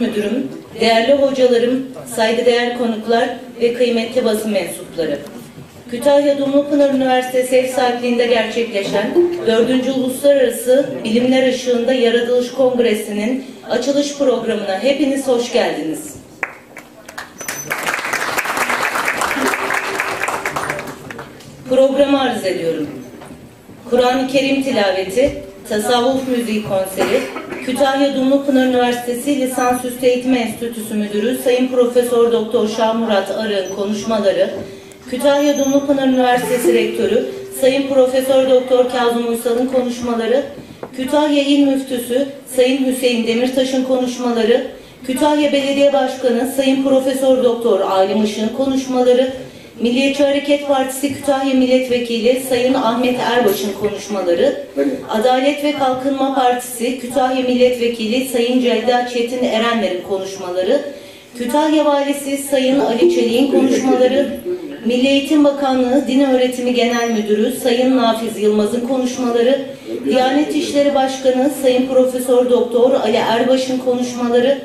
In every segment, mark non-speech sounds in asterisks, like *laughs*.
Müdürüm, değerli hocalarım, saygıdeğer konuklar ve kıymetli basın mensupları. Kütahya Dumlupınar Üniversitesi ev sahipliğinde gerçekleşen 4. Uluslararası Bilimler Işığında Yaratılış Kongresi'nin açılış programına hepiniz hoş geldiniz. Programı arz ediyorum. Kur'an-ı Kerim tilaveti, tasavvuf müziği konseri, Kütahya Dumlupınar Üniversitesi Lisansüstü Eğitim Enstitüsü Müdürü Sayın Profesör Doktor Şahmurat Arı'nın konuşmaları, Kütahya Dumlupınar Üniversitesi Rektörü Sayın Profesör Doktor Kazım Uysal'ın konuşmaları, Kütahya İl Müftüsü Sayın Hüseyin Demirtaş'ın konuşmaları, Kütahya Belediye Başkanı Sayın Profesör Doktor Alim Işık'ın konuşmaları, Milliyetçi Hareket Partisi Kütahya Milletvekili Sayın Ahmet Erbaş'ın konuşmaları, Adalet ve Kalkınma Partisi Kütahya Milletvekili Sayın Celda Çetin Erenler'in konuşmaları, Kütahya Valisi Sayın Ali Çelik'in konuşmaları, Milli Eğitim Bakanlığı Din Öğretimi Genel Müdürü Sayın Nafiz Yılmaz'ın konuşmaları, Diyanet İşleri Başkanı Sayın Profesör Doktor Ali Erbaş'ın konuşmaları,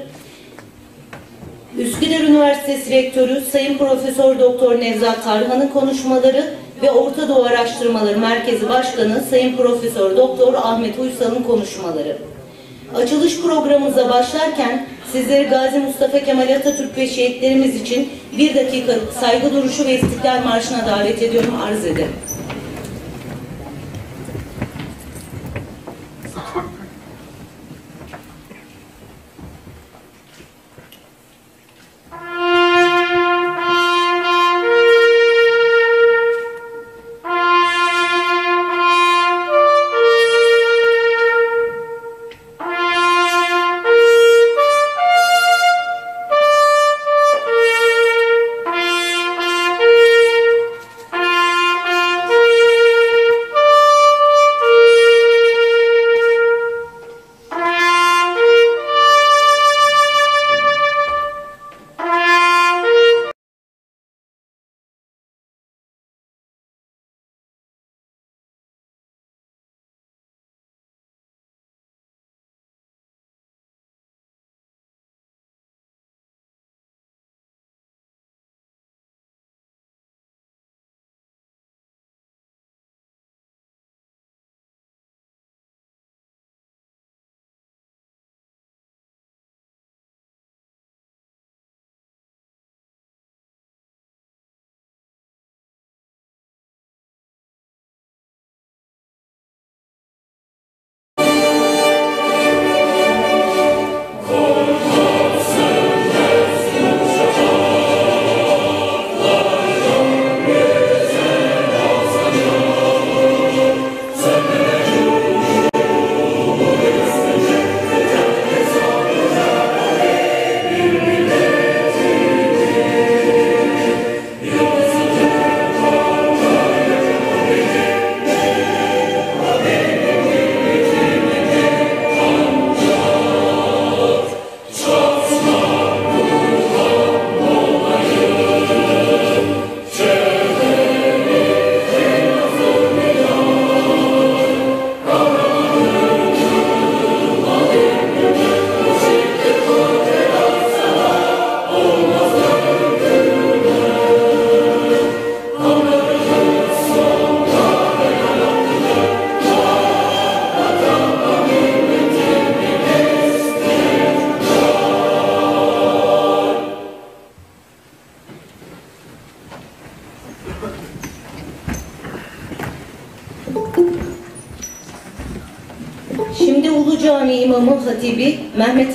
Üsküdar Üniversitesi Rektörü Sayın Profesör Doktor Nevzat Tarhan'ın konuşmaları ve Orta Doğu Araştırmaları Merkezi Başkanı Sayın Profesör Doktor Ahmet Uysal'ın konuşmaları. Açılış programımıza başlarken sizleri Gazi Mustafa Kemal Atatürk ve şehitlerimiz için bir dakikalık saygı duruşu ve istiklal marşına davet ediyorum, arz ederim.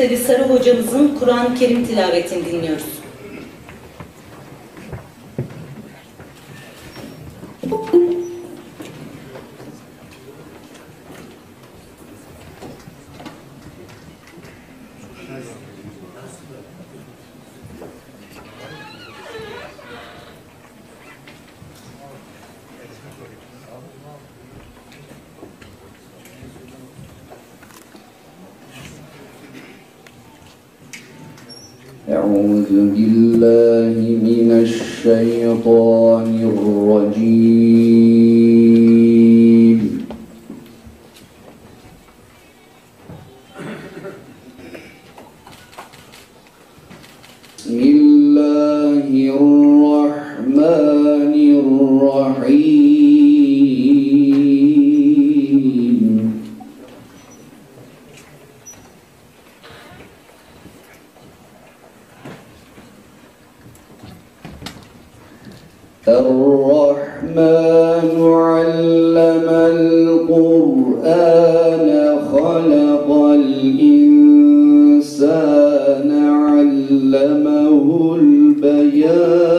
Ali Sarı hocamızın Kur'an-ı Kerim tilavetini dinliyoruz. القرآن خلق الإنسان علمه البيان.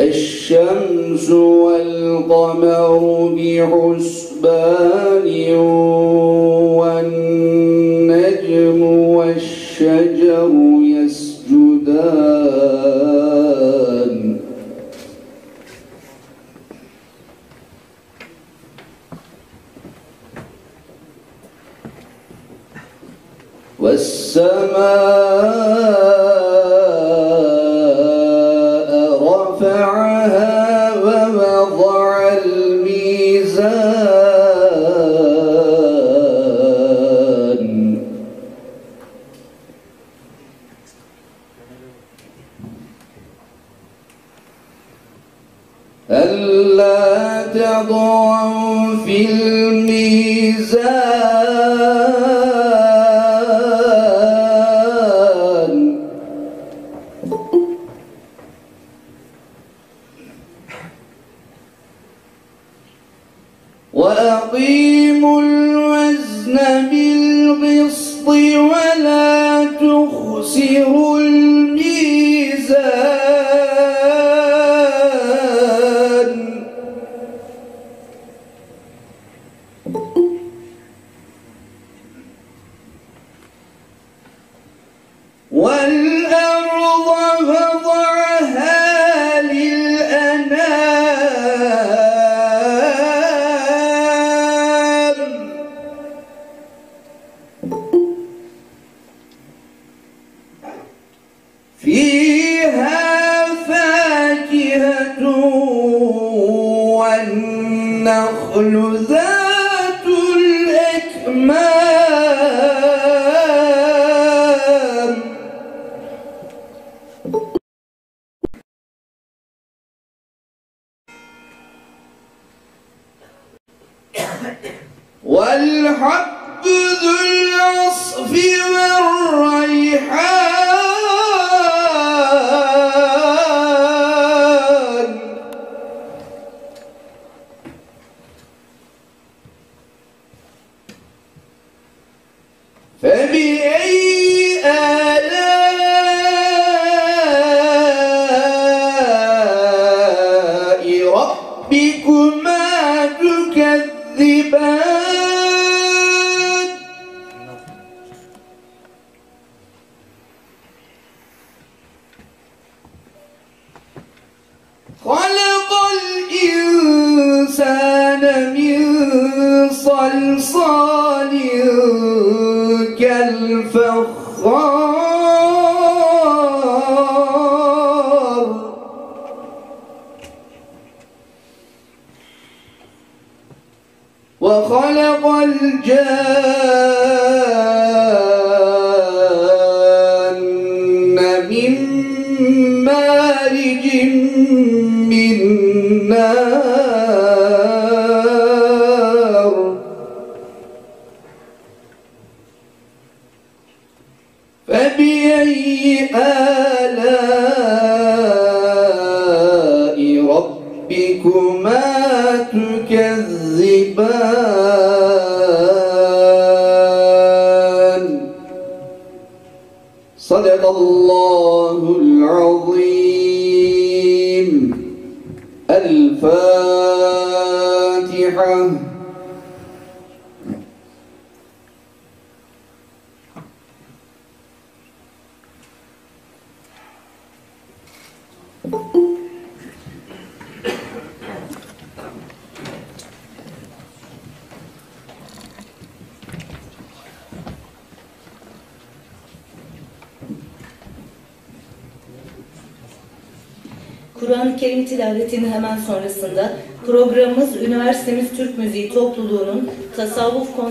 الشمس والقمر بحسبان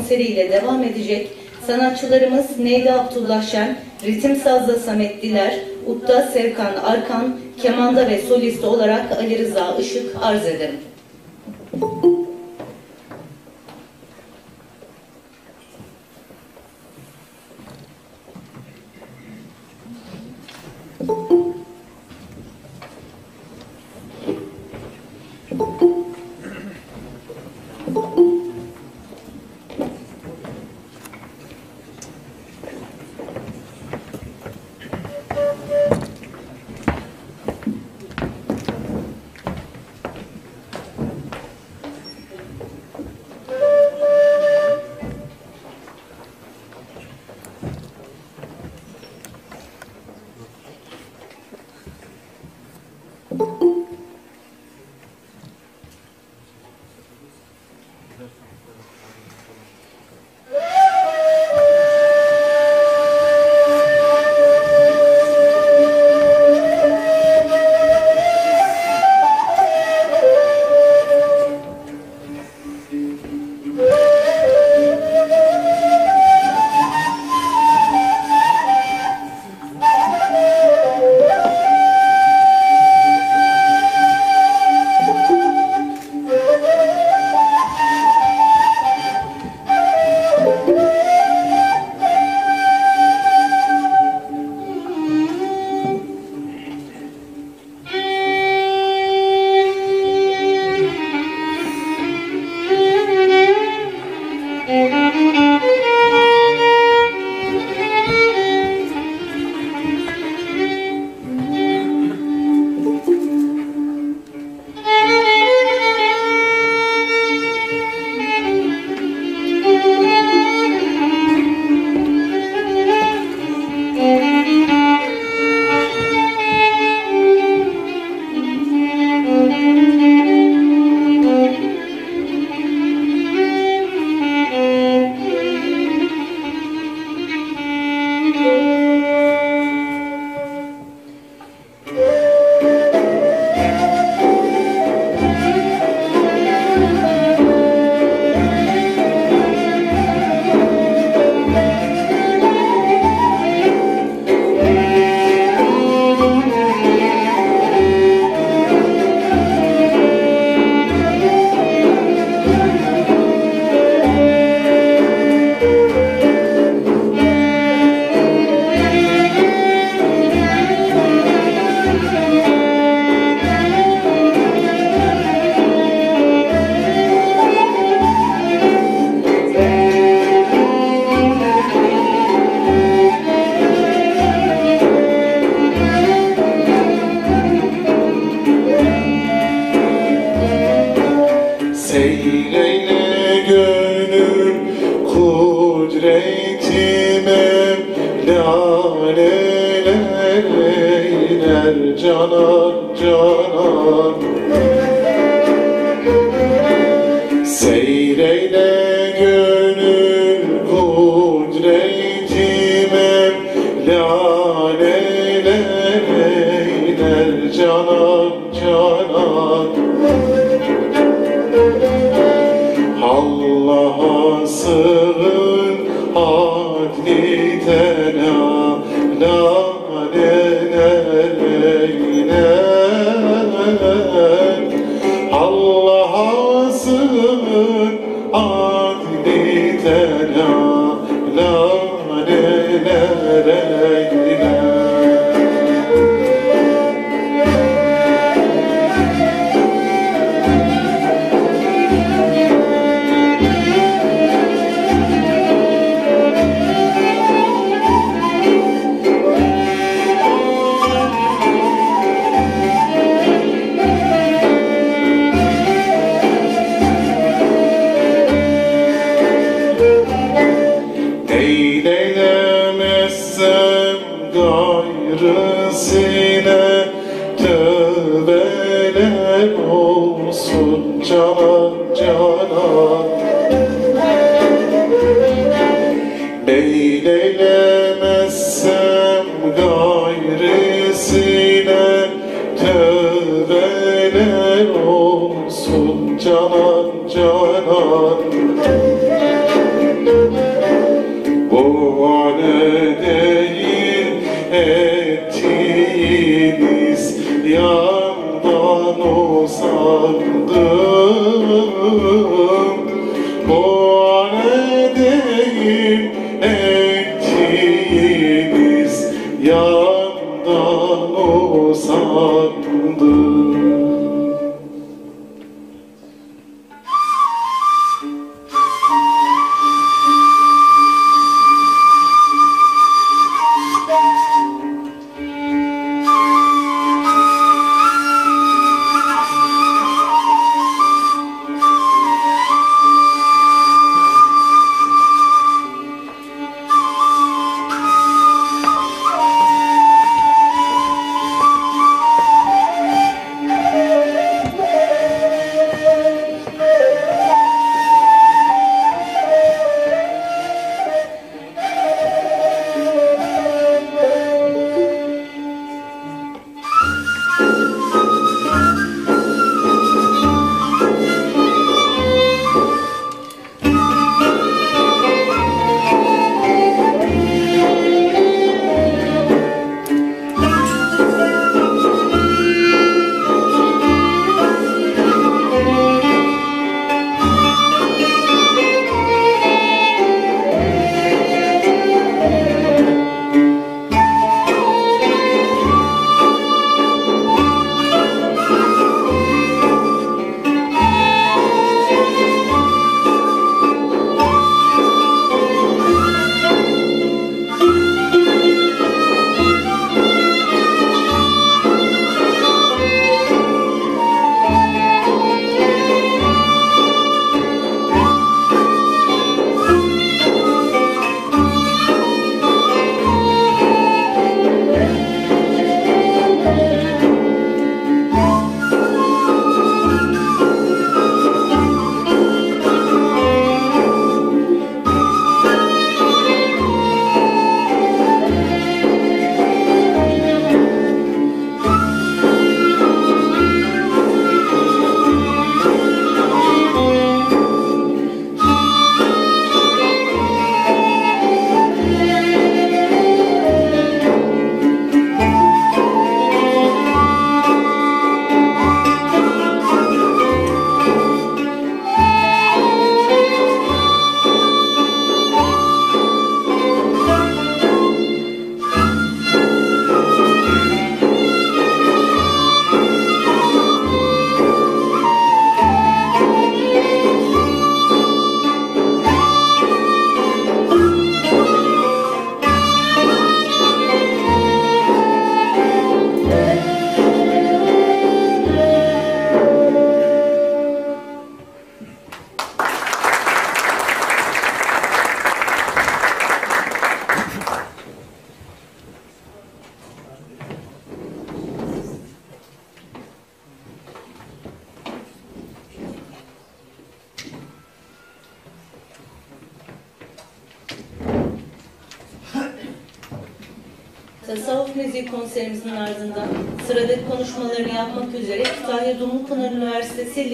konseriyle devam edecek. Sanatçılarımız Neyda Abdullah Şen, Ritim Sazda Samet Diler, Utta Sevkan Arkan, kemanda ve solisti olarak Ali Rıza Işık arz ederim.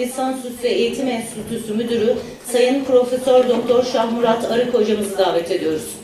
Lisansüstü Eğitim Enstitüsü Müdürü Sayın Profesör Doktor Şahmurat Arık hocamızı davet ediyoruz.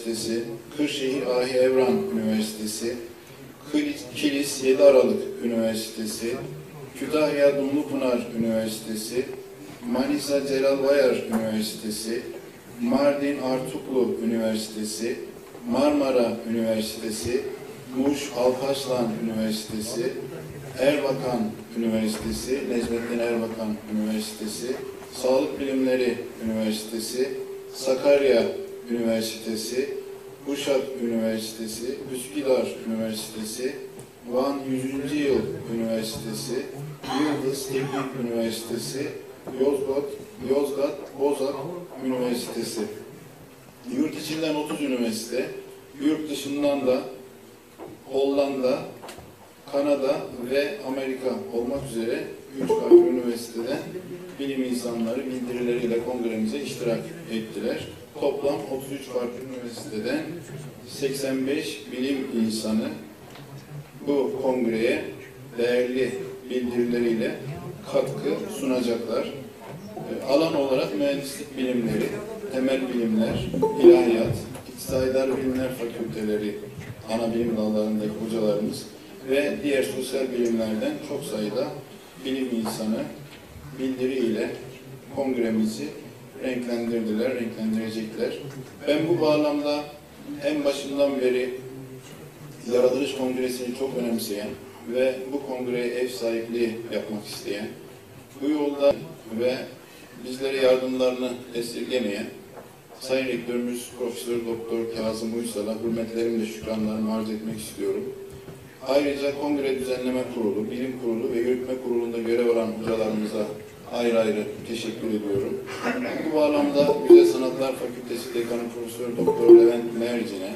Üniversitesi, Kırşehir Ahi Evran Üniversitesi, Kilis, Kilis 7 Aralık Üniversitesi, Kütahya Dumlupınar Üniversitesi, Manisa Celal Bayar Üniversitesi, Mardin Artuklu Üniversitesi, Marmara Üniversitesi, Muş Alparslan Üniversitesi, Erbakan Üniversitesi, Necmettin Erbakan Üniversitesi, Sağlık Bilimleri Üniversitesi, Sakarya Üniversitesi, Uşak Üniversitesi, Üsküdar Üniversitesi, Van 100. Yıl Üniversitesi, Yıldız Teknik Üniversitesi, Yozgat, Yozgat Bozak Üniversitesi. Yurt içinden 30 üniversite, yurt dışından da Hollanda, Kanada ve Amerika olmak üzere 3 farklı üniversiteden bilim insanları bildirileriyle kongremize iştirak ettiler. Toplam 33 farklı üniversiteden 85 bilim insanı bu kongreye değerli bildirileriyle katkı sunacaklar. E, Alan olarak mühendislik bilimleri, temel bilimler, ilahiyat, iktisadar bilimler fakülteleri, ana bilim dallarındaki hocalarımız ve diğer sosyal bilimlerden çok sayıda bilim insanı bildiriyle kongremizi renklendirdiler, renklendirecekler. Ben bu bağlamda en başından beri Yaratılış Kongresi'ni çok önemseyen ve bu kongreye ev sahipliği yapmak isteyen, bu yolda ve bizlere yardımlarını esirgemeyen Sayın Rektörümüz Profesör Doktor Kazım Uysal'a hürmetlerimle şükranlarımı arz etmek istiyorum. Ayrıca Kongre Düzenleme Kurulu, Bilim Kurulu ve Yürütme Kurulu'nda görev alan hocalarımıza ayrı ayrı teşekkür ediyorum. Bu bağlamda Güzel Sanatlar Fakültesi Dekanı Profesör Doktor Levent Mercin'e,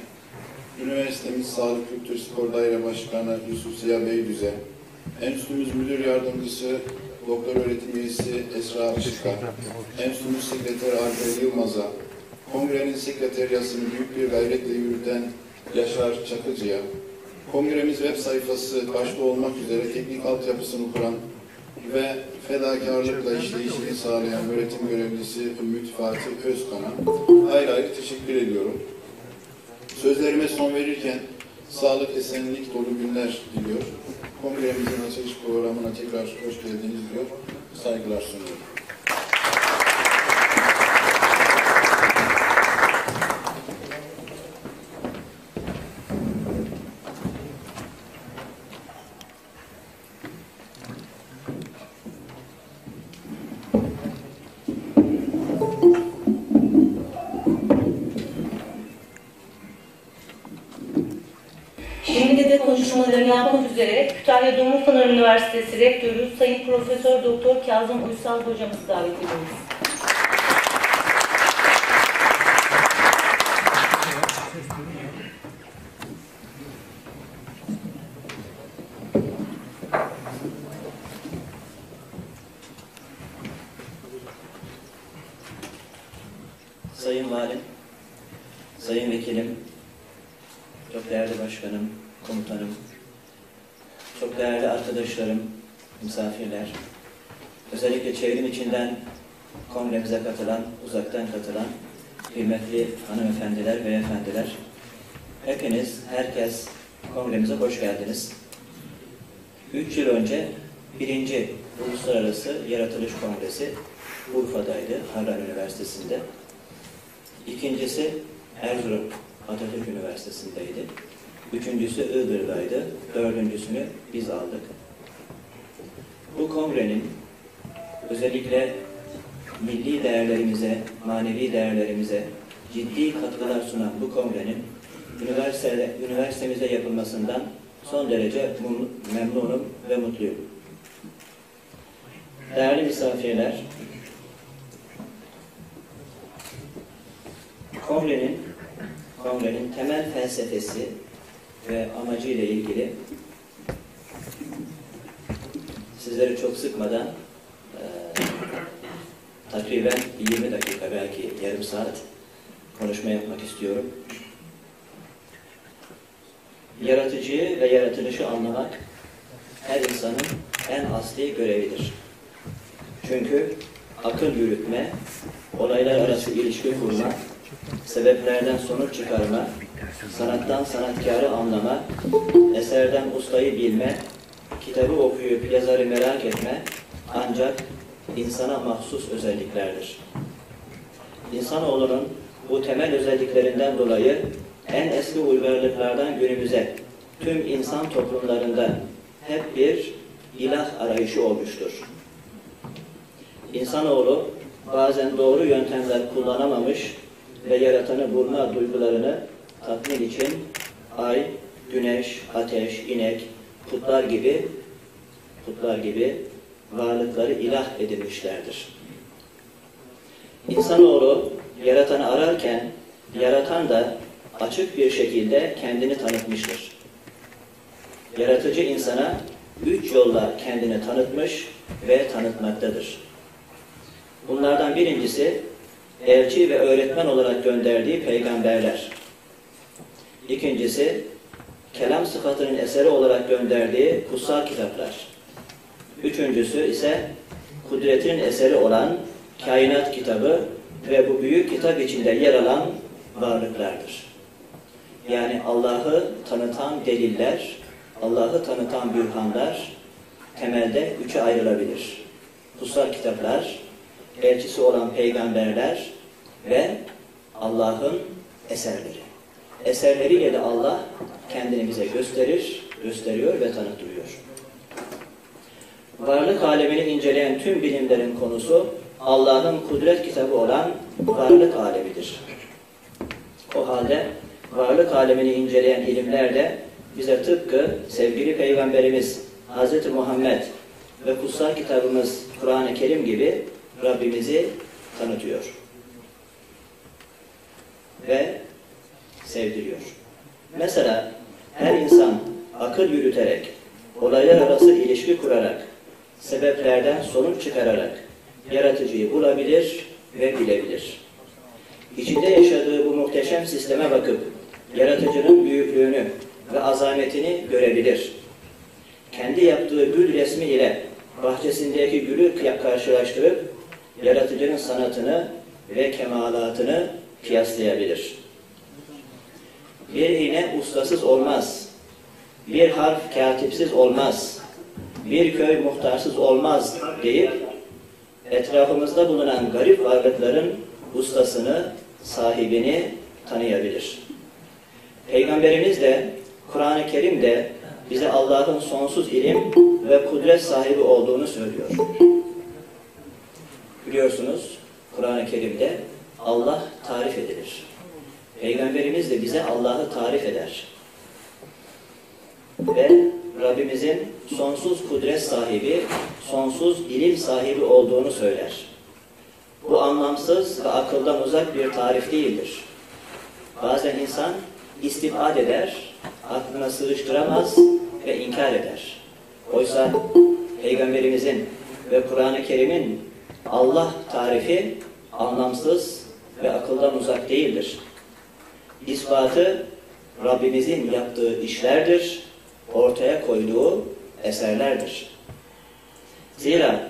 Üniversitemiz Sağlık Kültür Spor Daire Başkanı Yusuf Ziya Beydüz'e, Enstitümüz Müdür Yardımcısı Doktor Öğretim Üyesi Esra Akışka, Enstitümüz Sekreteri Alper Yılmaz'a, Kongrenin sekreteryasını büyük bir gayretle yürüten Yaşar Çakıcı'ya, kongremiz web sayfası başta olmak üzere teknik altyapısını kuran ve fedakarlıkla işleyişini sağlayan öğretim görevlisi Ümit Fatih Özkan'a ayrı ayrı teşekkür ediyorum. Sözlerime son verirken sağlık, esenlik dolu günler diliyor. Kongremizin açılış programına tekrar hoş geldiniz diyor. Saygılar sunuyorum. Üzere Kütahya Dumlupınar Üniversitesi Rektörü Sayın Profesör Doktor Kazım Uysal hocamızı davet ediyoruz. Sayın Valim, Sayın Vekilim, çok değerli başkanım, komutanım, çok değerli arkadaşlarım, misafirler, özellikle çevrim içinden kongremize katılan, uzaktan katılan kıymetli hanımefendiler, beyefendiler, hepiniz, herkes kongremize hoş geldiniz. Üç yıl önce birinci Uluslararası Yaratılış Kongresi Urfa'daydı, Harran Üniversitesi'nde. İkincisi Erzurum Atatürk Üniversitesi'ndeydi. Üçüncüsü Iğdır'daydı. Dördüncüsünü biz aldık. Bu kongrenin özellikle milli değerlerimize, manevi değerlerimize ciddi katkılar sunan bu kongrenin üniversite, üniversitemize yapılmasından son derece memnunum ve mutluyum. Değerli misafirler, kongrenin kongrenin temel felsefesi ve amacı ile ilgili sizleri çok sıkmadan eee, takriben 20 dakika belki yarım saat konuşma yapmak istiyorum. Yaratıcıyı ve yaratılışı anlamak her insanın en asli görevidir. Çünkü akıl yürütme, olaylar arası ilişki kurma, sebeplerden sonuç çıkarma, sanattan sanatkarı anlama, eserden ustayı bilme, kitabı okuyup yazarı merak etme ancak insana mahsus özelliklerdir. İnsanoğlunun bu temel özelliklerinden dolayı en eski uygarlıklardan günümüze tüm insan toplumlarında hep bir ilah arayışı olmuştur. İnsanoğlu bazen doğru yöntemler kullanamamış ve yaratanı bulma duygularını tatmin için ay, güneş, ateş, inek, putlar gibi putlar gibi varlıkları ilah edinmişlerdir. İnsanoğlu yaratanı ararken yaratan da açık bir şekilde kendini tanıtmıştır. Yaratıcı insana üç yolla kendini tanıtmış ve tanıtmaktadır. Bunlardan birincisi elçi ve öğretmen olarak gönderdiği peygamberler. İkincisi kelam sıfatının eseri olarak gönderdiği kutsal kitaplar. Üçüncüsü ise kudretinin eseri olan kainat kitabı ve bu büyük kitap içinde yer alan varlıklardır. Yani Allah'ı tanıtan deliller, Allah'ı tanıtan bürhanlar temelde üçe ayrılabilir. Kutsal kitaplar, elçisi olan peygamberler ve Allah'ın eserleri. Eserleriyle de Allah kendini bize gösterir, gösteriyor ve tanıtıyor. Varlık alemini inceleyen tüm bilimlerin konusu Allah'ın kudret kitabı olan varlık alemidir. O halde varlık alemini inceleyen ilimler de bize tıpkı sevgili Peygamberimiz Hz. Muhammed ve kutsal kitabımız Kur'an-ı Kerim gibi Rabbimizi tanıtıyor. Ve sevdiriyor. Mesela her insan akıl yürüterek, olaylar arası ilişki kurarak, sebeplerden sonuç çıkararak yaratıcıyı bulabilir ve bilebilir. İçinde yaşadığı bu muhteşem sisteme bakıp yaratıcının büyüklüğünü ve azametini görebilir. Kendi yaptığı gül resmi ile bahçesindeki gülü karşılaştırıp yaratıcının sanatını ve kemalatını kıyaslayabilir. Bir iğne ustasız olmaz. Bir harf katipsiz olmaz. Bir köy muhtarsız olmaz deyip etrafımızda bulunan garip varlıkların ustasını, sahibini tanıyabilir. Peygamberimiz de, Kur'an-ı Kerim de bize Allah'ın sonsuz ilim ve kudret sahibi olduğunu söylüyor. Biliyorsunuz Kur'an-ı Kerim'de Allah tarif edilir. Peygamberimiz de bize Allah'ı tarif eder. Ve Rabbimizin sonsuz kudret sahibi, sonsuz ilim sahibi olduğunu söyler. Bu anlamsız ve akıldan uzak bir tarif değildir. Bazen insan istibad eder, aklına sığıştıramaz ve inkar eder. Oysa Peygamberimizin ve Kur'an-ı Kerim'in Allah tarifi anlamsız ve akıldan uzak değildir. İspatı Rabbimizin yaptığı işlerdir, ortaya koyduğu eserlerdir. Zira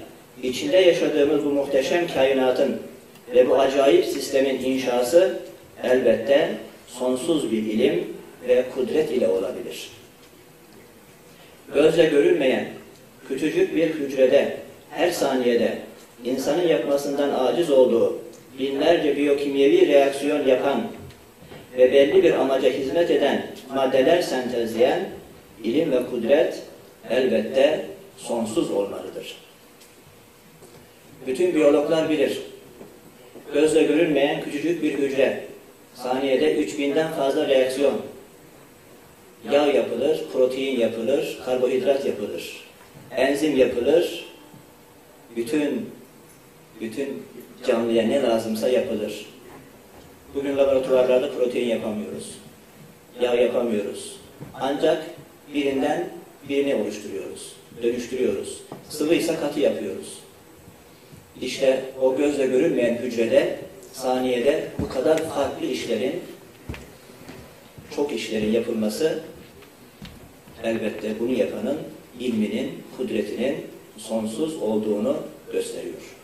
içinde yaşadığımız bu muhteşem kainatın ve bu acayip sistemin inşası elbette sonsuz bir ilim ve kudret ile olabilir. Gözle görülmeyen küçücük bir hücrede her saniyede insanın yapmasından aciz olduğu binlerce biyokimyevi reaksiyon yapan ve belli bir amaca hizmet eden maddeler sentezleyen ilim ve kudret elbette sonsuz olmalıdır. Bütün biyologlar bilir. Gözle görülmeyen küçücük bir hücre, saniyede 3000'den fazla reaksiyon, yağ yapılır, protein yapılır, karbonhidrat yapılır, enzim yapılır, bütün bütün canlıya ne lazımsa yapılır. Bugün laboratuvarlarda protein yapamıyoruz, yağ yapamıyoruz, Ancak birinden birini oluşturuyoruz, dönüştürüyoruz. Sıvıysa katı yapıyoruz. İşte o gözle görülmeyen hücrede, saniyede bu kadar farklı işlerin, çok işlerin yapılması elbette bunu yapanın ilminin, kudretinin sonsuz olduğunu gösteriyor.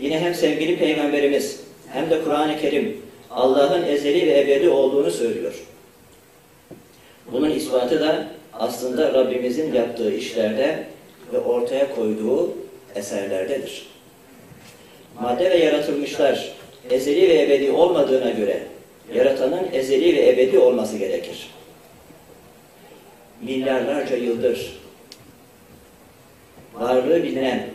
Yine hem sevgili Peygamberimiz hem de Kur'an-ı Kerim Allah'ın ezeli ve ebedi olduğunu söylüyor. Bunun ispatı da aslında Rabbimizin yaptığı işlerde ve ortaya koyduğu eserlerdedir. Madde ve yaratılmışlar ezeli ve ebedi olmadığına göre yaratanın ezeli ve ebedi olması gerekir. Milyarlarca yıldır varlığı bilinen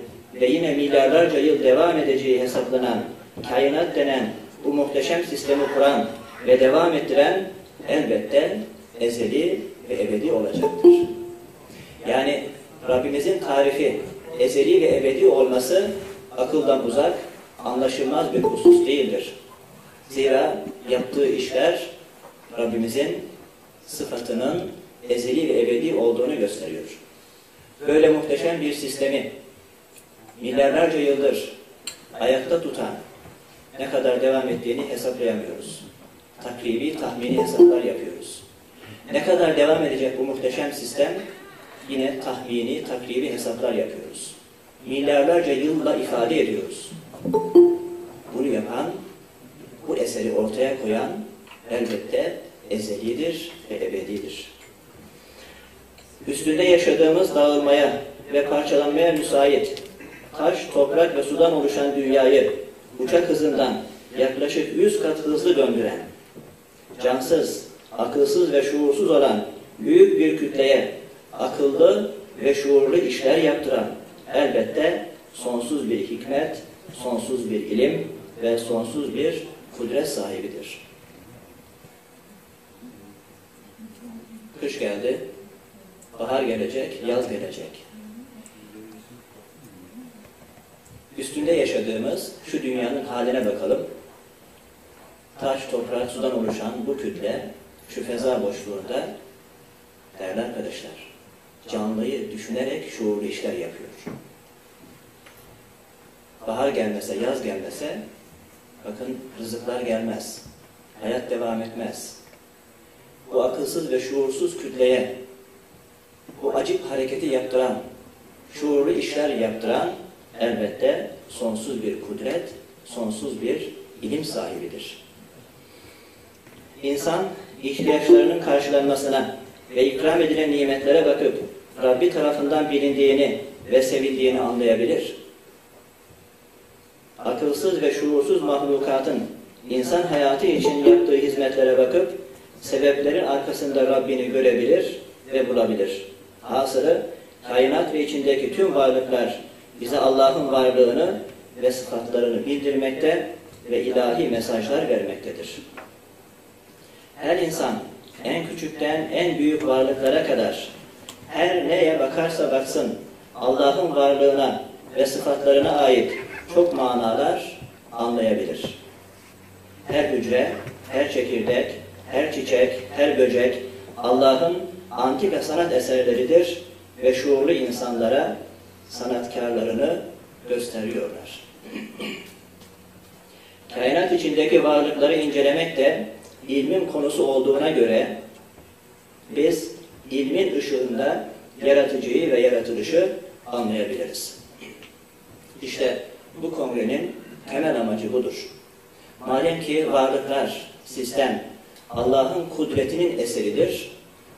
ve yine milyarlarca yıl devam edeceği hesaplanan kainat denen bu muhteşem sistemi kuran ve devam ettiren elbette ezeli ve ebedi olacaktır. Yani Rabbimizin tarifi ezeli ve ebedi olması akıldan uzak, anlaşılmaz bir husus değildir. Zira yaptığı işler Rabbimizin sıfatının ezeli ve ebedi olduğunu gösteriyor. Böyle muhteşem bir sistemi milyarlarca yıldır ayakta tutan ne kadar devam ettiğini hesaplayamıyoruz. Takribi, tahmini hesaplar yapıyoruz. Ne kadar devam edecek bu muhteşem sistem? Yine tahmini, takribi hesaplar yapıyoruz. Milyarlarca yılla ifade ediyoruz. Bunu yapan, bu eseri ortaya koyan elbette ezelidir ve ebedidir. Üstünde yaşadığımız dağılmaya ve parçalanmaya müsait taş, toprak ve sudan oluşan dünyayı uçak hızından yaklaşık 100 kat hızlı döndüren, cansız, akılsız ve şuursuz olan büyük bir kütleye akıllı ve şuurlu işler yaptıran elbette sonsuz bir hikmet, sonsuz bir ilim ve sonsuz bir kudret sahibidir. Kış geldi, bahar gelecek, yaz gelecek. Üstünde yaşadığımız şu dünyanın haline bakalım. Taş, toprak, sudan oluşan bu kütle, şu feza boşluğunda değerli arkadaşlar, canlıyı düşünerek şuurlu işler yapıyor. Bahar gelmese, yaz gelmese, bakın rızıklar gelmez. Hayat devam etmez. Bu akılsız ve şuursuz kütleye, bu acip hareketi yaptıran, şuurlu işler yaptıran elbette sonsuz bir kudret, sonsuz bir ilim sahibidir. İnsan ihtiyaçlarının karşılanmasına ve ikram edilen nimetlere bakıp Rabbi tarafından bilindiğini ve sevildiğini anlayabilir. Akılsız ve şuursuz mahlukatın insan hayatı için yaptığı hizmetlere bakıp sebeplerin arkasında Rabbini görebilir ve bulabilir. Hasılı kainat ve içindeki tüm varlıklar bize Allah'ın varlığını ve sıfatlarını bildirmekte ve ilahi mesajlar vermektedir. Her insan en küçükten en büyük varlıklara kadar her neye bakarsa baksın Allah'ın varlığına ve sıfatlarına ait çok manalar anlayabilir. Her hücre, her çekirdek, her çiçek, her böcek Allah'ın antika sanat eserleridir ve şuurlu insanlara sanatkarlarını gösteriyorlar. *clears throat* Kainat içindeki varlıkları incelemek de ilmin konusu olduğuna göre biz ilmin ışığında yaratıcıyı ve yaratılışı anlayabiliriz. İşte bu kongrenin temel amacı budur. Madem ki varlıklar, sistem Allah'ın kudretinin eseridir,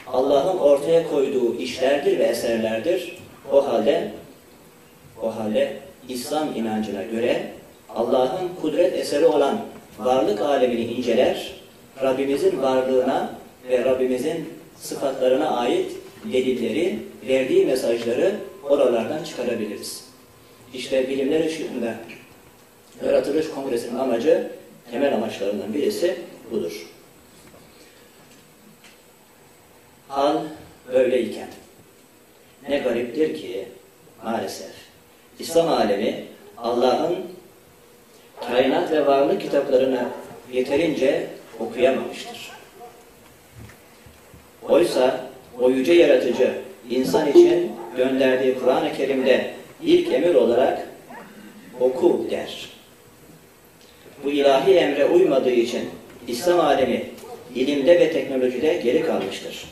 Allah'ın ortaya koyduğu işlerdir ve eserlerdir. O halde o halde İslam inancına göre Allah'ın kudret eseri olan varlık alemini inceler, Rabbimizin varlığına ve Rabbimizin sıfatlarına ait delilleri, verdiği mesajları oralardan çıkarabiliriz. İşte bilimler ışığında Yaratılış Kongresi'nin amacı, temel amaçlarından birisi budur. Hal böyleyken ne gariptir ki maalesef İslam alemi Allah'ın kainat ve varlık kitaplarını yeterince okuyamamıştır. Oysa o yüce yaratıcı insan için gönderdiği Kur'an-ı Kerim'de ilk emir olarak oku der. Bu ilahi emre uymadığı için İslam alemi ilimde ve teknolojide geri kalmıştır.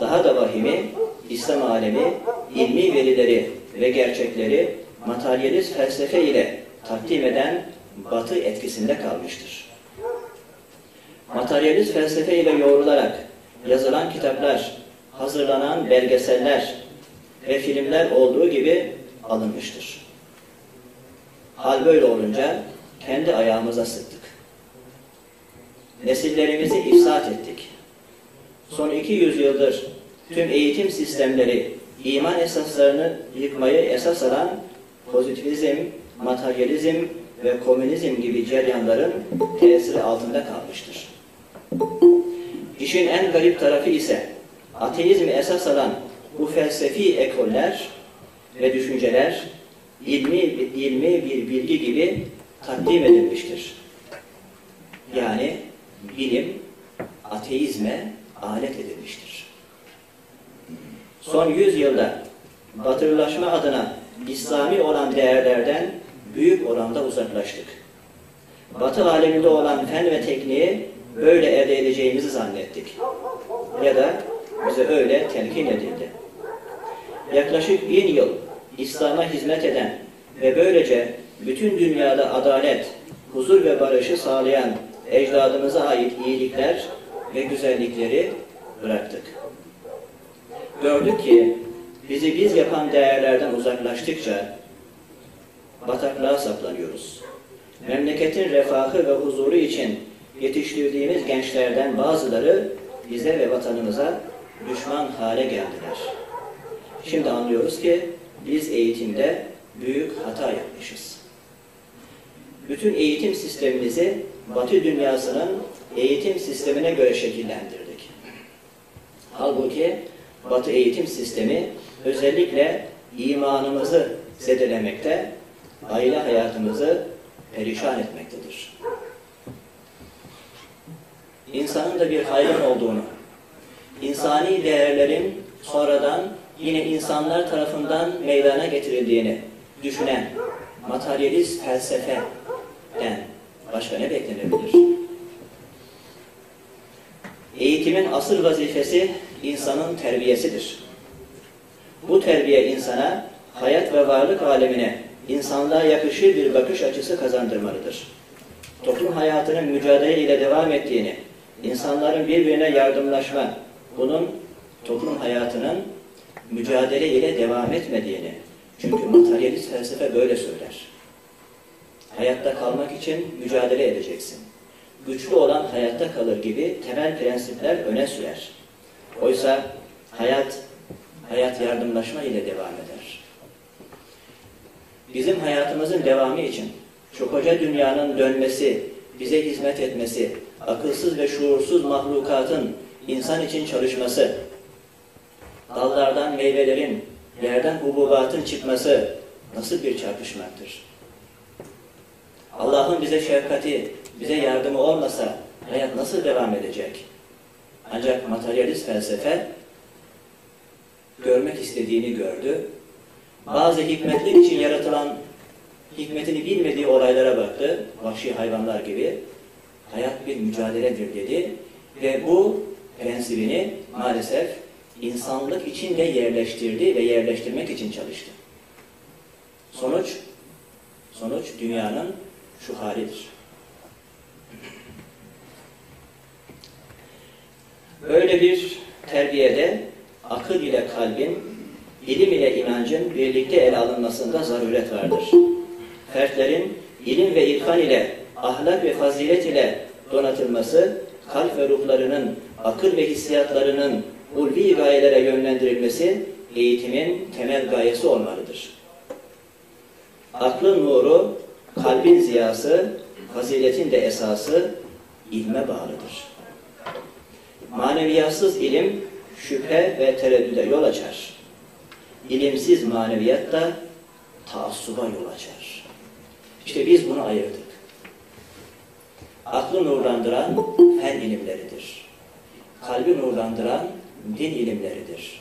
Daha da vahimi İslam alemi ilmi verileri ve gerçekleri materyalist felsefe ile takdim eden batı etkisinde kalmıştır. Materyalist felsefe ile yoğrularak yazılan kitaplar, hazırlanan belgeseller ve filmler olduğu gibi alınmıştır. Hal böyle olunca kendi ayağımıza sıktık. Nesillerimizi ifsat ettik. Son 200 yıldır tüm eğitim sistemleri iman esaslarını yıkmayı esas alan pozitivizm, materyalizm ve komünizm gibi ceryanların tesiri altında kalmıştır. İşin en garip tarafı ise ateizmi esas alan bu felsefi ekoller ve düşünceler ilmi, ilmi bir bilgi gibi takdim edilmiştir. Yani bilim ateizme alet edilmiştir. Son yüzyılda batırılaşma adına İslami olan değerlerden büyük oranda uzaklaştık. Batı aleminde olan fen ve tekniği böyle elde edeceğimizi zannettik. Ya da bize öyle telkin edildi. Yaklaşık bin yıl İslam'a hizmet eden ve böylece bütün dünyada adalet, huzur ve barışı sağlayan ecdadımıza ait iyilikler ve güzellikleri bıraktık. Gördük ki bizi biz yapan değerlerden uzaklaştıkça bataklığa saplanıyoruz. Memleketin refahı ve huzuru için yetiştirdiğimiz gençlerden bazıları bize ve vatanımıza düşman hale geldiler. Şimdi anlıyoruz ki biz eğitimde büyük hata yapmışız. Bütün eğitim sistemimizi Batı dünyasının eğitim sistemine göre şekillendirdik. Halbuki Batı eğitim sistemi özellikle imanımızı zedelemekte, aile hayatımızı perişan etmektedir. İnsanın da bir hayvan olduğunu, insani değerlerin sonradan yine insanlar tarafından meydana getirildiğini düşünen materyalist felsefeden başka ne beklenebilir? Eğitimin asıl vazifesi insanın terbiyesidir. Bu terbiye insana, hayat ve varlık alemine insanlığa yakışır bir bakış açısı kazandırmalıdır. Toplum hayatının mücadele ile devam ettiğini, insanların birbirine yardımlaşma, bunun toplum hayatının mücadele ile devam etmediğini, çünkü materyalist felsefe böyle söyler. Hayatta kalmak için mücadele edeceksin. Güçlü olan hayatta kalır gibi temel prensipler öne sürer. Oysa hayat, hayat yardımlaşma ile devam eder. Bizim hayatımızın devamı için şu koca dünyanın dönmesi, bize hizmet etmesi, akılsız ve şuursuz mahlukatın insan için çalışması, dallardan meyvelerin, yerden hububatın çıkması nasıl bir çarpışmaktır? Allah'ın bize şefkati, bize yardımı olmasa hayat nasıl devam edecek? Ancak materyalist felsefe görmek istediğini gördü. Bazı hikmetler için yaratılan hikmetini bilmediği olaylara baktı. Vahşi hayvanlar gibi. Hayat bir mücadeledir dedi. Ve bu prensibini maalesef insanlık içinde yerleştirdi ve yerleştirmek için çalıştı. Sonuç, sonuç dünyanın şu halidir. Böyle bir terbiyede akıl ile kalbin, ilim ile inancın birlikte ele alınmasında zaruret vardır. Fertlerin ilim ve irfan ile, ahlak ve fazilet ile donatılması, kalp ve ruhlarının, akıl ve hissiyatlarının ulvi gayelere yönlendirilmesi eğitimin temel gayesi olmalıdır. Aklın nuru, kalbin ziyası, faziletin de esası ilme bağlıdır. Maneviyatsız ilim şüphe ve tereddüde yol açar. İlimsiz maneviyat da taassuba yol açar. İşte biz bunu ayırdık. Aklı nurlandıran fen ilimleridir. kalbi nurlandıran din ilimleridir.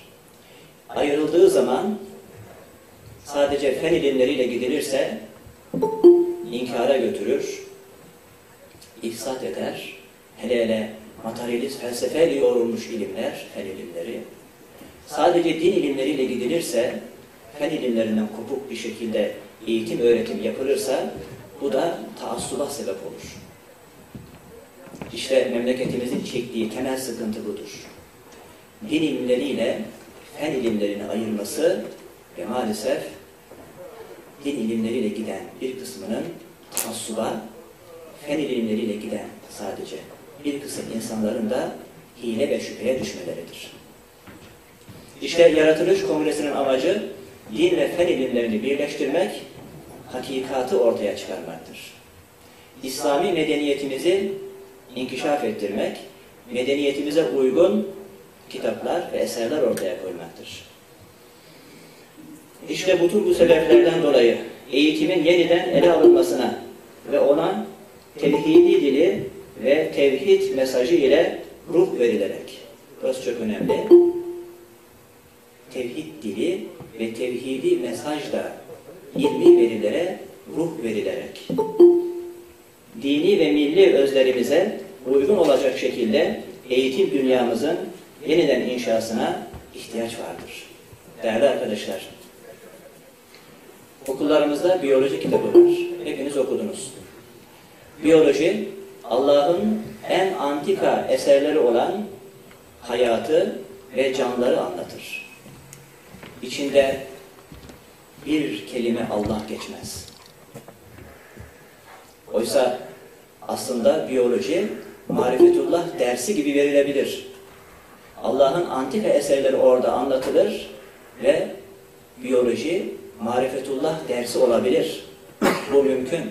Ayrıldığı zaman sadece fen ilimleriyle gidilirse inkara götürür, ifsat eder. Hele hele materyalist felsefeyle yorulmuş ilimler, fen ilimleri. Sadece din ilimleriyle gidilirse, fen ilimlerinden kopuk bir şekilde eğitim öğretim yapılırsa bu da taassuba sebep olur. İşte memleketimizin çektiği temel sıkıntı budur. Din ilimleriyle fen ilimlerini ayırması ve maalesef din ilimleriyle giden bir kısmının taassuba, fen ilimleriyle giden sadece bir kısım insanların da hile ve şüpheye düşmeleridir. İşte Yaratılış Kongresi'nin amacı din ve fen ilimlerini birleştirmek, hakikatı ortaya çıkarmaktır. İslami medeniyetimizi inkişaf ettirmek, medeniyetimize uygun kitaplar ve eserler ortaya koymaktır. İşte bütün bu sebeplerden dolayı eğitimin yeniden ele alınmasına ve ona tevhidi dili ve tevhid mesajı ile ruh verilerek, burası çok önemli, tevhid dili ve tevhidi mesajla ilmi verilere ruh verilerek, dini ve milli özlerimize uygun olacak şekilde eğitim dünyamızın yeniden inşasına ihtiyaç vardır. Değerli arkadaşlar, okullarımızda biyoloji kitabı var. Hepiniz okudunuz. Biyoloji, Allah'ın en antika eserleri olan hayatı ve canlıları anlatır. İçinde bir kelime Allah geçmez. Oysa aslında biyoloji marifetullah dersi gibi verilebilir. Allah'ın antika eserleri orada anlatılır ve biyoloji marifetullah dersi olabilir. Bu mümkün.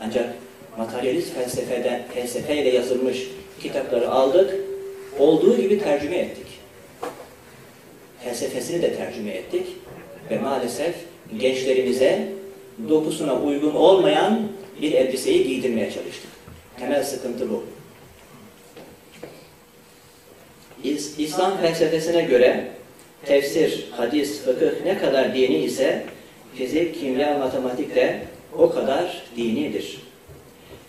Ancak materyalist felsefeden, felsefeyle yazılmış kitapları aldık, olduğu gibi tercüme ettik. Felsefesini de tercüme ettik ve maalesef gençlerimize dokusuna uygun olmayan bir elbiseyi giydirmeye çalıştık. Temel sıkıntı bu. İs- İslam felsefesine göre tefsir, hadis, fıkıh ne kadar dini ise fizik, kimya, matematik de o kadar dinidir.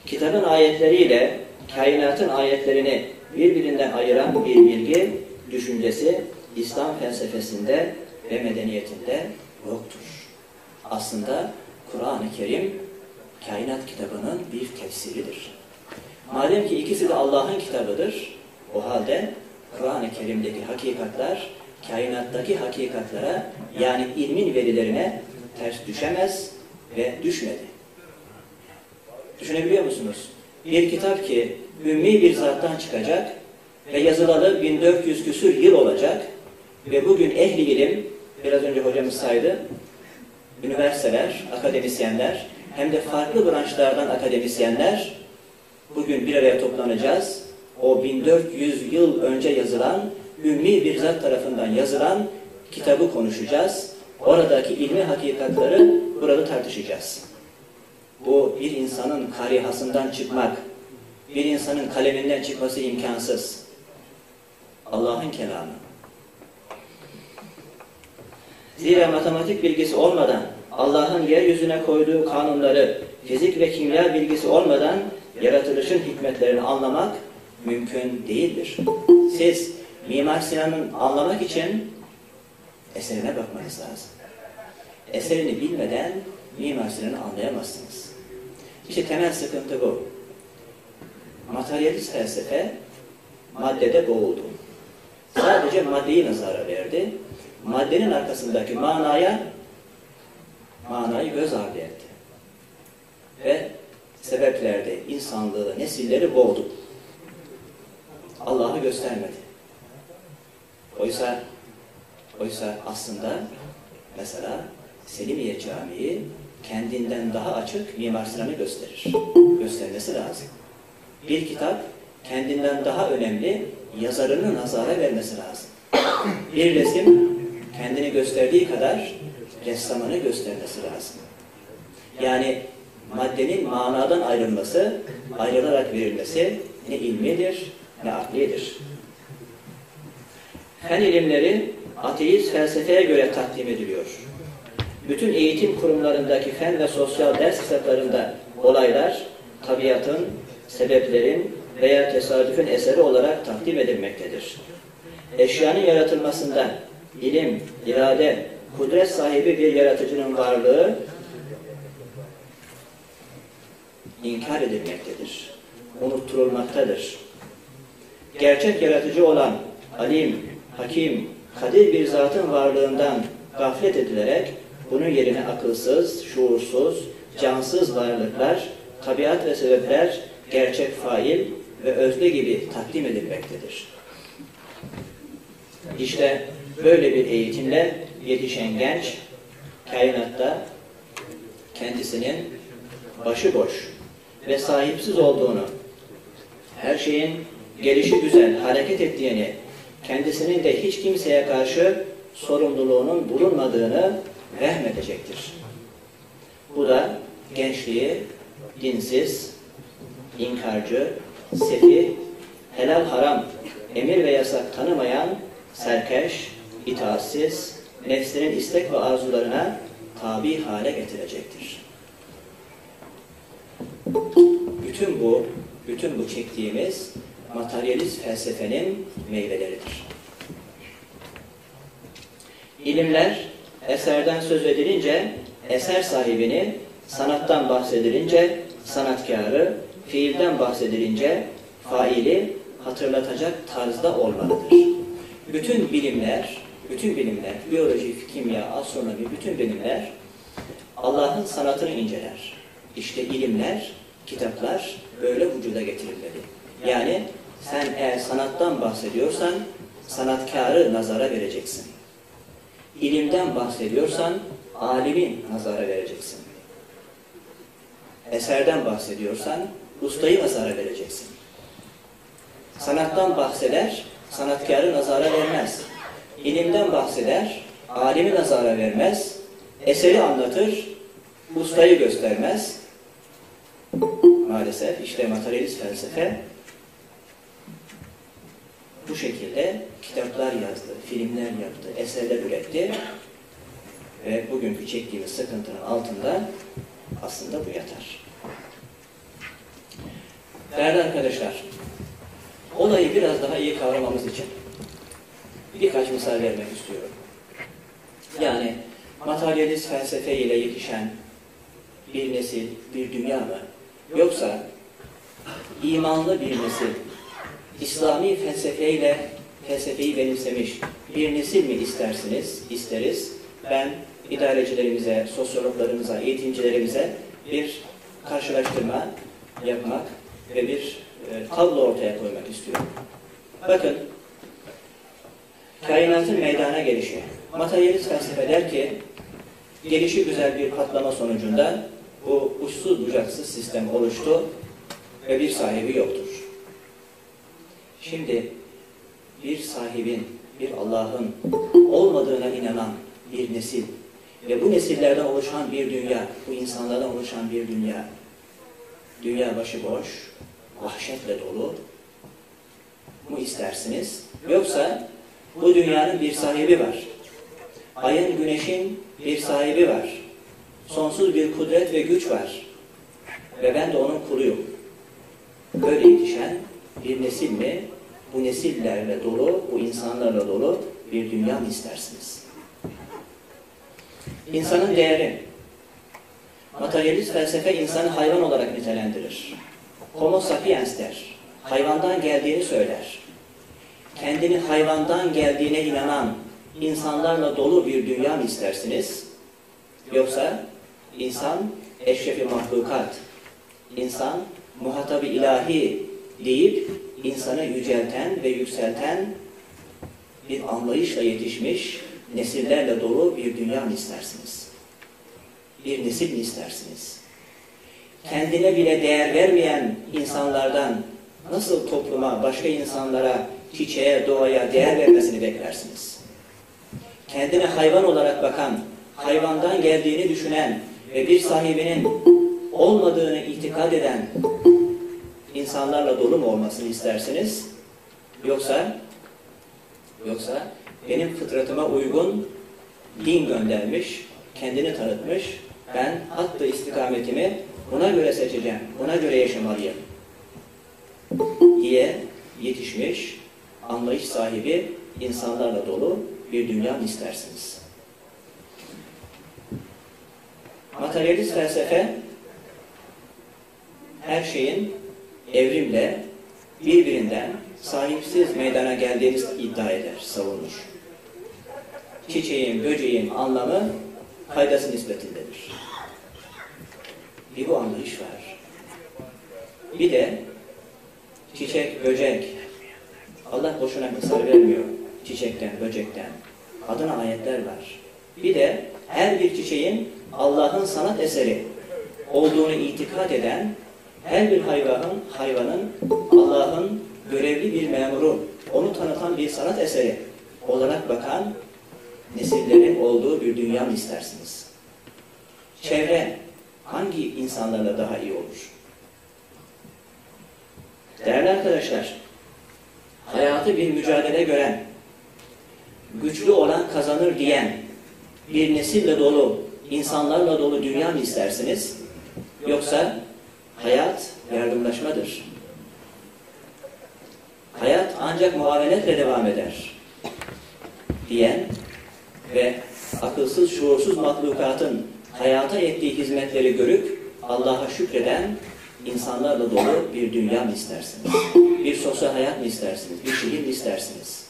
Kitabın ayetleriyle kainatın ayetlerini birbirinden ayıran bir bilgi, düşüncesi İslam felsefesinde ve medeniyetinde yoktur. Aslında Kur'an-ı Kerim kainat kitabının bir tefsiridir. Madem ki ikisi de Allah'ın kitabıdır, o halde Kur'an-ı Kerim'deki hakikatler kainattaki hakikatlara yani ilmin verilerine ters düşemez ve düşmedi. Düşünebiliyor musunuz? Bir kitap ki ümmi bir zattan çıkacak ve yazılalı 1400 küsür yıl olacak ve bugün ehli ilim, biraz önce hocamız saydı, üniversiteler, akademisyenler, hem de farklı branşlardan akademisyenler bugün bir araya toplanacağız. O 1400 yıl önce yazılan, ümmi bir zat tarafından yazılan kitabı konuşacağız. Oradaki ilmi hakikatları burada tartışacağız. Bu bir insanın karihasından çıkmak, bir insanın kaleminden çıkması imkansız. Allah'ın kelamı. Zira matematik bilgisi olmadan, Allah'ın yeryüzüne koyduğu kanunları, fizik ve kimya bilgisi olmadan yaratılışın hikmetlerini anlamak mümkün değildir. Siz Mimar Sinan'ın anlamak için eserine bakmanız lazım. Eserini bilmeden Mimar Sinan'ı anlayamazsınız. İşte temel sıkıntı bu. Materyalist felsefe maddede boğuldu. Sadece maddeyi nazara verdi. Maddenin arkasındaki manaya manayı göz ardı etti. Ve sebeplerde insanlığı, nesilleri boğdu. Allah'ı göstermedi. Oysa oysa aslında mesela Selimiye Camii kendinden daha açık Mimar Sinan'ı gösterir. Göstermesi lazım. Bir kitap kendinden daha önemli yazarını nazara vermesi lazım. Bir resim kendini gösterdiği kadar ressamını göstermesi lazım. Yani maddenin manadan ayrılması, ayrılarak verilmesi ne ilmidir ne aklidir. Fen ilimleri ateist felsefeye göre takdim ediliyor. Bütün eğitim kurumlarındaki fen ve sosyal ders kitaplarında olaylar tabiatın, sebeplerin veya tesadüfün eseri olarak takdim edilmektedir. Eşyanın yaratılmasında ilim, irade, kudret sahibi bir yaratıcının varlığı inkar edilmektedir. Unutturulmaktadır. Gerçek yaratıcı olan alim, hakim, kadir bir zatın varlığından gaflet edilerek bunun yerine akılsız, şuursuz, cansız varlıklar, tabiat ve sebepler gerçek fail ve özne gibi takdim edilmektedir. İşte böyle bir eğitimle yetişen genç kainatta kendisinin başıboş ve sahipsiz olduğunu, her şeyin gelişi güzel hareket ettiğini, kendisinin de hiç kimseye karşı sorumluluğunun bulunmadığını vehmedecektir. Bu da gençliği dinsiz, inkarcı, sefih, helal haram, emir ve yasak tanımayan, serkeş, itaatsiz, nefsinin istek ve arzularına tabi hale getirecektir. Bütün bu, bütün bu çektiğimiz materyalist felsefenin meyveleridir. İlimler eserden söz edilince eser sahibini, sanattan bahsedilince sanatkarı, fiilden bahsedilince faili hatırlatacak tarzda olmalıdır. Bütün bilimler, bütün bilimler, biyoloji, kimya, astronomi, bütün bilimler Allah'ın sanatını inceler. İşte ilimler, kitaplar böyle vücuda getirilmeli. Yani sen eğer sanattan bahsediyorsan sanatkarı nazara vereceksin. İlimden bahsediyorsan alimi nazara vereceksin. Eserden bahsediyorsan ustayı nazara vereceksin. Sanattan bahseder, sanatkarı nazara vermez. İlimden bahseder, alimi nazara vermez. Eseri anlatır, ustayı göstermez. Maalesef işte materyalist felsefe bu şekilde kitaplar yazdı, filmler yaptı, eserler üretti ve bugünkü çektiğimiz sıkıntının altında aslında bu yatar. Değerli arkadaşlar, olayı biraz daha iyi kavramamız için birkaç misal vermek istiyorum. Yani materyalist felsefe ile yetişen bir nesil, bir dünya mı? Yoksa imanlı bir nesil, İslami felsefeyle felsefeyi benimsemiş bir nesil mi istersiniz, isteriz. Ben idarecilerimize, sosyologlarımıza, eğitimcilerimize bir karşılaştırma yapmak ve bir e, tablo ortaya koymak istiyorum. Bakın, kainatın meydana gelişi. Materyalist felsefe der ki, gelişi güzel bir patlama sonucunda bu uçsuz bucaksız sistem oluştu ve bir sahibi yoktur. Şimdi bir sahibin, bir Allah'ın olmadığına inanan bir nesil ve bu nesillerden oluşan bir dünya, bu insanlardan oluşan bir dünya, dünya başıboş, vahşetle dolu mu istersiniz? Yoksa bu dünyanın bir sahibi var. Ayın, güneşin bir sahibi var. Sonsuz bir kudret ve güç var. Ve ben de onun kuluyum. Böyle yetişen bir nesil mi? Bu nesillerle dolu, bu insanlarla dolu bir dünya mı istersiniz? İnsanın değeri. Materyalist felsefe insanı hayvan olarak nitelendirir. Homo sapiens der. Hayvandan geldiğini söyler. Kendini hayvandan geldiğine inanan insanlarla dolu bir dünya mı istersiniz? Yoksa insan eşrefi mahlukat, insan muhatabı ilahi deyip insanı yücelten ve yükselten bir anlayışla yetişmiş nesillerle dolu bir dünya mı istersiniz? Bir nesil mi istersiniz? Kendine bile değer vermeyen insanlardan nasıl topluma, başka insanlara, çiçeğe, doğaya değer vermesini beklersiniz? Kendine hayvan olarak bakan, hayvandan geldiğini düşünen ve bir sahibinin olmadığını itikad eden insanlarla dolu mu olmasını istersiniz? Yoksa yoksa benim fıtratıma uygun din göndermiş, kendini tanıtmış, ben hattı istikametimi buna göre seçeceğim, buna göre yaşamalıyım diye yetişmiş, anlayış sahibi insanlarla dolu bir dünya mı istersiniz? Materyalist felsefe her şeyin evrimle birbirinden sahipsiz meydana geldiğini iddia eder, savunur. Çiçeğin, böceğin anlamı faydası nispetindedir. Bir bu anlayış var. Bir de çiçek, böcek, Allah boşuna misal vermiyor çiçekten, böcekten. Adına ayetler var. Bir de her bir çiçeğin Allah'ın sanat eseri olduğunu itikad eden her bir hayvanın, hayvanın Allah'ın görevli bir memuru, onu tanıtan bir sanat eseri olarak bakan nesillerin olduğu bir dünya mı istersiniz? Çevre hangi insanlarla daha iyi olur? Değerli arkadaşlar, hayatı bir mücadele gören, güçlü olan kazanır diyen bir nesille dolu, insanlarla dolu dünya mı istersiniz? Yoksa hayat yardımlaşmadır. Hayat ancak muavenetle devam eder. Diyen ve akılsız, şuursuz mahlukatın hayata ettiği hizmetleri görüp Allah'a şükreden insanlarla dolu bir dünya mı istersiniz? Bir sosyal hayat mı istersiniz? Bir şehir mi istersiniz?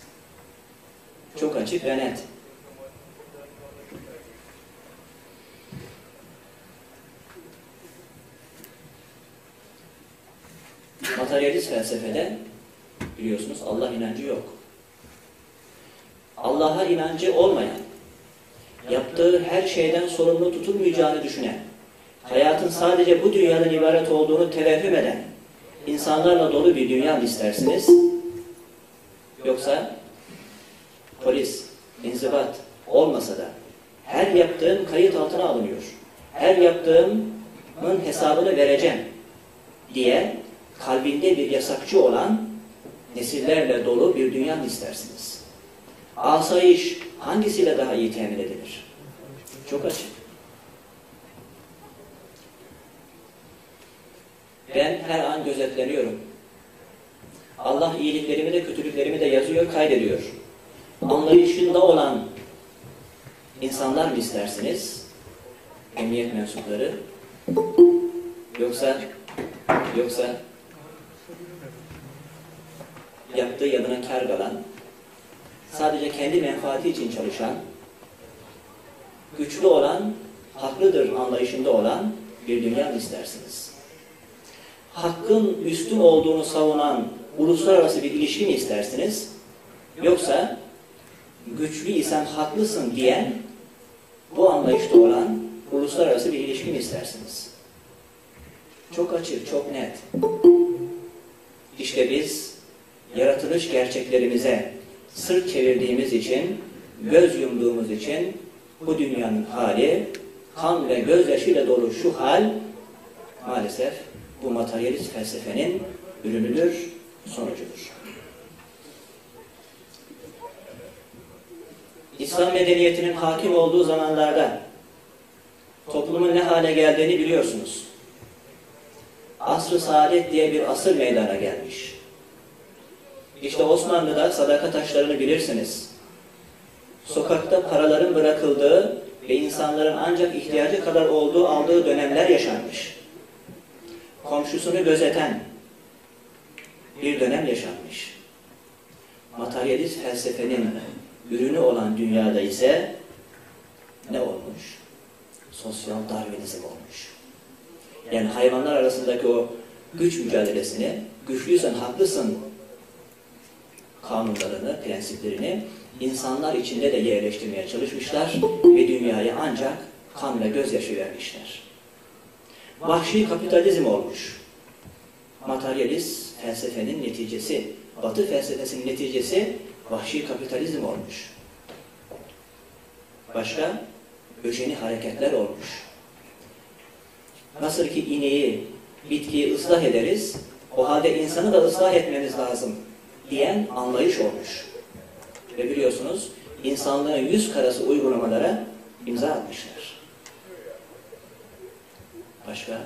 Çok açık ve net. Materyalist felsefede biliyorsunuz Allah inancı yok. Allah'a inancı olmayan, yaptığı her şeyden sorumlu tutulmayacağını düşünen, hayatın sadece bu dünyadan ibaret olduğunu tevehhüm eden insanlarla dolu bir dünya mı istersiniz? Yoksa polis, inzibat olmasa da her yaptığım kayıt altına alınıyor. Her yaptığımın hesabını vereceğim diye kalbinde bir yasakçı olan nesillerle dolu bir dünya mı istersiniz? Asayiş hangisiyle daha iyi temin edilir? Çok açık. Ben her an gözetleniyorum. Allah iyiliklerimi de kötülüklerimi de yazıyor, kaydediyor. Anlayışında olan insanlar mı istersiniz? Emniyet mensupları. Yoksa yoksa yaptığı yanına kar kalan, sadece kendi menfaati için çalışan, güçlü olan, haklıdır anlayışında olan bir dünya mı istersiniz? Hakkın üstün olduğunu savunan uluslararası bir ilişki mi istersiniz? Yoksa güçlü isen haklısın diyen bu anlayışta olan uluslararası bir ilişki mi istersiniz? Çok açık, çok net. İşte biz yaratılış gerçeklerimize sırt çevirdiğimiz için, göz yumduğumuz için bu dünyanın hali, kan ve gözyaşıyla dolu şu hal maalesef bu materyalist felsefenin ürünüdür, sonucudur. İslam medeniyetinin hakim olduğu zamanlarda toplumun ne hale geldiğini biliyorsunuz. Asr-ı Saadet diye bir asır meydana gelmiş. İşte Osmanlı'da sadaka taşlarını bilirsiniz. Sokakta paraların bırakıldığı ve insanların ancak ihtiyacı kadar olduğu aldığı dönemler yaşanmış. Komşusunu gözeten bir dönem yaşanmış. Materyalist felsefenin ürünü olan dünyada ise ne olmuş? Sosyal darwinizm olmuş. Yani hayvanlar arasındaki o güç mücadelesini, güçlüysen haklısın kanunlarını, prensiplerini insanlar içinde de yerleştirmeye çalışmışlar ve dünyaya ancak kan ve gözyaşı vermişler. Vahşi kapitalizm olmuş. Materyalist felsefenin neticesi, batı felsefesinin neticesi vahşi kapitalizm olmuş. Başka öjeni hareketler olmuş. Nasıl ki ineği, bitkiyi ıslah ederiz, o halde insanı da ıslah etmemiz lazım diyen anlayış olmuş. Ve biliyorsunuz insanlığın yüz karası uygulamalara imza atmışlar. Başka?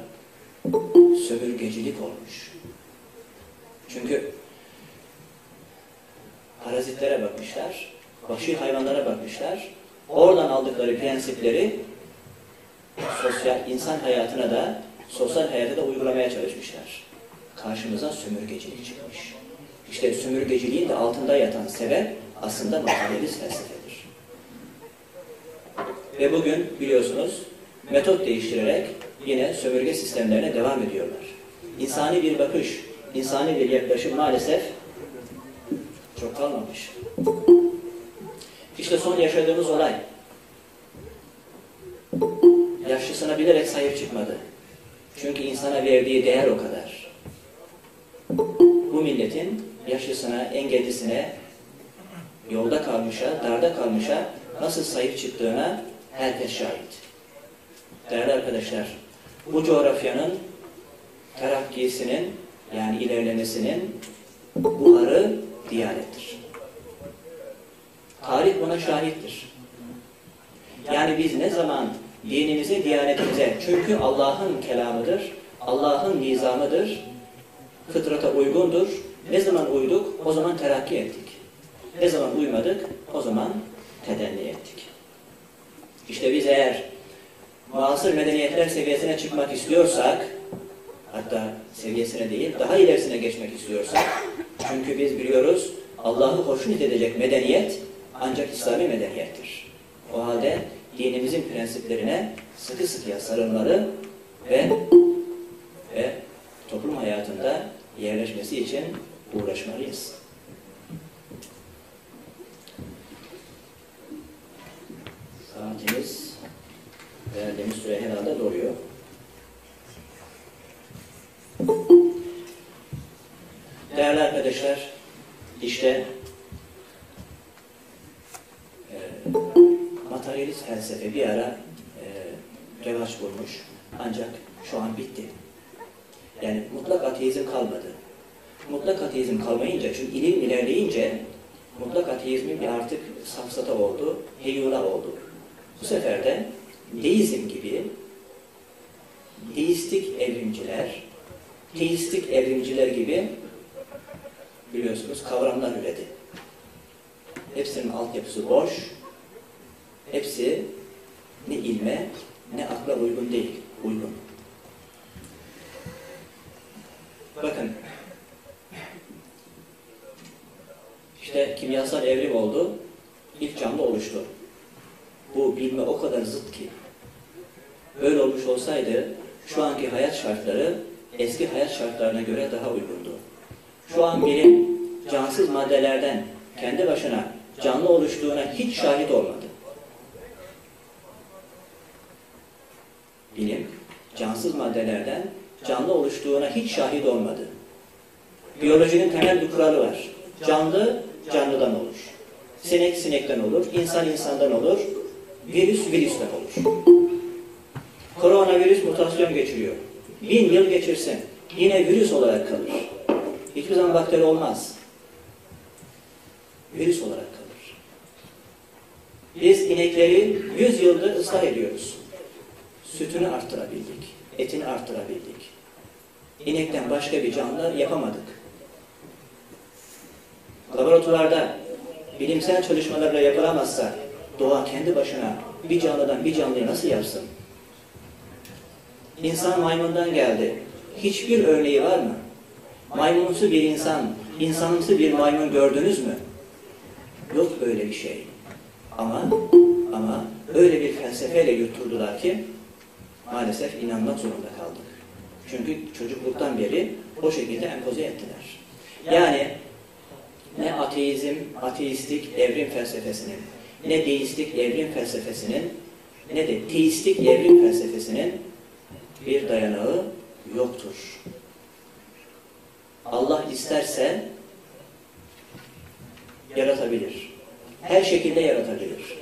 Sömürgecilik olmuş. Çünkü parazitlere bakmışlar, vahşi hayvanlara bakmışlar. Oradan aldıkları prensipleri sosyal insan hayatına da sosyal hayata da uygulamaya çalışmışlar. Karşımıza sömürgecilik çıkmış. İşte sömürgeciliğin de altında yatan sebep aslında materyalist felsefedir. Ve bugün biliyorsunuz metot değiştirerek yine sömürge sistemlerine devam ediyorlar. İnsani bir bakış, insani bir yaklaşım maalesef çok kalmamış. İşte son yaşadığımız olay. Yaşlısına bilerek sahip çıkmadı. Çünkü insana verdiği değer o kadar. Bu milletin yaşlısına, engellisine, yolda kalmışa, darda kalmışa nasıl sahip çıktığına herkes şahit. Değerli arkadaşlar, bu coğrafyanın terakkisinin yani ilerlemesinin buharı Diyanettir. Tarih buna şahittir. Yani biz ne zaman dinimize, diyanetimize, çünkü Allah'ın kelamıdır, Allah'ın nizamıdır, fıtrata uygundur. Ne zaman uyduk, o zaman terakki ettik. Ne zaman uymadık, o zaman tedenni ettik. İşte biz eğer muasır medeniyetler seviyesine çıkmak istiyorsak, hatta seviyesine değil, daha ilerisine geçmek istiyorsak, çünkü biz biliyoruz Allah'ı hoşnut edecek medeniyet ancak İslami medeniyettir. O halde dinimizin prensiplerine sıkı sıkıya sarılmalı ve, ve toplum hayatında yerleşmesi için uğraşmalıyız. Saatimiz verdiğimiz süre herhalde doluyor. Değerli arkadaşlar, işte e, materyalist felsefe bir ara e, revaç bulmuş. Ancak şu an bitti. Yani mutlak ateizm kalmadı. Mutlak ateizm kalmayınca, çünkü ilim ilerleyince mutlak ateizmin bir artık safsata oldu, heyula oldu. Bu sefer de deizm gibi deistik evrimciler, teistik evrimciler gibi biliyorsunuz kavramlar üredi. Hepsinin altyapısı boş, hepsi ne ilme ne akla uygun değil, uygun. Bakın, işte kimyasal evrim oldu, ilk canlı oluştu. Bu bilme o kadar zıt ki. Böyle olmuş olsaydı şu anki hayat şartları eski hayat şartlarına göre daha uygundu. Şu an bilim cansız maddelerden kendi başına canlı oluştuğuna hiç şahit olmadı. Bilim cansız maddelerden canlı oluştuğuna hiç şahit olmadı. Biyolojinin temel bir kuralı var. Canlı canlıdan olur. Sinek sinekten olur, insan insandan olur, virüs virüsten olur. Koronavirüs mutasyon geçiriyor. Bin yıl geçirsin, yine virüs olarak kalır. Hiçbir zaman bakteri olmaz. Virüs olarak kalır. Biz inekleri 100 yıldır ıslah ediyoruz. Sütünü arttırabildik, etini arttırabildik. İnekten başka bir canlı yapamadık. Laboratuvarda bilimsel çalışmalarla yapılamazsa doğa kendi başına bir canlıdan bir canlıyı nasıl yapsın? İnsan maymundan geldi. Hiçbir örneği var mı? Maymunumsu bir insan, insanımsı bir maymun gördünüz mü? Yok böyle bir şey. Ama ama öyle bir felsefeyle yutturdular ki maalesef inanmak zorunda kaldık. Çünkü çocukluktan beri o şekilde empoze ettiler. Yani ne ateizm, ateistik evrim felsefesinin, ne deistik evrim felsefesinin, ne de teistik evrim felsefesinin bir dayanağı yoktur. Allah isterse yaratabilir. Her şekilde yaratabilir.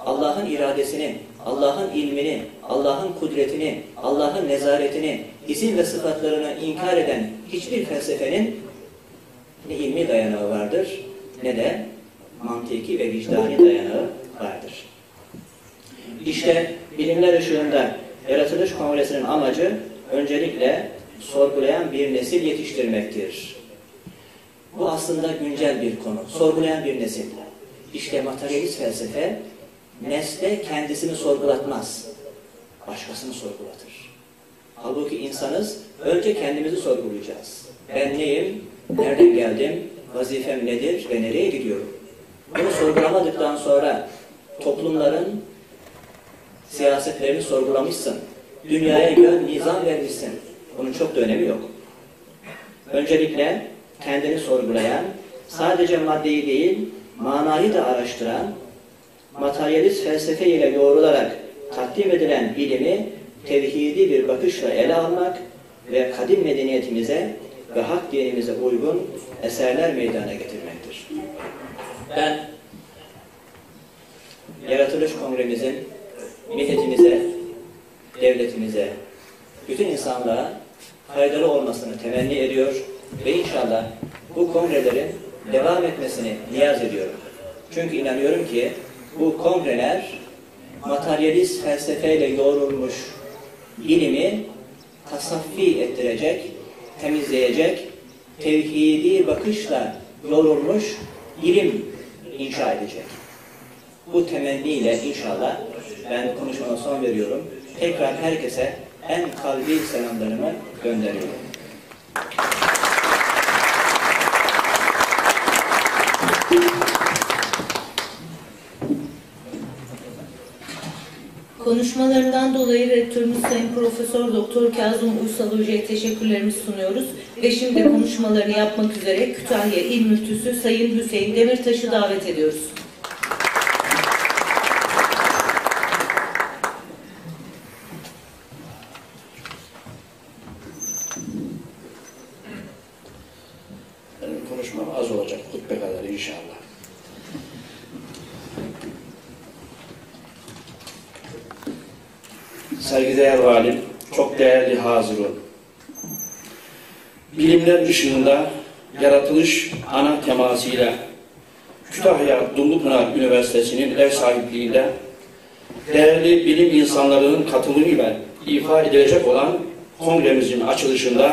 Allah'ın iradesini, Allah'ın ilmini, Allah'ın kudretini, Allah'ın nezaretini, isim ve sıfatlarını inkar eden hiçbir felsefenin ne ilmi dayanağı vardır ne de mantiki ve vicdani dayanağı vardır. İşte bilimler ışığında yaratılış kongresinin amacı öncelikle sorgulayan bir nesil yetiştirmektir. Bu aslında güncel bir konu. Sorgulayan bir nesil. İşte materyalist felsefe nesle kendisini sorgulatmaz. Başkasını sorgulatır. Halbuki insanız, önce kendimizi sorgulayacağız. Ben neyim, nereden geldim, vazifem nedir ve nereye gidiyorum? Bunu sorgulamadıktan sonra toplumların siyasetlerini sorgulamışsın. Dünyaya yön, nizam vermişsin. Bunun çok da önemi yok. Öncelikle kendini sorgulayan, sadece maddeyi değil, manayı da araştıran, materyalist felsefe ile yoğrularak takdim edilen bilimi tevhidi bir bakışla ele almak ve kadim medeniyetimize ve hak dinimize uygun eserler meydana getirmektir. Ben Yaratılış Kongremizin milletimize, devletimize, bütün insanlığa faydalı olmasını temenni ediyor ve inşallah bu kongrelerin devam etmesini niyaz ediyorum. Çünkü inanıyorum ki bu kongreler materyalist felsefeyle yoğrulmuş ilimi tasaffi ettirecek, temizleyecek, tevhidi bakışla yoğrulmuş ilim inşa edecek. Bu temenniyle inşallah ben konuşmama son veriyorum. Tekrar herkese en kalbi selamlarımı gönderiyorum. Konuşmalarından dolayı rektörümüz Sayın Profesör Doktor Kazım Uysal Hoca'ya teşekkürlerimizi sunuyoruz. Ve şimdi konuşmalarını yapmak üzere Kütahya İl Müftüsü Sayın Hüseyin Demirtaş'ı davet ediyoruz. Benim konuşmam az olacak hutbe kadar inşallah. Saygıdeğer valim, çok değerli hazırın. Bilimler ışığında yaratılış ana temasıyla Kütahya Dumlupınar Üniversitesi'nin ev sahipliğinde değerli bilim insanlarının katılımıyla ifa edilecek olan kongremizin açılışında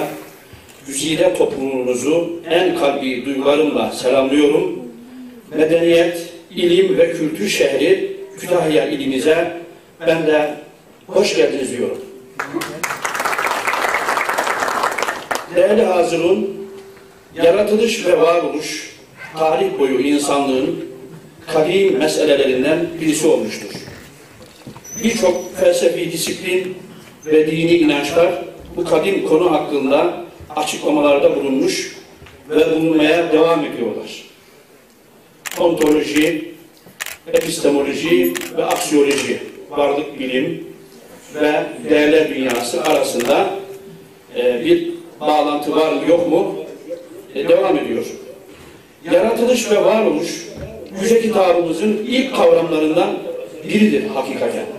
güzide toplumumuzu en kalbi duygularımla selamlıyorum. Medeniyet, ilim ve kültür şehri Kütahya ilimize ben de hoş geldiniz diyorum. Değerli hazırın, yaratılış ve varoluş tarih boyu insanlığın kadim meselelerinden birisi olmuştur. Birçok felsefi disiplin ve dini inançlar bu kadim konu hakkında açıklamalarda bulunmuş ve bulunmaya devam ediyorlar. Ontoloji, epistemoloji ve aksiyoloji, varlık bilim ve değerler dünyası arasında e, bir bağlantı var yok mu E, devam ediyor. Yaratılış ve varoluş Yüce kitabımızın ilk kavramlarından biridir hakikaten.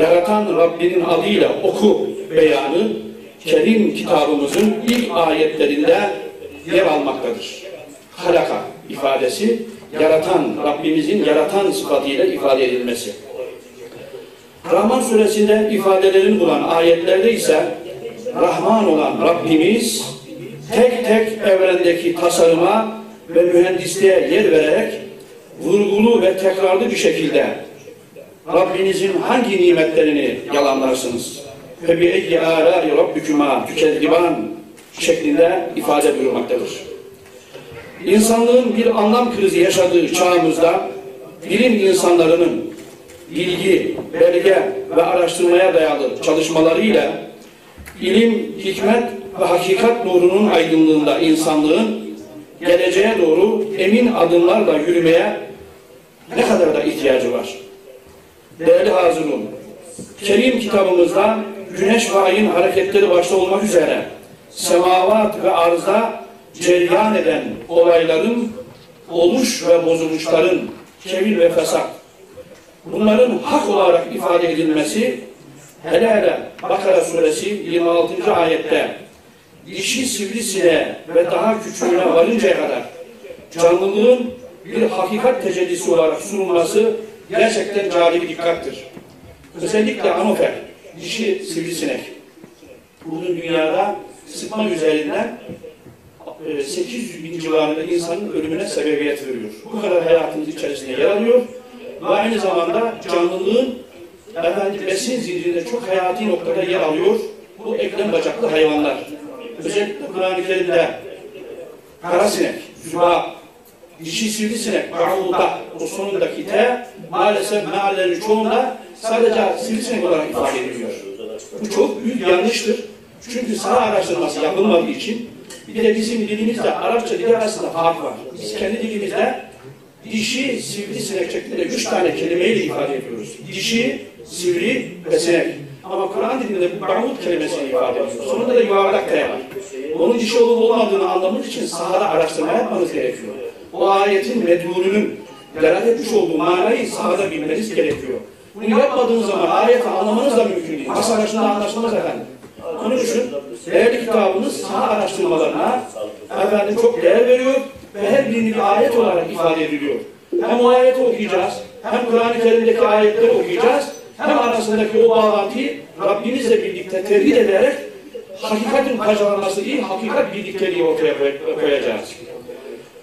Yaratan Rabbinin adıyla oku beyanı Kerim kitabımızın ilk ayetlerinde yer almaktadır. Halaka ifadesi yaratan, Rabbimizin yaratan sıfatıyla ifade edilmesi. Rahman suresinde ifadelerini bulan ayetlerde ise Rahman olan Rabbimiz tek tek evrendeki tasarıma ve mühendisliğe yer vererek vurgulu ve tekrarlı bir şekilde Rabbinizin hangi nimetlerini yalanlarsınız? Ve bir eyyi âlâi rabbükümâ tükezziban şeklinde ifade buyurmaktadır. İnsanlığın bir anlam krizi yaşadığı çağımızda bilim insanlarının bilgi, belge ve araştırmaya dayalı çalışmalarıyla ilim, hikmet ve hakikat nurunun aydınlığında insanlığın geleceğe doğru emin adımlarla yürümeye ne kadar da ihtiyacı var. Değerli hazırım, Kerim kitabımızda güneş ve ayın hareketleri başta olmak üzere semavat ve arzda cereyan eden olayların oluş ve bozuluşların kevil ve fesat bunların hak olarak ifade edilmesi hele hele Bakara suresi 26. ayette dişi sivrisineğe ve daha küçüğüne varıncaya kadar canlılığın bir hakikat tecellisi olarak sunulması gerçekten cari bir dikkattir. Özellikle anofer, dişi sivrisinek. Bugün dünyada sıkma üzerinden e, 800 bin civarında insanın ölümüne sebebiyet veriyor. Bu kadar hayatımız içerisinde yer alıyor ve aynı zamanda canlılığın efendim, besin zincirinde çok hayati noktada yer alıyor bu eklem bacaklı hayvanlar. Özellikle Kur'an-ı Kerim'de karasinek, züba, dişi sivrisinek, bağulda, o sonundaki te maalesef meallerin çoğunda sadece sivrisinek olarak ifade ediliyor. Bu çok büyük yanlıştır. Çünkü saha araştırması yapılmadığı için bir de bizim dilimizde Arapça dili arasında fark var. Biz kendi dilimizde dişi, sivri, sinek şeklinde üç tane kelimeyle ifade ediyoruz. Dişi, sivri ve sinek. Ama Kur'an dilinde bu bağut kelimesini ifade ediyor. Sonunda da yuvarlak T var. Onun dişi olup olmadığını anlamak için sahada araştırma yapmanız gerekiyor. O ayetin medlulünün delalet etmiş olduğu manayı sahada bilmeniz gerekiyor. Bunu yapmadığınız zaman ayeti anlamanız da mümkün değil. Masa başında anlaşılmaz efendim. Onun için değerli kitabımız saha araştırmalarına efendim çok değer veriyor ve her birini bir ayet olarak ifade ediliyor. Hem o ayeti okuyacağız, hem Kur'an-ı Kerim'deki ayetleri okuyacağız, hem arasındaki o bağlantıyı Rabbimizle birlikte tevhid ederek hakikatin parçalanması değil, hakikat birlikteliği ortaya koy- koyacağız.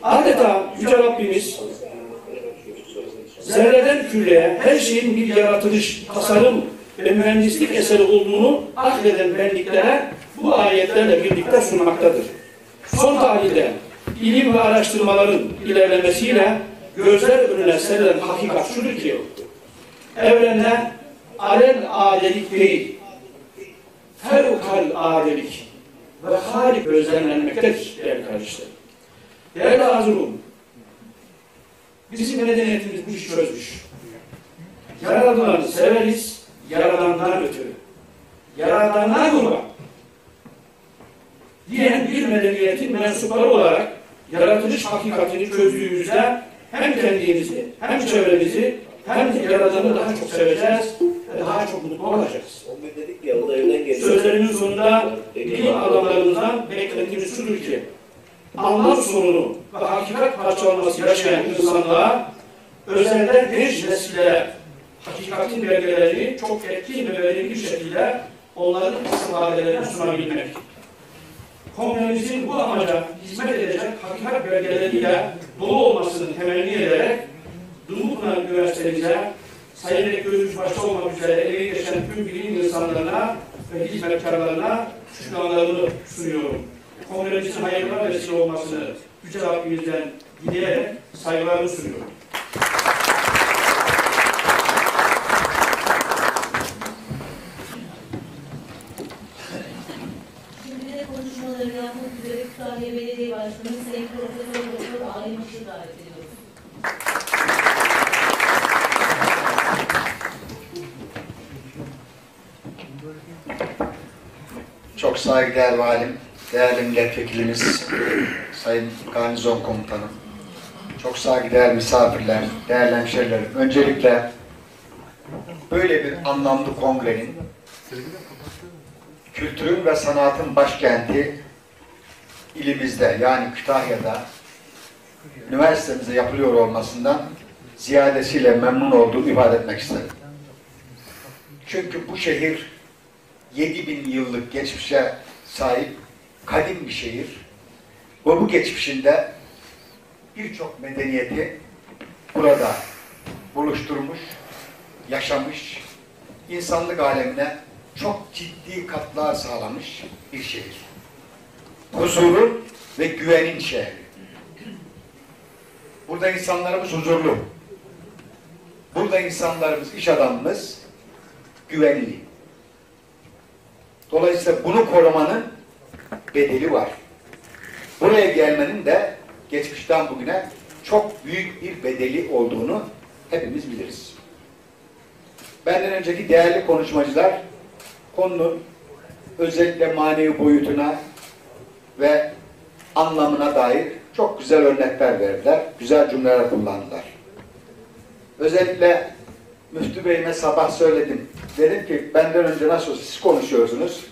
Adeta Yüce Rabbimiz zerreden külleye her şeyin bir yaratılış, tasarım ve mühendislik eseri olduğunu akleden benliklere bu ayetlerle birlikte sunmaktadır. Son tahlilde ilim ve araştırmaların ilerlemesiyle gözler önüne serilen hakikat şudur ki evrende alel adelik değil, fevkal adelik ve halik gözlemlenmektedir değerli kardeşlerim. Değerli hazırım, bizim medeniyetimiz bu işi çözmüş. Yaradılanı severiz, yaradandan ötürü. Yaradandan kurban. Diyen bir medeniyetin mensupları olarak yaratılış hakikatini çözdüğümüzde hem kendimizi, hem çevremizi, hem de Yaradan'ı daha çok seveceğiz ve daha çok mutlu olacağız. Sözlerimin sonunda bilim adamlarımızdan beklentimiz şudur ki, anlam sorunu ve hakikat parçalanması yaşayan insanlığa, özellikle genç nesillere hakikatin belgelerini çok etkin ve verimli bir şekilde onların istifadelerini sunabilmek. Komünizmin bu amaca hizmet edecek hakikat belgeleriyle dolu olmasını temenni ederek Dumlupınar Üniversitemize Sayın Rektör Özgür başta olmak üzere emeği geçen tüm bilim insanlarına ve hizmetkarlarına şükranlarımı sunuyorum. Kongremizin hayırlara vesile olmasını Yüce Rabbimizden dileyerek saygılarımı sunuyorum. Şimdi de konuşmalarını yapmak üzere Kütahya Belediye Başkanı Sayın Profesör Doktor Ali Maş'ı davet ediyoruz. Çok saygıdeğer valim, değerli milletvekilimiz, sayın garnizon komutanım, çok saygıdeğer misafirler, değerli hemşerilerim. Öncelikle böyle bir anlamlı kongrenin kültürün ve sanatın başkenti ilimizde yani Kütahya'da üniversitemizde yapılıyor olmasından ziyadesiyle memnun olduğumu ifade etmek isterim. Çünkü bu şehir 7000 yıllık geçmişe sahip kadim bir şehir ve bu geçmişinde birçok medeniyeti burada buluşturmuş, yaşamış, insanlık alemine çok ciddi katlar sağlamış bir şehir. Huzurun ve güvenin şehri. Burada insanlarımız huzurlu. Burada insanlarımız, iş adamımız güvenli. Dolayısıyla bunu korumanın bedeli var. Buraya gelmenin de geçmişten bugüne çok büyük bir bedeli olduğunu hepimiz biliriz. Benden önceki değerli konuşmacılar konunun özellikle manevi boyutuna ve anlamına dair çok güzel örnekler verdiler. Güzel cümleler kullandılar. Özellikle Müftü Bey'ime sabah söyledim. Dedim ki benden önce nasıl siz konuşuyorsunuz.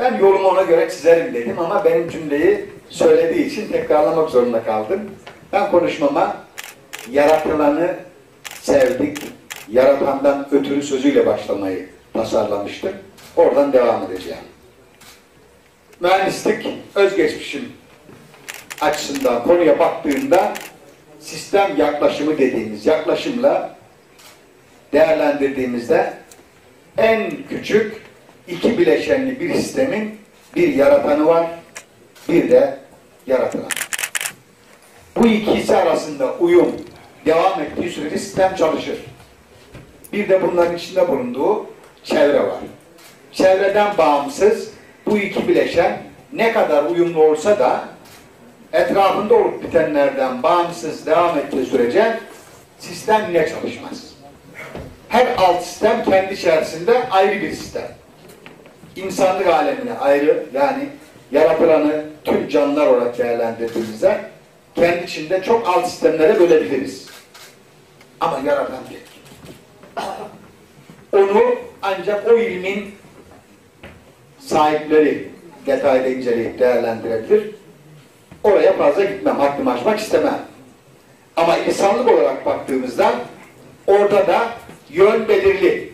Ben yolumu ona göre çizerim dedim ama benim cümleyi söylediği için tekrarlamak zorunda kaldım. Ben konuşmama yaratılanı sevdik, yaratandan ötürü sözüyle başlamayı tasarlamıştım. Oradan devam edeceğim. Mühendislik özgeçmişim açısından konuya baktığında sistem yaklaşımı dediğimiz yaklaşımla değerlendirdiğimizde en küçük iki bileşenli bir sistemin bir yaratanı var, bir de yaratılan. Bu ikisi arasında uyum devam ettiği sürece sistem çalışır. Bir de bunların içinde bulunduğu çevre var. Çevreden bağımsız bu iki bileşen ne kadar uyumlu olsa da etrafında olup bitenlerden bağımsız devam ettiği sürece sistem yine çalışmaz. Her alt sistem kendi içerisinde ayrı bir sistem. İnsanlık alemine ayrı yani yaratılanı tüm canlılar olarak değerlendirdiğimizde kendi içinde çok alt sistemlere bölebiliriz. Ama yaratan tek. *clears throat* Onu ancak o ilmin sahipleri detayda inceleyip değerlendirebilir. Oraya fazla gitmem, hakkımı açmak istemem. Ama insanlık olarak baktığımızda orada da yön belirli.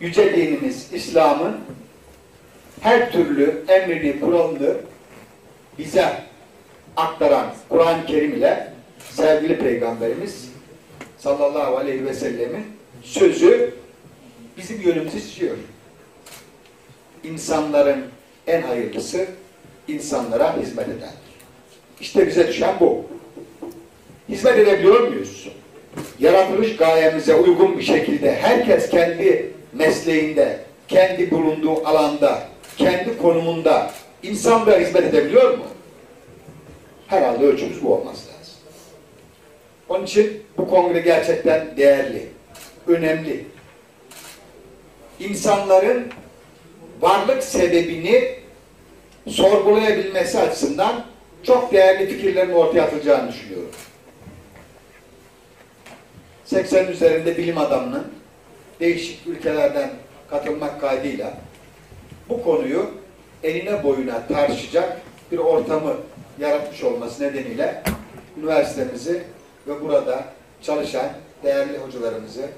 Yüce dinimiz İslam'ın her türlü emrini, kuralını bize aktaran Kur'an-ı Kerim ile sevgili Peygamberimiz sallallahu aleyhi ve sellemin sözü bizim yönümüzü çiziyor. İnsanların en hayırlısı insanlara hizmet eden. İşte bize düşen bu. Hizmet edebiliyor muyuz? Yaratılış gayemize uygun bir şekilde herkes kendi mesleğinde, kendi bulunduğu alanda, kendi konumunda insanlara hizmet edebiliyor mu? Herhalde ölçümüz bu olması lazım. Onun için bu kongre gerçekten değerli, önemli. İnsanların varlık sebebini sorgulayabilmesi açısından çok değerli fikirlerin ortaya atılacağını düşünüyorum. 80 üzerinde bilim adamının değişik ülkelerden katılmak kaydıyla bu konuyu enine boyuna tartışacak bir ortamı yaratmış olması nedeniyle üniversitemizi ve burada çalışan değerli hocalarımızı,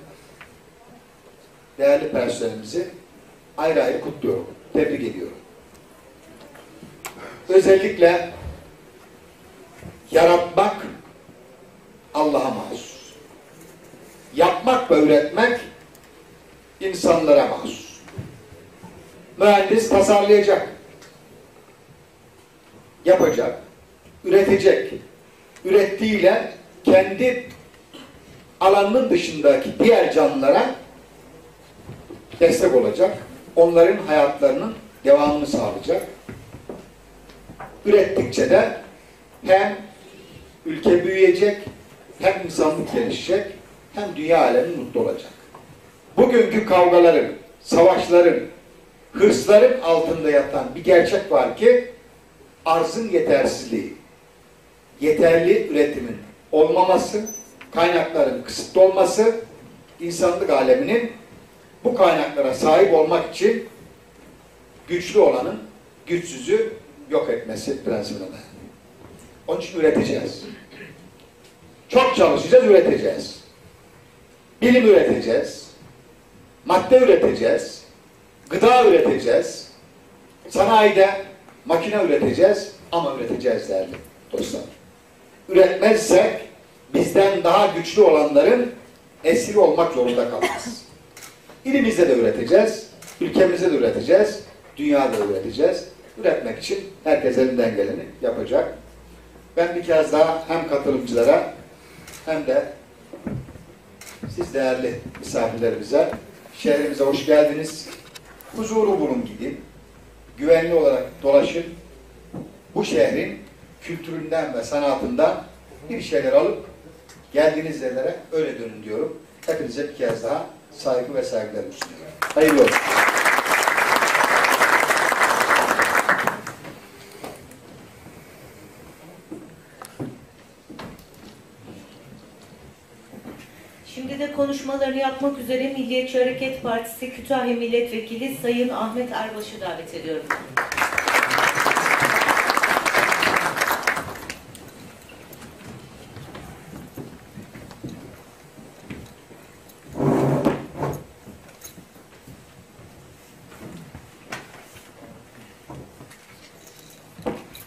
değerli personelimizi ayrı ayrı kutluyorum. Tebrik ediyorum. Özellikle yaratmak Allah'a mahsus. Yapmak ve üretmek insanlara mahsus. Mühendis tasarlayacak. Yapacak. Üretecek. Ürettiğiyle kendi alanının dışındaki diğer canlılara destek olacak. Onların hayatlarının devamını sağlayacak. Ürettikçe de hem ülke büyüyecek, hem insanlık gelişecek, hem dünya alemi mutlu olacak. Bugünkü kavgaların, savaşların, hırsların altında yatan bir gerçek var ki arzın yetersizliği, yeterli üretimin olmaması, kaynakların kısıtlı olması, insanlık aleminin bu kaynaklara sahip olmak için güçlü olanın güçsüzü yok etmesi prensibine dayanıyor. Onun için üreteceğiz. Çok çalışacağız, üreteceğiz. Bilim üreteceğiz. Madde üreteceğiz. Gıda üreteceğiz. Sanayide makine üreteceğiz ama üreteceğiz değerli dostlar. Üretmezsek bizden daha güçlü olanların esiri olmak zorunda kalırız. İlimizde de üreteceğiz, ülkemizde de üreteceğiz, dünyada da üreteceğiz. Üretmek için herkes elinden geleni yapacak. Ben bir kez daha hem katılımcılara hem de siz değerli misafirlerimize şehrimize hoş geldiniz. Huzuru bulun gidin. Güvenli olarak dolaşın. Bu şehrin kültüründen ve sanatından bir şeyler alıp geldiğiniz yerlere öyle dönün diyorum. Hepinize bir kez daha saygı ve saygılarımı sunuyorum. Hayırlı olsun. Şimdi Şimdi de konuşmalarını yapmak üzere Milliyetçi Hareket Partisi Kütahya Milletvekili Sayın Ahmet Erbaş'ı davet ediyorum.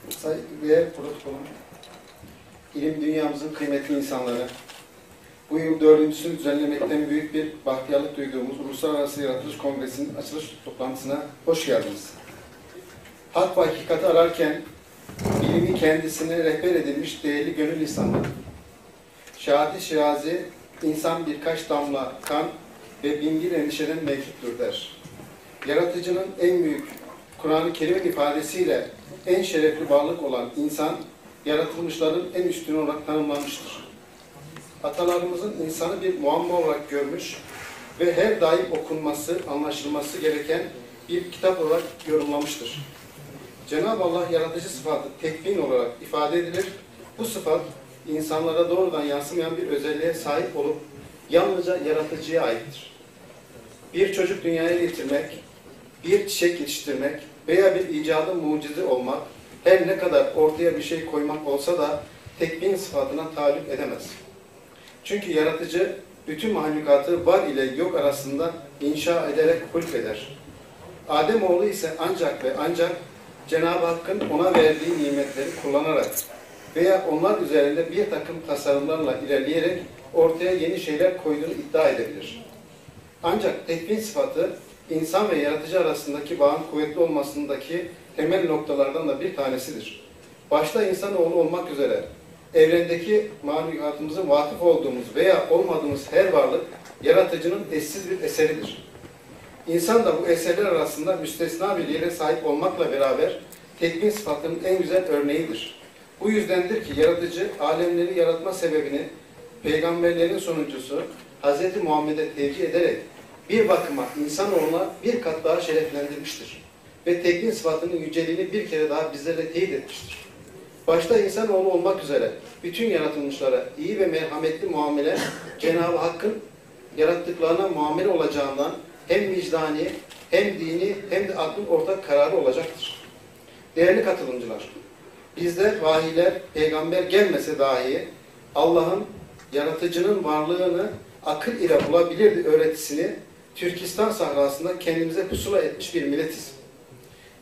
Saygıdeğer protokolüm, ilim dünyamızın kıymetli insanları, bu yıl dördüncüsünü düzenlemekten büyük bir bahtiyarlık duyduğumuz Uluslararası Yaratılış Kongresi'nin açılış toplantısına hoş geldiniz. Hak ve hakikati ararken bilimi kendisine rehber edilmiş değerli gönül insanları. Şahati Şirazi, insan birkaç damla kan ve bin bir endişeden mevcuttur der. Yaratıcının en büyük Kur'an-ı Kerim'in ifadesiyle en şerefli varlık olan insan, yaratılmışların en üstünü olarak tanımlanmıştır. Atalarımızın insanı bir muamma olarak görmüş ve her daim okunması, anlaşılması gereken bir kitap olarak yorumlamıştır. Cenab-ı Allah yaratıcı sıfatı tekvin olarak ifade edilir. Bu sıfat insanlara doğrudan yansımayan bir özelliğe sahip olup yalnızca yaratıcıya aittir. Bir çocuk dünyaya getirmek, bir çiçek yetiştirmek veya bir icadın mucize olmak, her ne kadar ortaya bir şey koymak olsa da tekvin sıfatına talip edemez. Çünkü yaratıcı bütün mahlukatı var ile yok arasında inşa ederek hulk eder. Ademoğlu ise ancak ve ancak Cenab-ı Hakk'ın ona verdiği nimetleri kullanarak veya onlar üzerinde bir takım tasarımlarla ilerleyerek ortaya yeni şeyler koyduğunu iddia edebilir. Ancak tekvin sıfatı insan ve yaratıcı arasındaki bağın kuvvetli olmasındaki temel noktalardan da bir tanesidir. Başta insanoğlu olmak üzere evrendeki mahlukatımızın vakıf olduğumuz veya olmadığımız her varlık yaratıcının eşsiz bir eseridir. İnsan da bu eserler arasında müstesna bir yere sahip olmakla beraber tekvin sıfatının en güzel örneğidir. Bu yüzdendir ki yaratıcı alemleri yaratma sebebini peygamberlerin sonuncusu Hz. Muhammed'e tevcih ederek bir bakıma insanoğluna bir kat daha şereflendirmiştir. Ve tekvin sıfatının yüceliğini bir kere daha bizlerle teyit etmiştir. Başta insanoğlu olmak üzere bütün yaratılmışlara iyi ve merhametli muamele *laughs* Cenab-ı Hakk'ın yarattıklarına muamele olacağından hem vicdani hem dini hem de aklın ortak kararı olacaktır. Değerli katılımcılar, bizler vahiler, peygamber gelmese dahi Allah'ın yaratıcının varlığını akıl ile bulabilirdi öğretisini Türkistan sahrasında kendimize pusula etmiş bir milletiz.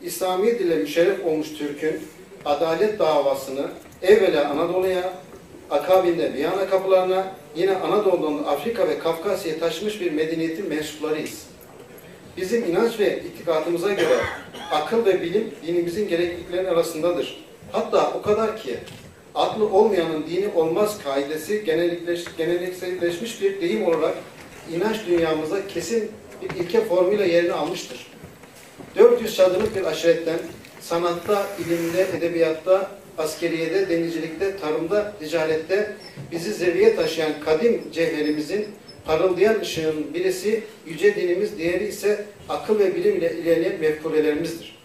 İslamiyet ile müşerref olmuş Türk'ün adalet davasını evvela Anadolu'ya, akabinde Viyana kapılarına, yine Anadolu'dan Afrika ve Kafkasya'ya taşımış bir medeniyetin mensuplarıyız. Bizim inanç ve itikadımıza göre akıl ve bilim dinimizin gerekliliklerinin arasındadır. Hatta o kadar ki aklı olmayanın dini olmaz kaidesi genellikleş, genelikselleşmiş bir deyim olarak inanç dünyamıza kesin bir ilke formuyla yerini almıştır. 400 çadırlık bir aşiretten sanatta, ilimde, edebiyatta, askeriyede, denizcilikte, tarımda, ticarette bizi zirveye taşıyan kadim cevherimizin parıldayan ışığın birisi yüce dinimiz, diğeri ise akıl ve bilim ile ilerleyen mefkurelerimizdir.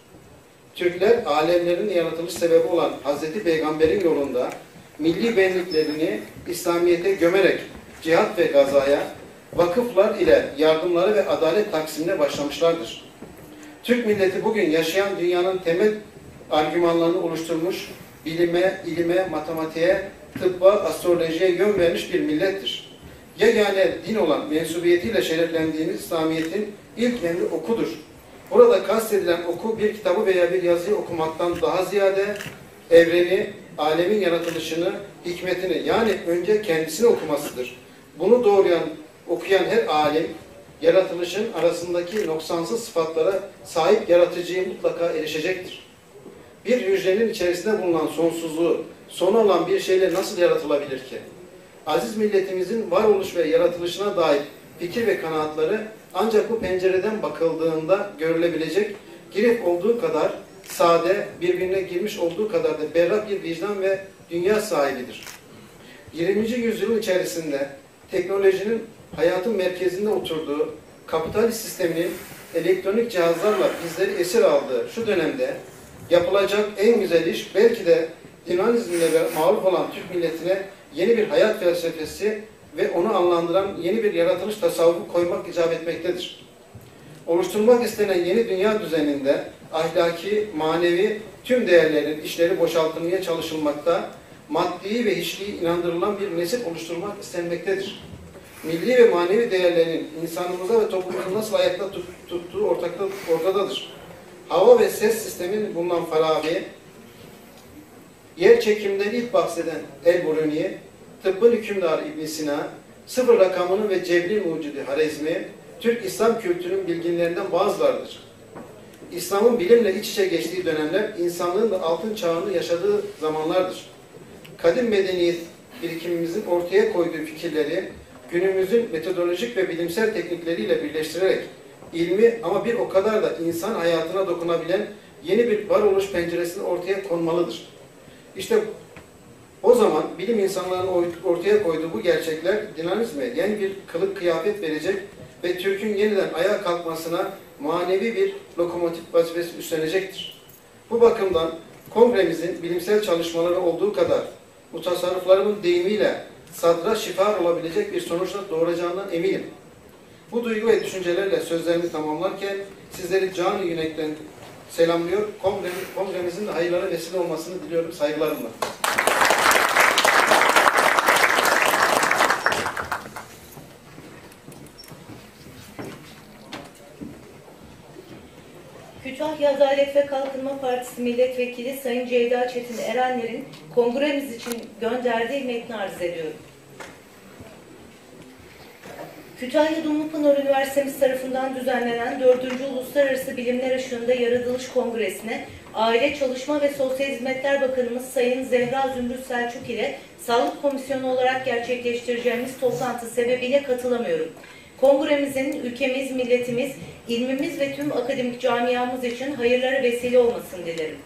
Türkler alemlerin yaratılış sebebi olan Hz. Peygamber'in yolunda milli benliklerini İslamiyet'e gömerek cihat ve gazaya, vakıflar ile yardımları ve adalet taksimine başlamışlardır. Türk milleti bugün yaşayan dünyanın temel argümanlarını oluşturmuş, bilime, ilime, matematiğe, tıbba, astrolojiye yön vermiş bir millettir. Yegane din olan mensubiyetiyle şereflendiğimiz İslamiyet'in ilk emri okudur. Burada kastedilen oku bir kitabı veya bir yazıyı okumaktan daha ziyade evreni, alemin yaratılışını, hikmetini yani önce kendisini okumasıdır. Bunu doğruyan, okuyan her alim, yaratılışın arasındaki noksansız sıfatlara sahip yaratıcıya mutlaka erişecektir. Bir hücrenin içerisinde bulunan sonsuzluğu, sonu olan bir şeyle nasıl yaratılabilir ki? Aziz milletimizin varoluş ve yaratılışına dair fikir ve kanaatları ancak bu pencereden bakıldığında görülebilecek, girip olduğu kadar sade, birbirine girmiş olduğu kadar da berrak bir vicdan ve dünya sahibidir. 20. yüzyılın içerisinde teknolojinin hayatın merkezinde oturduğu kapitalist sistemin elektronik cihazlarla bizleri esir aldığı şu dönemde yapılacak en güzel iş belki de dinamizmle maruf olan Türk milletine yeni bir hayat felsefesi ve onu anlandıran yeni bir yaratılış tasavvufu koymak icap etmektedir. Oluşturulmak istenen yeni dünya düzeninde ahlaki, manevi tüm değerlerin işleri boşaltılmaya çalışılmakta, maddi ve hiçliği inandırılan bir nesil oluşturmak istenmektedir. Milli ve manevi değerlerin insanımıza ve toplumumuza nasıl ayakta tut- tuttuğu ortakta, ortadadır. Hava ve ses sisteminin bulunan Farabi, yer çekiminden ilk bahseden El-Buruni, tıbbın hükümdarı ibn Sina, sıfır rakamını ve cebri mucidi Harezmi, Türk İslam kültürünün bilginlerinden bazılarıdır. İslam'ın bilimle iç içe geçtiği dönemler, insanlığın da altın çağını yaşadığı zamanlardır. Kadim medeniyet birikimimizin ortaya koyduğu fikirleri, günümüzün metodolojik ve bilimsel teknikleriyle birleştirerek, ilmi ama bir o kadar da insan hayatına dokunabilen yeni bir varoluş penceresini ortaya konmalıdır. İşte o zaman bilim insanlarının ortaya koyduğu bu gerçekler dinamizme yeni bir kılık kıyafet verecek ve Türk'ün yeniden ayağa kalkmasına manevi bir lokomotif vazifesi üstlenecektir. Bu bakımdan kongremizin bilimsel çalışmaları olduğu kadar mutasarrıflarımın deyimiyle sadra şifa olabilecek bir sonuçla doğuracağından eminim. Bu duygu ve düşüncelerle sözlerimi tamamlarken sizleri canı yürekten selamlıyor. Kongremiz, kongremizin de hayırlara vesile olmasını diliyorum saygılarımla. Kütahya Adalet ve Kalkınma Partisi Milletvekili Sayın Ceyda Çetin Erenler'in kongremiz için gönderdiği metni arz ediyorum. Kütahya Dumlupınar Üniversitemiz tarafından düzenlenen 4. Uluslararası Bilimler Işığında Yaratılış Kongresi'ne Aile Çalışma ve Sosyal Hizmetler Bakanımız Sayın Zehra Zümrüt Selçuk ile Sağlık Komisyonu olarak gerçekleştireceğimiz toplantı sebebiyle katılamıyorum. Kongremizin ülkemiz, milletimiz, ilmimiz ve tüm akademik camiamız için hayırlara vesile olmasını dilerim.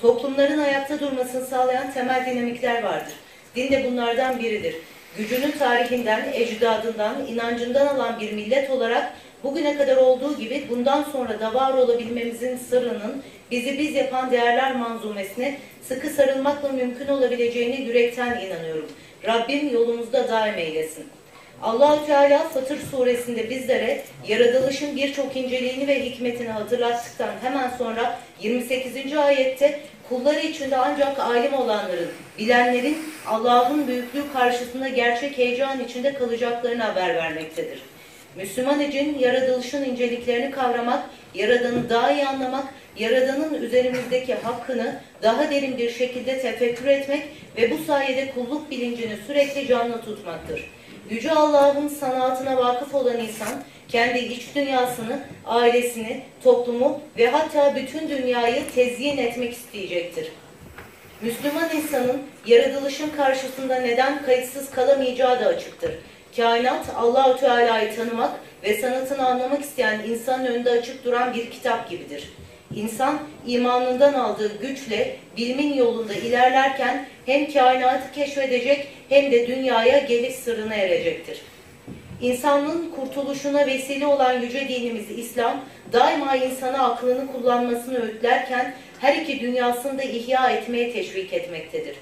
Toplumların ayakta durmasını sağlayan temel dinamikler vardır. Din de bunlardan biridir. Gücünün tarihinden, ecdadından, inancından alan bir millet olarak bugüne kadar olduğu gibi bundan sonra da var olabilmemizin sırrının bizi biz yapan değerler manzumesine sıkı sarılmakla mümkün olabileceğine yürekten inanıyorum. Rabbim yolumuzda daim eylesin. Allahü Teala Fatır suresinde bizlere yaratılışın birçok inceliğini ve hikmetini hatırlattıktan hemen sonra 28. ayette kulları içinde ancak alim olanların, bilenlerin Allah'ın büyüklüğü karşısında gerçek heyecan içinde kalacaklarını haber vermektedir. Müslüman için yaratılışın inceliklerini kavramak, Yaradan'ı daha iyi anlamak, Yaradan'ın üzerimizdeki hakkını daha derin bir şekilde tefekkür etmek ve bu sayede kulluk bilincini sürekli canlı tutmaktır. Yüce Allah'ın sanatına vakıf olan insan, kendi iç dünyasını, ailesini, toplumu ve hatta bütün dünyayı tezyin etmek isteyecektir. Müslüman insanın yaratılışın karşısında neden kayıtsız kalamayacağı da açıktır. Kainat Allahü Teala'yı tanımak ve sanatını anlamak isteyen insanın önünde açık duran bir kitap gibidir. İnsan imanından aldığı güçle bilimin yolunda ilerlerken hem kainatı keşfedecek hem de dünyaya geliş sırrına erecektir. İnsanlığın kurtuluşuna vesile olan yüce dinimiz İslam, daima insana aklını kullanmasını öğütlerken her iki dünyasını da ihya etmeye teşvik etmektedir.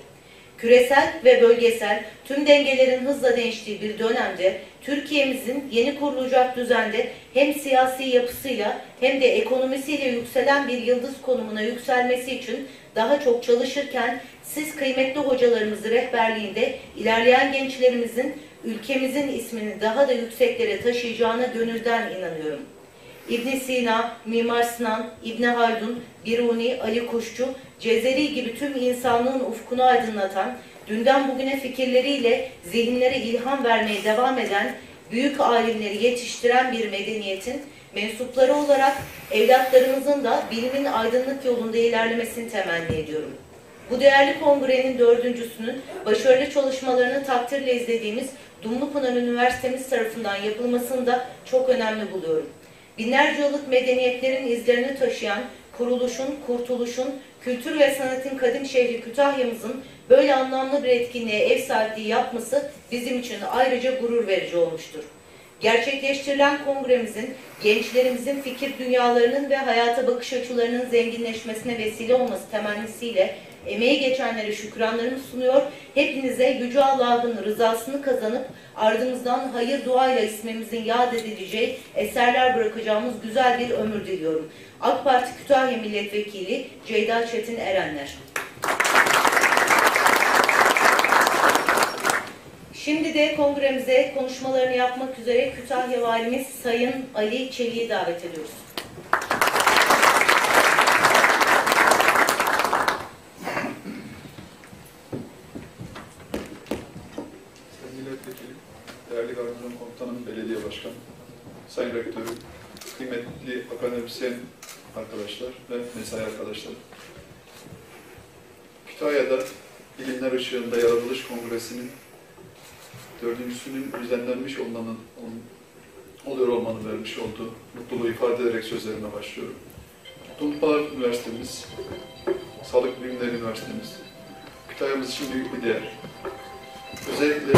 Küresel ve bölgesel tüm dengelerin hızla değiştiği bir dönemde Türkiye'mizin yeni kurulacak düzende hem siyasi yapısıyla hem de ekonomisiyle yükselen bir yıldız konumuna yükselmesi için daha çok çalışırken siz kıymetli hocalarımızı rehberliğinde ilerleyen gençlerimizin ülkemizin ismini daha da yükseklere taşıyacağına gönülden inanıyorum. İbn Sina, Mimar Sinan, İbn Haldun, Biruni, Ali Kuşçu, Cezeri gibi tüm insanlığın ufkunu aydınlatan, dünden bugüne fikirleriyle zihinlere ilham vermeye devam eden, büyük alimleri yetiştiren bir medeniyetin mensupları olarak evlatlarımızın da bilimin aydınlık yolunda ilerlemesini temenni ediyorum. Bu değerli kongrenin dördüncüsünün başarılı çalışmalarını takdirle izlediğimiz Dumlupınar Üniversitemiz tarafından yapılmasını da çok önemli buluyorum. Binlerce yıllık medeniyetlerin izlerini taşıyan kuruluşun, kurtuluşun, kültür ve sanatın kadim şehri Kütahya'mızın böyle anlamlı bir etkinliğe ev sahipliği yapması bizim için ayrıca gurur verici olmuştur. Gerçekleştirilen kongremizin gençlerimizin fikir dünyalarının ve hayata bakış açılarının zenginleşmesine vesile olması temennisiyle emeği geçenlere şükranlarımı sunuyor. Hepinize Yüce Allah'ın rızasını kazanıp ardımızdan hayır duayla ismimizin yad edileceği eserler bırakacağımız güzel bir ömür diliyorum. AK Parti Kütahya Milletvekili Ceyda Çetin Erenler. Şimdi de kongremize konuşmalarını yapmak üzere Kütahya Valimiz Sayın Ali Çelik'i davet ediyoruz. Sayın Milletvekili, değerli garnizon başkanı, sayın rektörüm, kıymetli akademisyen arkadaşlar ve mesai arkadaşlar. Kütahya'da Bilimler Işığında Yaratılış Kongresi'nin dördüncüsünün düzenlenmiş olmanın, ol- oluyor olmanın vermiş olduğu mutluluğu ifade ederek sözlerime başlıyorum. Tumpa Üniversitemiz, Sağlık Bilimleri Üniversitemiz, Kütahya'mız için büyük bir değer. Özellikle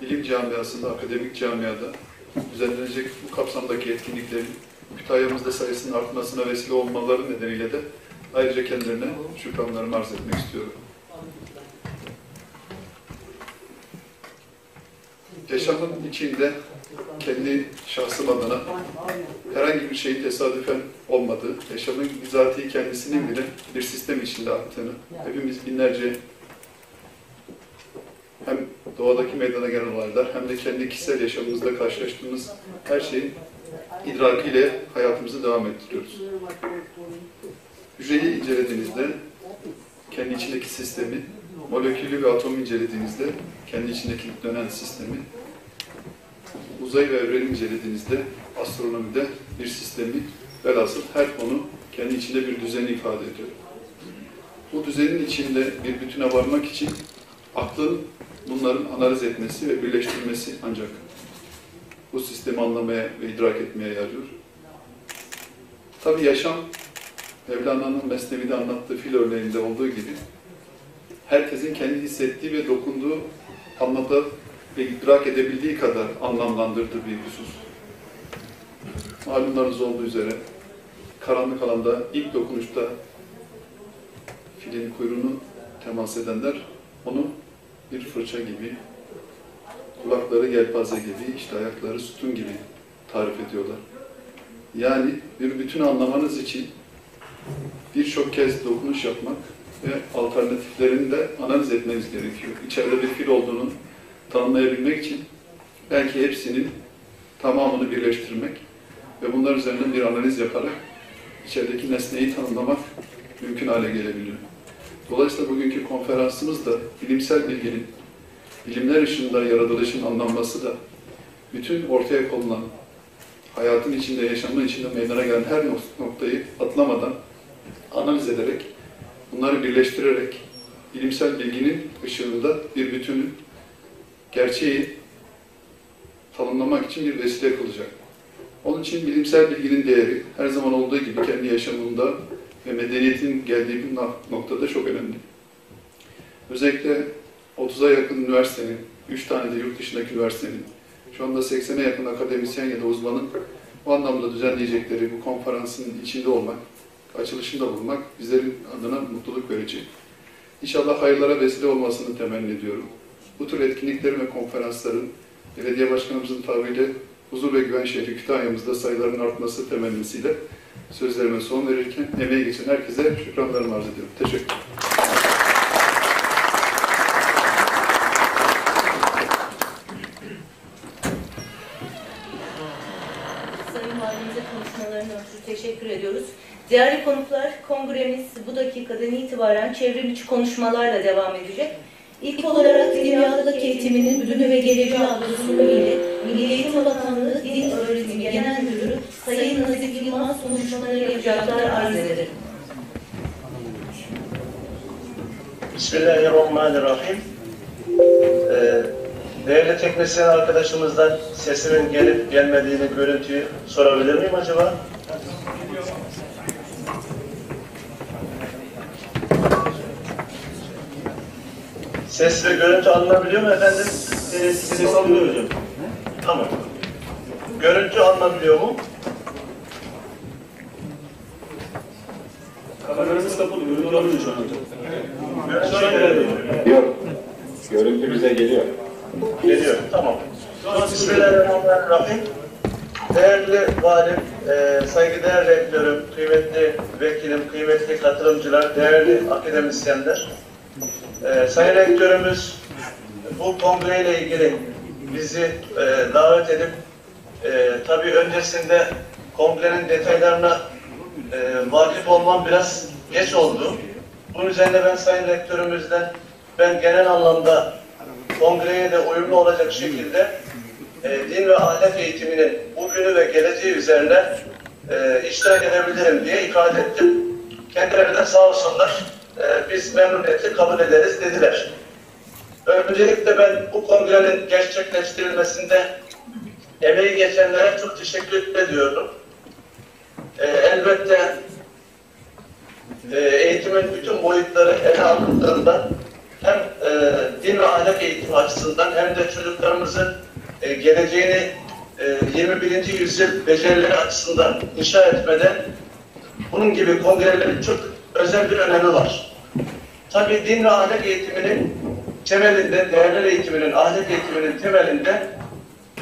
bilim camiasında, akademik camiada düzenlenecek bu kapsamdaki etkinliklerin Kütahya'mızda sayısının artmasına vesile olmaları nedeniyle de ayrıca kendilerine şükranlarımı arz etmek istiyorum. Yaşamın içinde kendi şahsım adına herhangi bir şeyin tesadüfen olmadığı, yaşamın bizatihi kendisinin bile bir sistem içinde aktığını, hepimiz binlerce hem doğadaki meydana gelen olaylar hem de kendi kişisel yaşamımızda karşılaştığımız her şeyin idrakiyle hayatımızı devam ettiriyoruz. Hücreyi incelediğinizde kendi içindeki sistemi, molekülü ve atomu incelediğinizde kendi içindeki dönen sistemi, uzay ve evreni incelediğinizde astronomide bir sistemi, velhasıl her konu kendi içinde bir düzeni ifade ediyor. Bu düzenin içinde bir bütüne varmak için aklın bunların analiz etmesi ve birleştirmesi ancak bu sistemi anlamaya ve idrak etmeye yarıyor. Tabi yaşam, Mevlana'nın Mesnevi'de anlattığı fil örneğinde olduğu gibi herkesin kendi hissettiği ve dokunduğu, anladığı ve idrak edebildiği kadar anlamlandırdığı bir husus. Malumlarınız olduğu üzere karanlık alanda ilk dokunuşta filin kuyruğunu temas edenler onu bir fırça gibi, kulakları yelpaze gibi, işte ayakları sütun gibi tarif ediyorlar. Yani bir bütün anlamanız için birçok kez dokunuş yapmak ve alternatiflerini de analiz etmeniz gerekiyor. İçeride bir fil olduğunu tanımlayabilmek için belki hepsinin tamamını birleştirmek ve bunlar üzerinden bir analiz yaparak içerideki nesneyi tanımlamak mümkün hale gelebiliyor. Dolayısıyla bugünkü konferansımız da bilimsel bilginin, bilimler ışığında yaratılışın anlanması da bütün ortaya konulan, hayatın içinde, yaşamın içinde meydana gelen her noktayı atlamadan analiz ederek, bunları birleştirerek bilimsel bilginin ışığında bir bütünü, gerçeği tanımlamak için bir vesile kılacak. Onun için bilimsel bilginin değeri her zaman olduğu gibi kendi yaşamında ve medeniyetin geldiği bir noktada çok önemli. Özellikle 30'a yakın üniversitenin, 3 tane de yurt dışındaki üniversitenin, şu anda 80'e yakın akademisyen ya da uzmanın bu anlamda düzenleyecekleri bu konferansın içinde olmak, açılışında bulunmak bizlerin adına mutluluk verici. İnşallah hayırlara vesile olmasını temenni ediyorum. Bu tür etkinliklerin ve konferansların belediye başkanımızın tabiriyle huzur ve güven şehri Kütahya'mızda sayıların artması temennisiyle sözlerime son verirken emeği geçen herkese şükranlarımı arz ediyorum. Teşekkür ederim. Konuşmalarını ötürü teşekkür ediyoruz. Değerli konuklar, kongremiz bu dakikadan itibaren çevrim içi konuşmalarla devam edecek. İlk olarak Dünyadaki Eğitiminin Bütünü ve Geleceği adlı sunumu ile Milli Eğitim Bakanlığı Din Öğretimi Genel Müdürü Sayın Nazif Yılmaz konuşmaları yapacaklar arz ederim. Bismillahirrahmanirrahim. Ee, değerli teknisyen arkadaşımızdan sesimin gelip gelmediğini, görüntüyü sorabilir miyim acaba? Ses ve görüntü alınabiliyor mu efendim? Ses, ses alıyor hocam. Tamam. Görüntü alınabiliyor mu? Kameramız kapalı, görüntü almıyor şu an. Şu an geliyor. Yok. Görüntü bize geliyor. Geliyor, tamam. Bismillahirrahmanirrahim. Değerli valim, e, saygıdeğer rektörüm, kıymetli vekilim, kıymetli katılımcılar, değerli akademisyenler. E, Sayın rektörümüz bu kongreyle ilgili bizi e, davet edip e, tabii öncesinde kongrenin detaylarına e, vakıf olmam biraz geç oldu. Bunun üzerine ben Sayın Rektörümüzden ben genel anlamda kongreye de uyumlu olacak şekilde e, din ve ahlak eğitiminin bugünü ve geleceği üzerine e, iştirak edebilirim diye ifade ettim. Kendileri de sağ olsunlar e, biz memnuniyetle kabul ederiz dediler. Öncelikle ben bu kongrenin gerçekleştirilmesinde emeği geçenlere çok teşekkür ediyorum. E, elbette e, eğitimin bütün boyutları ele alındığında hem e, din ve ahlak eğitimi açısından hem de çocuklarımızın e, geleceğini e, 21. yüzyıl becerileri açısından inşa etmede bunun gibi kongrelerin çok özel bir önemi var. Tabii din ve ahlak eğitiminin temelinde, değerler eğitiminin, ahlak eğitiminin temelinde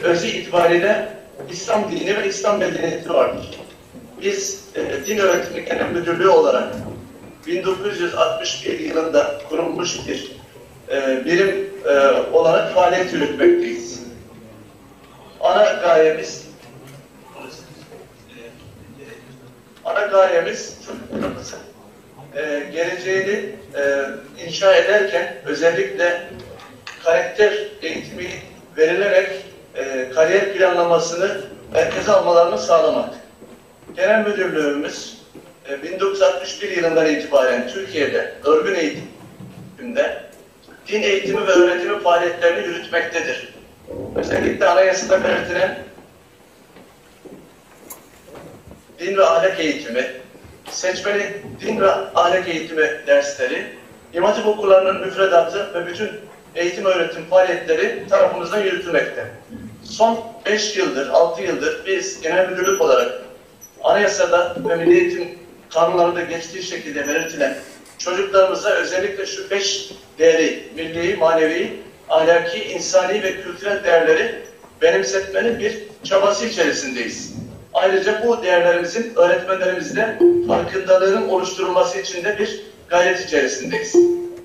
özü itibariyle İslam dini ve İslam medeniyeti vardır. Biz e, Din Öğretimi Genel Müdürlüğü olarak 1961 yılında kurulmuş bir e, birim e, olarak faaliyet yürütmekteyiz. Ana gayemiz ana gayemiz e, geleceğini e, inşa ederken özellikle karakter eğitimi verilerek e, kariyer planlamasını merkeze almalarını sağlamak. Genel Müdürlüğümüz e, 1961 yılından itibaren Türkiye'de örgün eğitimde din eğitimi ve öğretimi faaliyetlerini yürütmektedir. Özellikle anayasada belirtilen din ve ahlak eğitimi, seçmeli din ve ahlak eğitimi dersleri, İmam Hatip okullarının müfredatı ve bütün eğitim öğretim faaliyetleri tarafımızdan yürütülmekte. Son 5 yıldır, 6 yıldır biz genel müdürlük olarak anayasada ve milli eğitim kanunlarında geçtiği şekilde belirtilen çocuklarımıza özellikle şu beş değeri, milli, manevi, ahlaki, insani ve kültürel değerleri benimsetmenin bir çabası içerisindeyiz. Ayrıca bu değerlerimizin öğretmenlerimizde farkındalığının oluşturulması için de bir gayret içerisindeyiz.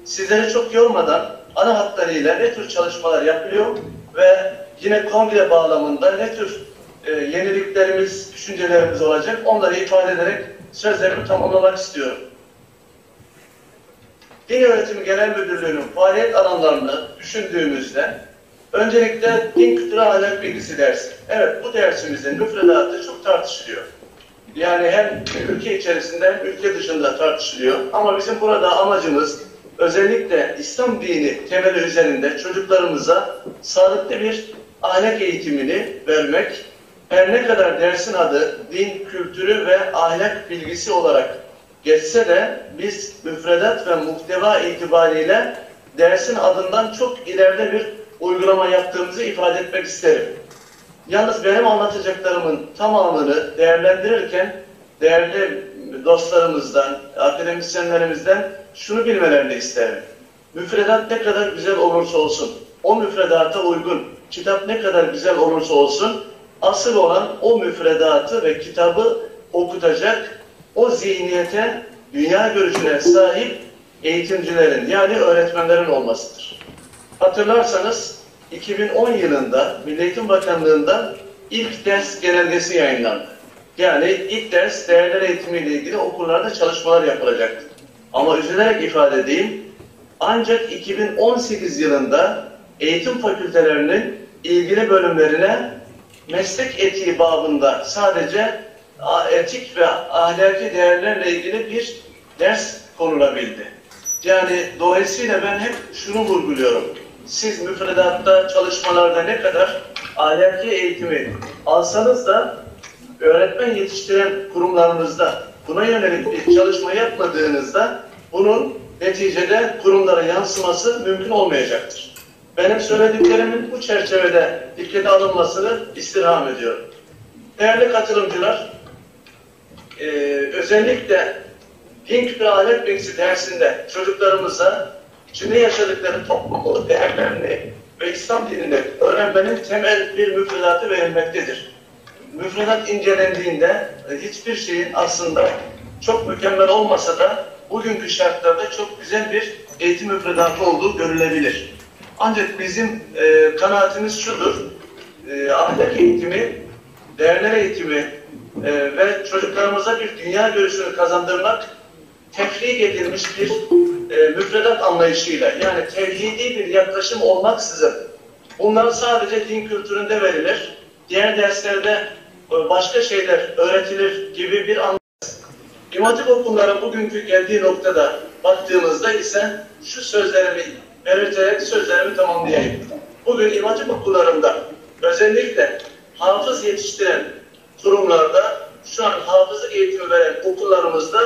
Sizleri çok yormadan ana hatlarıyla ne tür çalışmalar yapılıyor ve yine kongre bağlamında ne tür e, yeniliklerimiz, düşüncelerimiz olacak onları ifade ederek sözlerimi tamamlamak istiyorum. Din Öğretimi Genel Müdürlüğü'nün faaliyet alanlarını düşündüğümüzde öncelikle din kültürü ahlak bilgisi dersi. Evet bu dersimizin müfredatı çok tartışılıyor. Yani hem ülke içerisinde hem ülke dışında tartışılıyor. Ama bizim burada amacımız özellikle İslam dini temeli üzerinde çocuklarımıza sağlıklı bir ahlak eğitimini vermek, her ne kadar dersin adı din, kültürü ve ahlak bilgisi olarak geçse de biz müfredat ve muhteva itibariyle dersin adından çok ileride bir uygulama yaptığımızı ifade etmek isterim. Yalnız benim anlatacaklarımın tamamını değerlendirirken değerli dostlarımızdan, akademisyenlerimizden şunu bilmelerini isterim. Müfredat ne kadar güzel olursa olsun, o müfredata uygun, kitap ne kadar güzel olursa olsun, asıl olan o müfredatı ve kitabı okutacak, o zihniyete, dünya görüşüne sahip eğitimcilerin yani öğretmenlerin olmasıdır. Hatırlarsanız 2010 yılında Milli Eğitim Bakanlığı'ndan ilk ders genelgesi yayınlandı. Yani ilk ders değerler eğitimiyle ilgili okullarda çalışmalar yapılacaktı. Ama üzülerek ifade edeyim, ancak 2018 yılında eğitim fakültelerinin ilgili bölümlerine meslek etiği babında sadece etik ve ahlaki değerlerle ilgili bir ders konulabildi. Yani dolayısıyla ben hep şunu vurguluyorum. Siz müfredatta, çalışmalarda ne kadar ahlaki eğitimi alsanız da öğretmen yetiştiren kurumlarınızda buna yönelik bir çalışma yapmadığınızda bunun neticede kurumlara yansıması mümkün olmayacaktır. Benim söylediklerimin bu çerçevede dikkate alınmasını istirham ediyorum. Değerli katılımcılar, e, özellikle din kültürü ahlak bilgisi dersinde çocuklarımıza içinde yaşadıkları toplum değerlerini ve İslam dinini öğrenmenin temel bir müfredatı verilmektedir. Müfredat incelendiğinde hiçbir şeyin aslında çok mükemmel olmasa da bugünkü şartlarda çok güzel bir eğitim müfredatı olduğu görülebilir. Ancak bizim e, kanaatimiz şudur, e, ahlak eğitimi, değerler eğitimi e, ve çocuklarımıza bir dünya görüşünü kazandırmak tefrik edilmiş bir e, müfredat anlayışıyla yani tevhidi bir yaklaşım olmaksızın bunlar sadece din kültüründe verilir, diğer derslerde e, başka şeyler öğretilir gibi bir anlayış. İmam Hatip okulların bugünkü geldiği noktada baktığımızda ise şu sözlerimi belirterek sözlerimi tamamlayayım. Bugün Hatip okullarında özellikle hafız yetiştiren kurumlarda şu an hafızlık eğitimi veren okullarımızda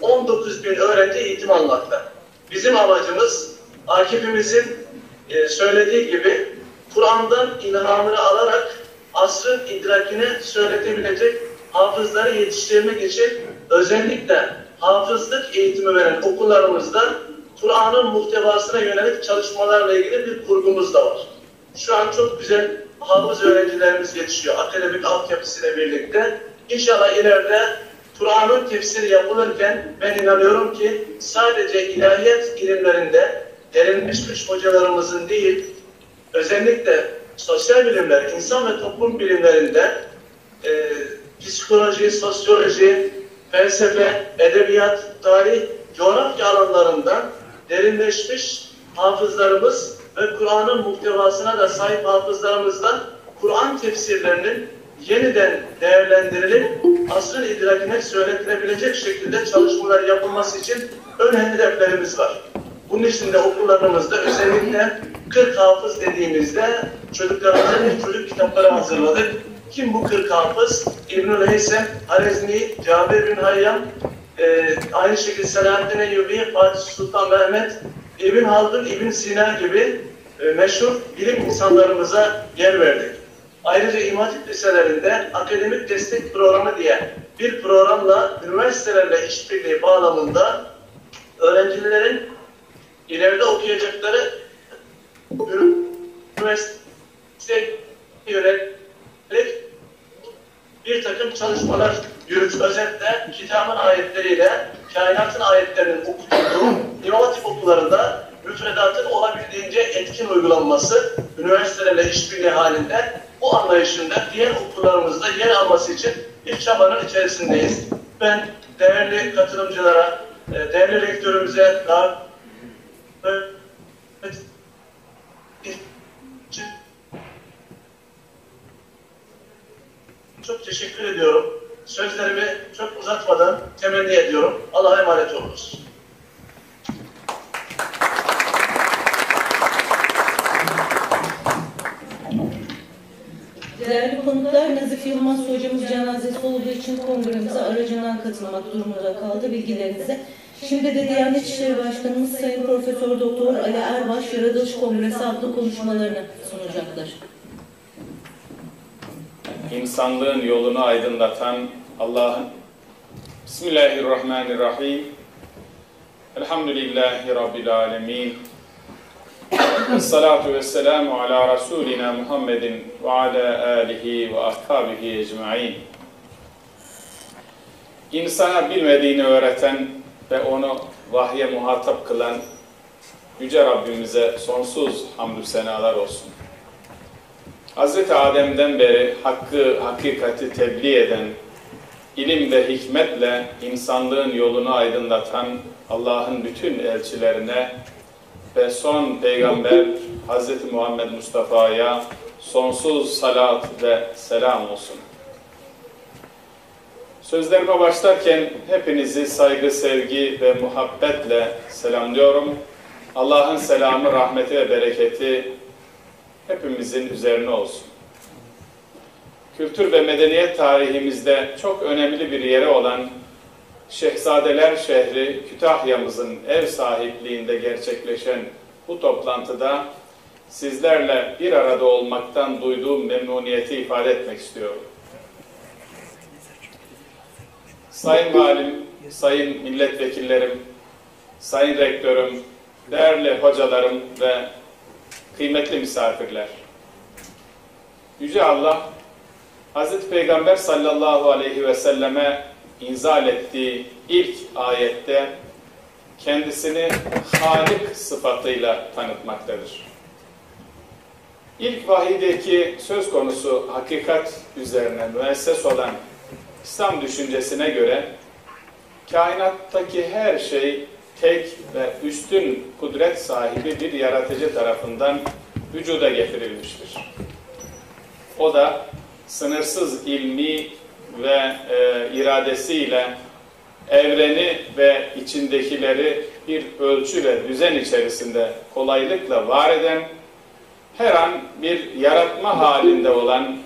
19 bin öğrenci eğitim almakta. Bizim amacımız Akif'imizin e, söylediği gibi Kur'an'dan ilhamını alarak asrın idrakine söyletebilecek hafızları yetiştirmek için özellikle hafızlık eğitimi veren okullarımızda Kur'an'ın muhtevasına yönelik çalışmalarla ilgili bir kurgumuz da var. Şu an çok güzel hafız öğrencilerimiz yetişiyor akademik altyapısıyla birlikte. İnşallah ileride Kur'an'ın tefsiri yapılırken ben inanıyorum ki sadece ilahiyat ilimlerinde derinleşmiş hocalarımızın değil, özellikle sosyal bilimler, insan ve toplum bilimlerinde e, psikoloji, sosyoloji, felsefe, edebiyat, tarih, coğrafya alanlarında derinleşmiş hafızlarımız ve Kur'an'ın muhtevasına da sahip hafızlarımızdan Kur'an tefsirlerinin yeniden değerlendirilip asrın idrakine söyletilebilecek şekilde çalışmalar yapılması için ön hedeflerimiz var. Bunun için de okullarımızda özellikle 40 hafız dediğimizde çocuklarımıza bir çocuk kitapları hazırladık. Kim bu 40 hafız? İbnül Heysem, Harezmi, Cabir bin Hayyam, e, aynı şekilde Selahaddin Eyyubi, Fatih Sultan Mehmet, İbn Haldun, İbn Sina gibi e, meşhur bilim insanlarımıza yer verdik. Ayrıca İmam Hatip liselerinde akademik destek programı diye bir programla üniversitelerle işbirliği bağlamında öğrencilerin ileride okuyacakları üniversite yönelik bir takım çalışmalar yürütüp özetle kitabın ayetleriyle kainatın ayetlerinin okutulduğu İmam Hatip okullarında müfredatın olabildiğince etkin uygulanması üniversitelerle işbirliği halinde bu anlayışında diğer okullarımızda yer alması için bir çabanın içerisindeyiz. Ben değerli katılımcılara, e, değerli rektörümüze daha çok teşekkür ediyorum. Sözlerimi çok uzatmadan temenni ediyorum. Allah'a emanet olunuz. Değerli konuklar, Nazif Yılmaz hocamız cenazesi olduğu için kongremize aracından katılmak durumunda kaldı bilgilerinize. Şimdi de Diyanet İşleri Başkanımız Sayın Profesör Doktor Ali Erbaş Yaratılış Kongresi adlı konuşmalarını sunacaklar. İnsanlığın yolunu aydınlatan Allah'ın Bismillahirrahmanirrahim Elhamdülillahi Rabbil Alemin Esselatu vesselamu ala Resulina Muhammedin ve ala alihi ve ashabihi ecma'in İnsana bilmediğini öğreten ve onu vahye muhatap kılan Yüce Rabbimize sonsuz hamdü senalar olsun. Hz. Adem'den beri hakkı, hakikati tebliğ eden, ilim ve hikmetle insanlığın yolunu aydınlatan Allah'ın bütün elçilerine ve son peygamber Hz. Muhammed Mustafa'ya sonsuz salat ve selam olsun. Sözlerime başlarken hepinizi saygı, sevgi ve muhabbetle selamlıyorum. Allah'ın selamı, rahmeti ve bereketi hepimizin üzerine olsun. Kültür ve medeniyet tarihimizde çok önemli bir yere olan Şehzadeler şehri Kütahya'mızın ev sahipliğinde gerçekleşen bu toplantıda sizlerle bir arada olmaktan duyduğum memnuniyeti ifade etmek istiyorum. Sayın Valim, sayın milletvekillerim, sayın rektörüm, değerli hocalarım ve kıymetli misafirler. Yüce Allah, Hz. Peygamber sallallahu aleyhi ve selleme inzal ettiği ilk ayette kendisini Halik sıfatıyla tanıtmaktadır. İlk vahiydeki söz konusu hakikat üzerine müesses olan İslam düşüncesine göre kainattaki her şey tek ve üstün kudret sahibi bir yaratıcı tarafından vücuda getirilmiştir. O da sınırsız ilmi ve e, iradesiyle evreni ve içindekileri bir ölçü ve düzen içerisinde kolaylıkla var eden, her an bir yaratma halinde olan,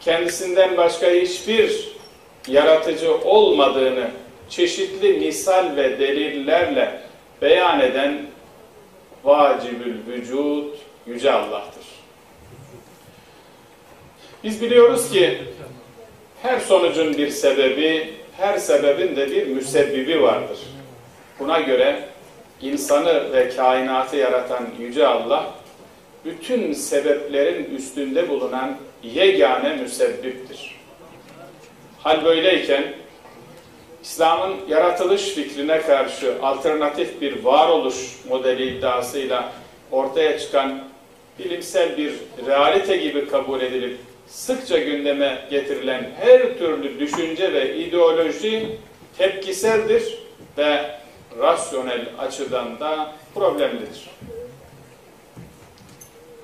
kendisinden başka hiçbir yaratıcı olmadığını çeşitli misal ve delillerle beyan eden vacibül vücut Yüce Allah'tır. Biz biliyoruz ki her sonucun bir sebebi, her sebebin de bir müsebbibi vardır. Buna göre insanı ve kainatı yaratan Yüce Allah, bütün sebeplerin üstünde bulunan yegane müsebbiptir. Hal böyleyken, İslam'ın yaratılış fikrine karşı alternatif bir varoluş modeli iddiasıyla ortaya çıkan bilimsel bir realite gibi kabul edilip sıkça gündeme getirilen her türlü düşünce ve ideoloji tepkiseldir ve rasyonel açıdan da problemlidir.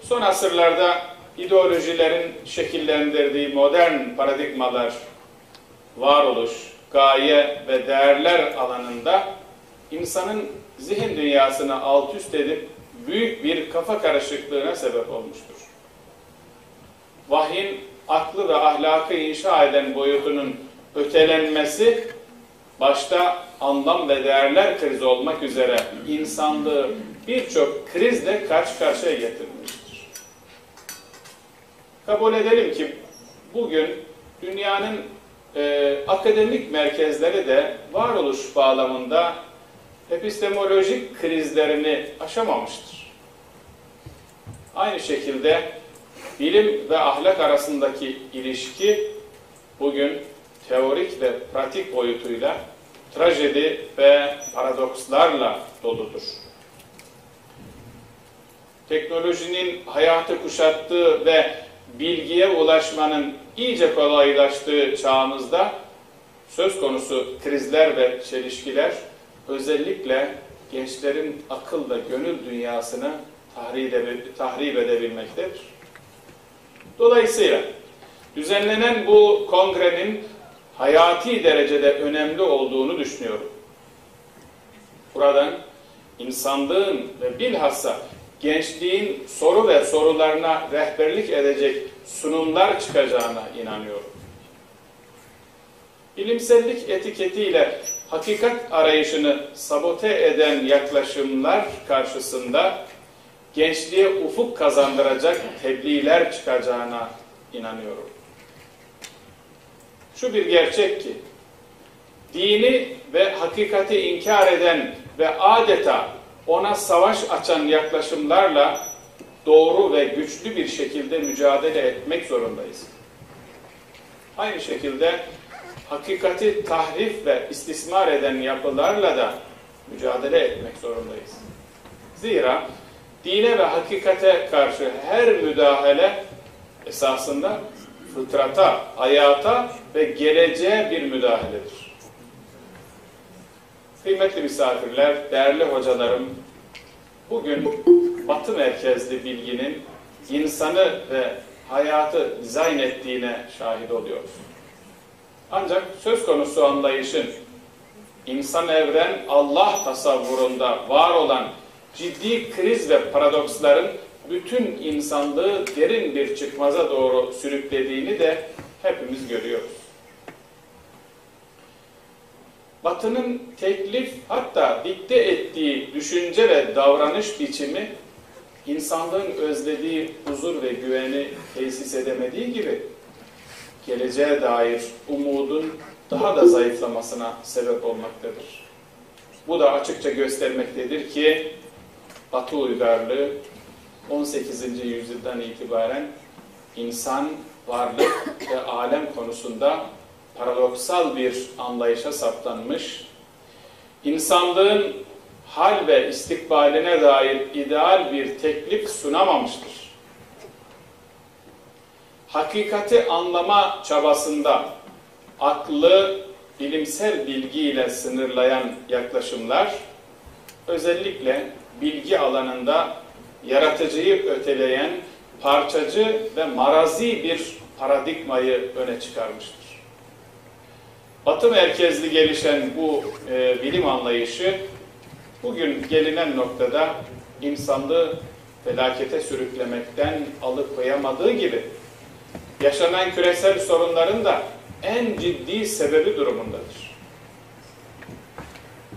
Son asırlarda ideolojilerin şekillendirdiği modern paradigmalar, varoluş, gaye ve değerler alanında insanın zihin dünyasını alt üst edip büyük bir kafa karışıklığına sebep olmuştur. Vahyin aklı ve ahlakı inşa eden boyutunun ötelenmesi başta anlam ve değerler krizi olmak üzere insanlığı birçok krizle karşı karşıya getirmiştir. Kabul edelim ki bugün dünyanın e, akademik merkezleri de varoluş bağlamında epistemolojik krizlerini aşamamıştır. Aynı şekilde bilim ve ahlak arasındaki ilişki bugün teorik ve pratik boyutuyla trajedi ve paradokslarla doludur. Teknolojinin hayatı kuşattığı ve bilgiye ulaşmanın iyice kolaylaştığı çağımızda söz konusu krizler ve çelişkiler özellikle gençlerin akıl ve gönül dünyasını tahrip edebilmektedir. Dolayısıyla düzenlenen bu kongrenin hayati derecede önemli olduğunu düşünüyorum. Buradan insanlığın ve bilhassa gençliğin soru ve sorularına rehberlik edecek sunumlar çıkacağına inanıyorum. Bilimsellik etiketiyle hakikat arayışını sabote eden yaklaşımlar karşısında gençliğe ufuk kazandıracak tebliğler çıkacağına inanıyorum. Şu bir gerçek ki, dini ve hakikati inkar eden ve adeta ona savaş açan yaklaşımlarla doğru ve güçlü bir şekilde mücadele etmek zorundayız. Aynı şekilde hakikati tahrif ve istismar eden yapılarla da mücadele etmek zorundayız. Zira dine ve hakikate karşı her müdahale esasında fıtrata, hayata ve geleceğe bir müdahaledir. Kıymetli misafirler, değerli hocalarım, bugün batı merkezli bilginin insanı ve hayatı dizayn ettiğine şahit oluyoruz. Ancak söz konusu anlayışın insan evren Allah tasavvurunda var olan ciddi kriz ve paradoksların bütün insanlığı derin bir çıkmaza doğru sürüklediğini de hepimiz görüyoruz. Batı'nın teklif hatta dikte ettiği düşünce ve davranış biçimi insanlığın özlediği huzur ve güveni tesis edemediği gibi geleceğe dair umudun daha da zayıflamasına sebep olmaktadır. Bu da açıkça göstermektedir ki Batı uygarlığı 18. yüzyıldan itibaren insan, varlık ve alem konusunda paradoksal bir anlayışa saplanmış, insanlığın hal ve istikbaline dair ideal bir teklif sunamamıştır. Hakikati anlama çabasında aklı bilimsel bilgiyle sınırlayan yaklaşımlar özellikle bilgi alanında yaratıcıyı öteleyen parçacı ve marazi bir paradigmayı öne çıkarmıştır. Batı merkezli gelişen bu e, bilim anlayışı bugün gelinen noktada insanlığı felakete sürüklemekten alıkoyamadığı gibi yaşanan küresel sorunların da en ciddi sebebi durumundadır.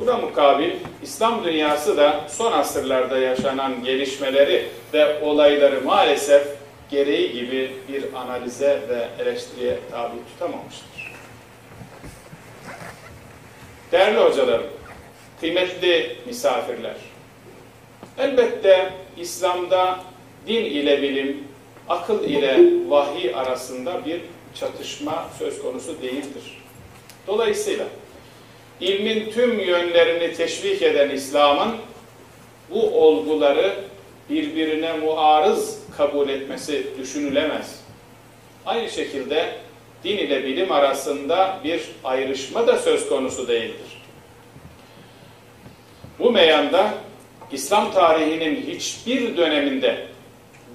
Buna mukabil İslam dünyası da son asırlarda yaşanan gelişmeleri ve olayları maalesef gereği gibi bir analize ve eleştiriye tabi tutamamıştır. Değerli hocalarım, kıymetli misafirler, elbette İslam'da din ile bilim, akıl ile vahiy arasında bir çatışma söz konusu değildir. Dolayısıyla ilmin tüm yönlerini teşvik eden İslam'ın bu olguları birbirine muarız kabul etmesi düşünülemez. Aynı şekilde din ile bilim arasında bir ayrışma da söz konusu değildir. Bu meyanda İslam tarihinin hiçbir döneminde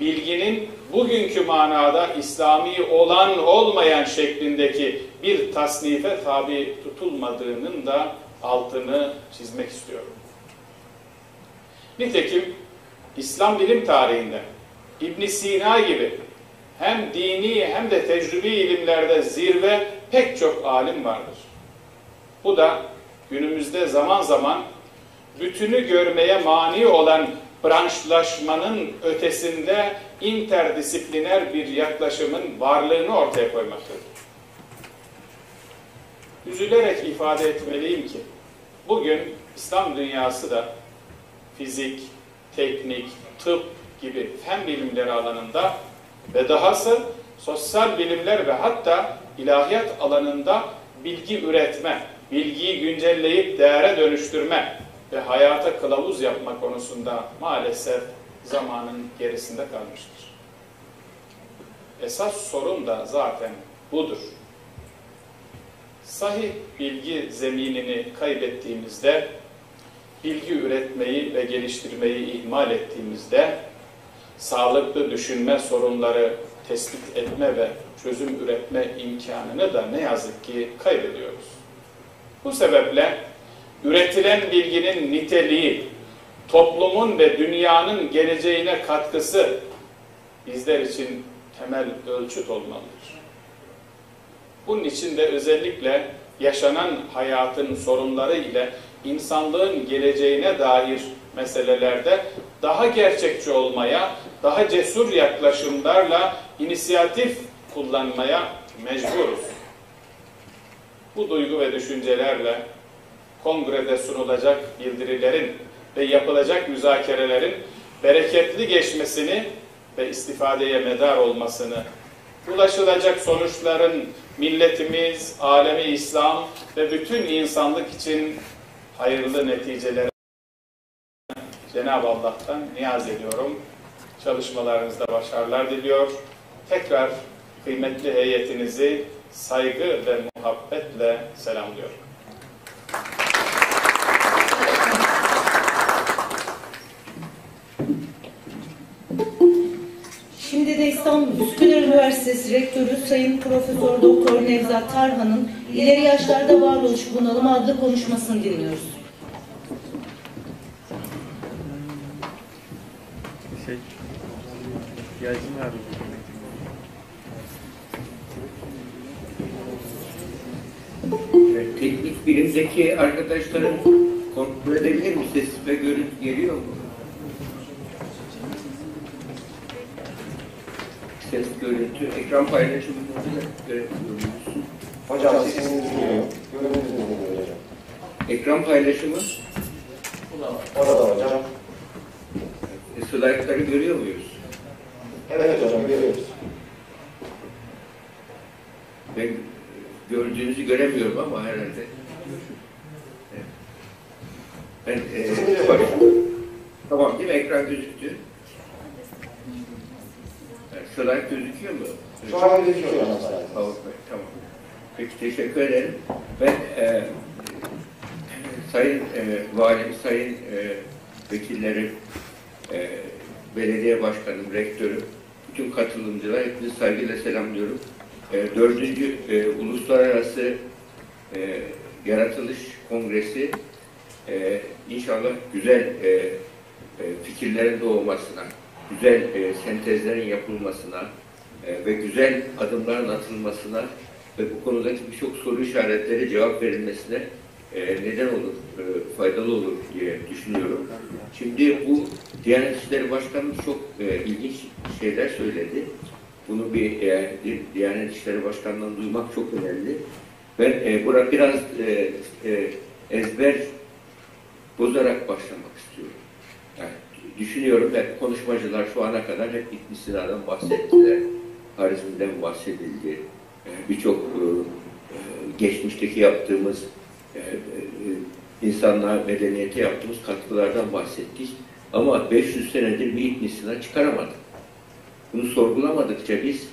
bilginin bugünkü manada İslami olan olmayan şeklindeki bir tasnife tabi tutulmadığının da altını çizmek istiyorum. Nitekim İslam bilim tarihinde İbn Sina gibi hem dini hem de tecrübi ilimlerde zirve pek çok alim vardır. Bu da günümüzde zaman zaman bütünü görmeye mani olan branşlaşmanın ötesinde interdisipliner bir yaklaşımın varlığını ortaya koymaktadır. Üzülerek ifade etmeliyim ki bugün İslam dünyası da fizik, teknik, tıp gibi fen bilimleri alanında ve dahası sosyal bilimler ve hatta ilahiyat alanında bilgi üretme, bilgiyi güncelleyip değere dönüştürme ve hayata kılavuz yapma konusunda maalesef zamanın gerisinde kalmıştır. Esas sorun da zaten budur. Sahih bilgi zeminini kaybettiğimizde, bilgi üretmeyi ve geliştirmeyi ihmal ettiğimizde, sağlıklı düşünme sorunları tespit etme ve çözüm üretme imkanını da ne yazık ki kaybediyoruz. Bu sebeple üretilen bilginin niteliği, toplumun ve dünyanın geleceğine katkısı bizler için temel ölçüt olmalıdır. Bunun için de özellikle yaşanan hayatın sorunları ile insanlığın geleceğine dair meselelerde daha gerçekçi olmaya, daha cesur yaklaşımlarla inisiyatif kullanmaya mecburuz. Bu duygu ve düşüncelerle kongrede sunulacak bildirilerin ve yapılacak müzakerelerin bereketli geçmesini ve istifadeye medar olmasını, ulaşılacak sonuçların milletimiz, alemi İslam ve bütün insanlık için hayırlı neticeleri Cenab-ı Allah'tan niyaz ediyorum. Çalışmalarınızda başarılar diliyor. Tekrar kıymetli heyetinizi saygı ve muhabbetle selamlıyorum. Şimdi de İstanbul Üsküdar Üniversitesi Rektörü Sayın Profesör Doktor Nevzat Tarhan'ın İleri Yaşlarda Varoluş Bunalım adlı konuşmasını dinliyoruz. Şey, ihtiyacım var. Teknik bilimdeki arkadaşların kontrol edebilir mi? Ses ve görüntü geliyor mu? Ses görüntü, ekran paylaşımını görebiliyor muyuz? Hocam sesinizi duyuyor. Görüntünüzü duyuyor hocam. Ekran paylaşımı, Orada hocam. e, slaytları görüyor muyuz? Evet hocam görüyoruz. Ben gördüğünüzü göremiyorum ama herhalde. Ben, e, tamam değil mi? Ekran gözüktü. Slide gözüküyor mu? Şu an gözüküyor tamam. Peki teşekkür ederim. Ben e, Sayın e, Valim, Sayın e, Vekillerim, e, Belediye Başkanım, Rektörüm, bütün katılımcılar hepinizi saygıyla selamlıyorum. E, dördüncü e, Uluslararası e, Yaratılış Kongresi e, inşallah güzel e, e, fikirlerin doğmasına, güzel e, sentezlerin yapılmasına e, ve güzel adımların atılmasına ve bu konudaki birçok soru işaretleri cevap verilmesine e, neden olur, e, faydalı olur diye düşünüyorum. Şimdi bu Diyanet İşleri Başkanımız çok e, ilginç şeyler söyledi. Bunu bir e, Diyanet İşleri Başkanı'ndan duymak çok önemli. Ben e, burada biraz e, e, ezber bozarak başlamak istiyorum. Düşünüyorum ve konuşmacılar şu ana kadar hep İbn Sina'dan bahsettiler. Harizmi'den bahsedildi. E, Birçok e, e, geçmişteki yaptığımız e, insanlığa, medeniyete yaptığımız katkılardan bahsettik. Ama 500 senedir bir İbn çıkaramadık. Bunu sorgulamadıkça biz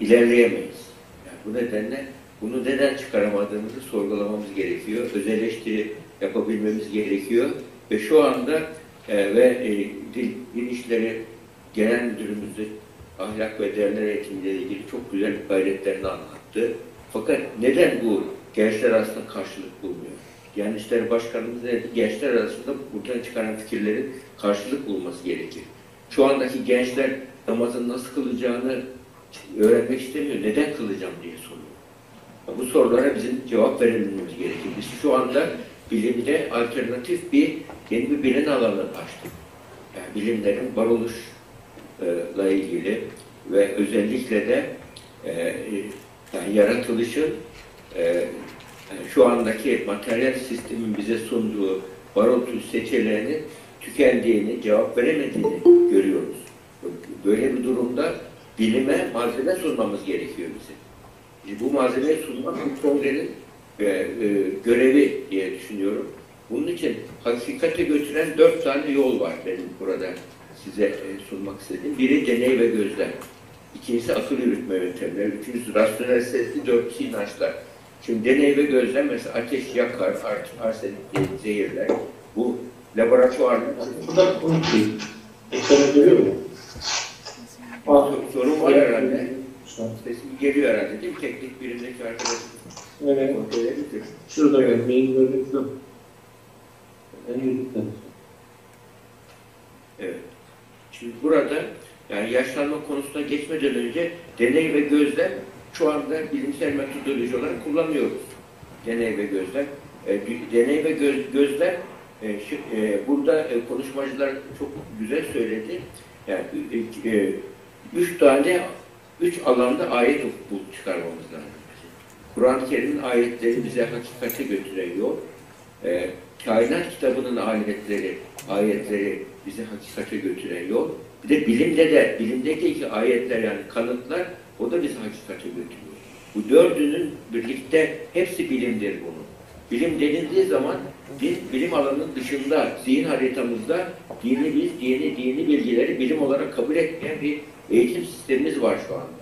ilerleyemeyiz. Yani bu nedenle bunu neden çıkaramadığımızı sorgulamamız gerekiyor. Öz eleştiri yapabilmemiz gerekiyor. Ve şu anda e, ve e, Dil, Dil İşleri Genel Müdürümüz de ahlak ve değerler eğitimiyle ilgili çok güzel gayretlerini anlattı. Fakat neden bu gençler arasında karşılık bulmuyor? Yani İşleri Başkanımız dedi, gençler arasında buradan çıkaran fikirlerin karşılık bulması gerekir. Şu andaki gençler namazın nasıl kılacağını öğrenmek istemiyor. Neden kılacağım diye soruyor. Bu sorulara bizim cevap verebilmemiz gerekir. Biz şu anda bilimde alternatif bir yeni bir bilim alanı açtık. Yani bilimlerin varoluşla ilgili ve özellikle de e, yani yaratılışın e, şu andaki materyal sistemin bize sunduğu varoluş seçeneğinin tükendiğini, cevap veremediğini görüyoruz. Böyle bir durumda bilime malzeme sunmamız gerekiyor bizim. Bu malzemeyi sunmak bu kongrenin e, e, görevi diye düşünüyorum. Bunun için hakikate götüren dört tane yol var benim burada size e, sunmak istediğim. Biri deney ve gözlem. İkincisi akıl yürütme yöntemleri. Üçüncüsü rasyonel sesli, dörtüncüsü inançlar. Şimdi deney ve gözlem mesela ateş yakar, arsenik zehirler. Bu laboratuvarda Burada ekranı görüyor mu? sorun var herhalde. Sesim geliyor herhalde değil mi? Teknik birimdeki arkadaşım. Evet. kontrol edebilir. Şurada Evet. gördüm. Ben yürüdüm. Evet. Şimdi burada yani yaşlanma konusuna geçmeden önce deney ve gözlem şu anda bilimsel metodoloji olarak kullanıyoruz. Deney ve gözlem. E, deney ve göz, gözlem e, şu- e, burada e, konuşmacılar çok güzel söyledi. Yani e, e, üç tane üç alanda ayet bul çıkarmamız lazım. Kur'an-ı Kerim'in ayetleri bize hakikate götüren yol. E, kainat kitabının ayetleri, ayetleri bizi hakikate götüren yol. Bir de bilimde de, bilimdeki ayetler yani kanıtlar o da bizi hakikate götürüyor. Bu dördünün birlikte hepsi bilimdir bunun. Bilim denildiği zaman biz bilim alanının dışında zihin haritamızda dini biz, dini, dini bilgileri bilim olarak kabul etmeyen bir eğitim sistemimiz var şu anda.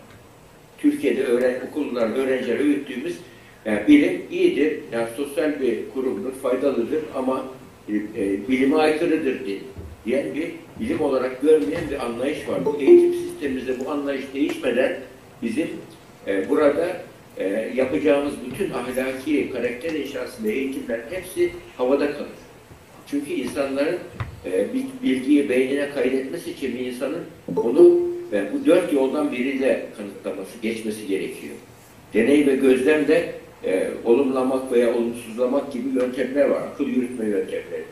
Türkiye'de öğren, okullarda öğrencilere öğüttüğümüz yani bilim iyidir, yani sosyal bir kurumdur, faydalıdır ama e, e, bilime aykırıdır diye, diyen bir bilim olarak görmeyen bir anlayış var. Bu eğitim sistemimizde bu anlayış değişmeden bizim e, burada e, yapacağımız bütün ahlaki karakter inşası ve eğitimler hepsi havada kalır. Çünkü insanların e, bilgiyi beynine kaydetmesi için bir insanın onu ve bu dört yoldan biriyle kanıtlaması, geçmesi gerekiyor. Deney ve gözlem de e, olumlamak veya olumsuzlamak gibi yöntemler var. Akıl yürütme yöntemleri.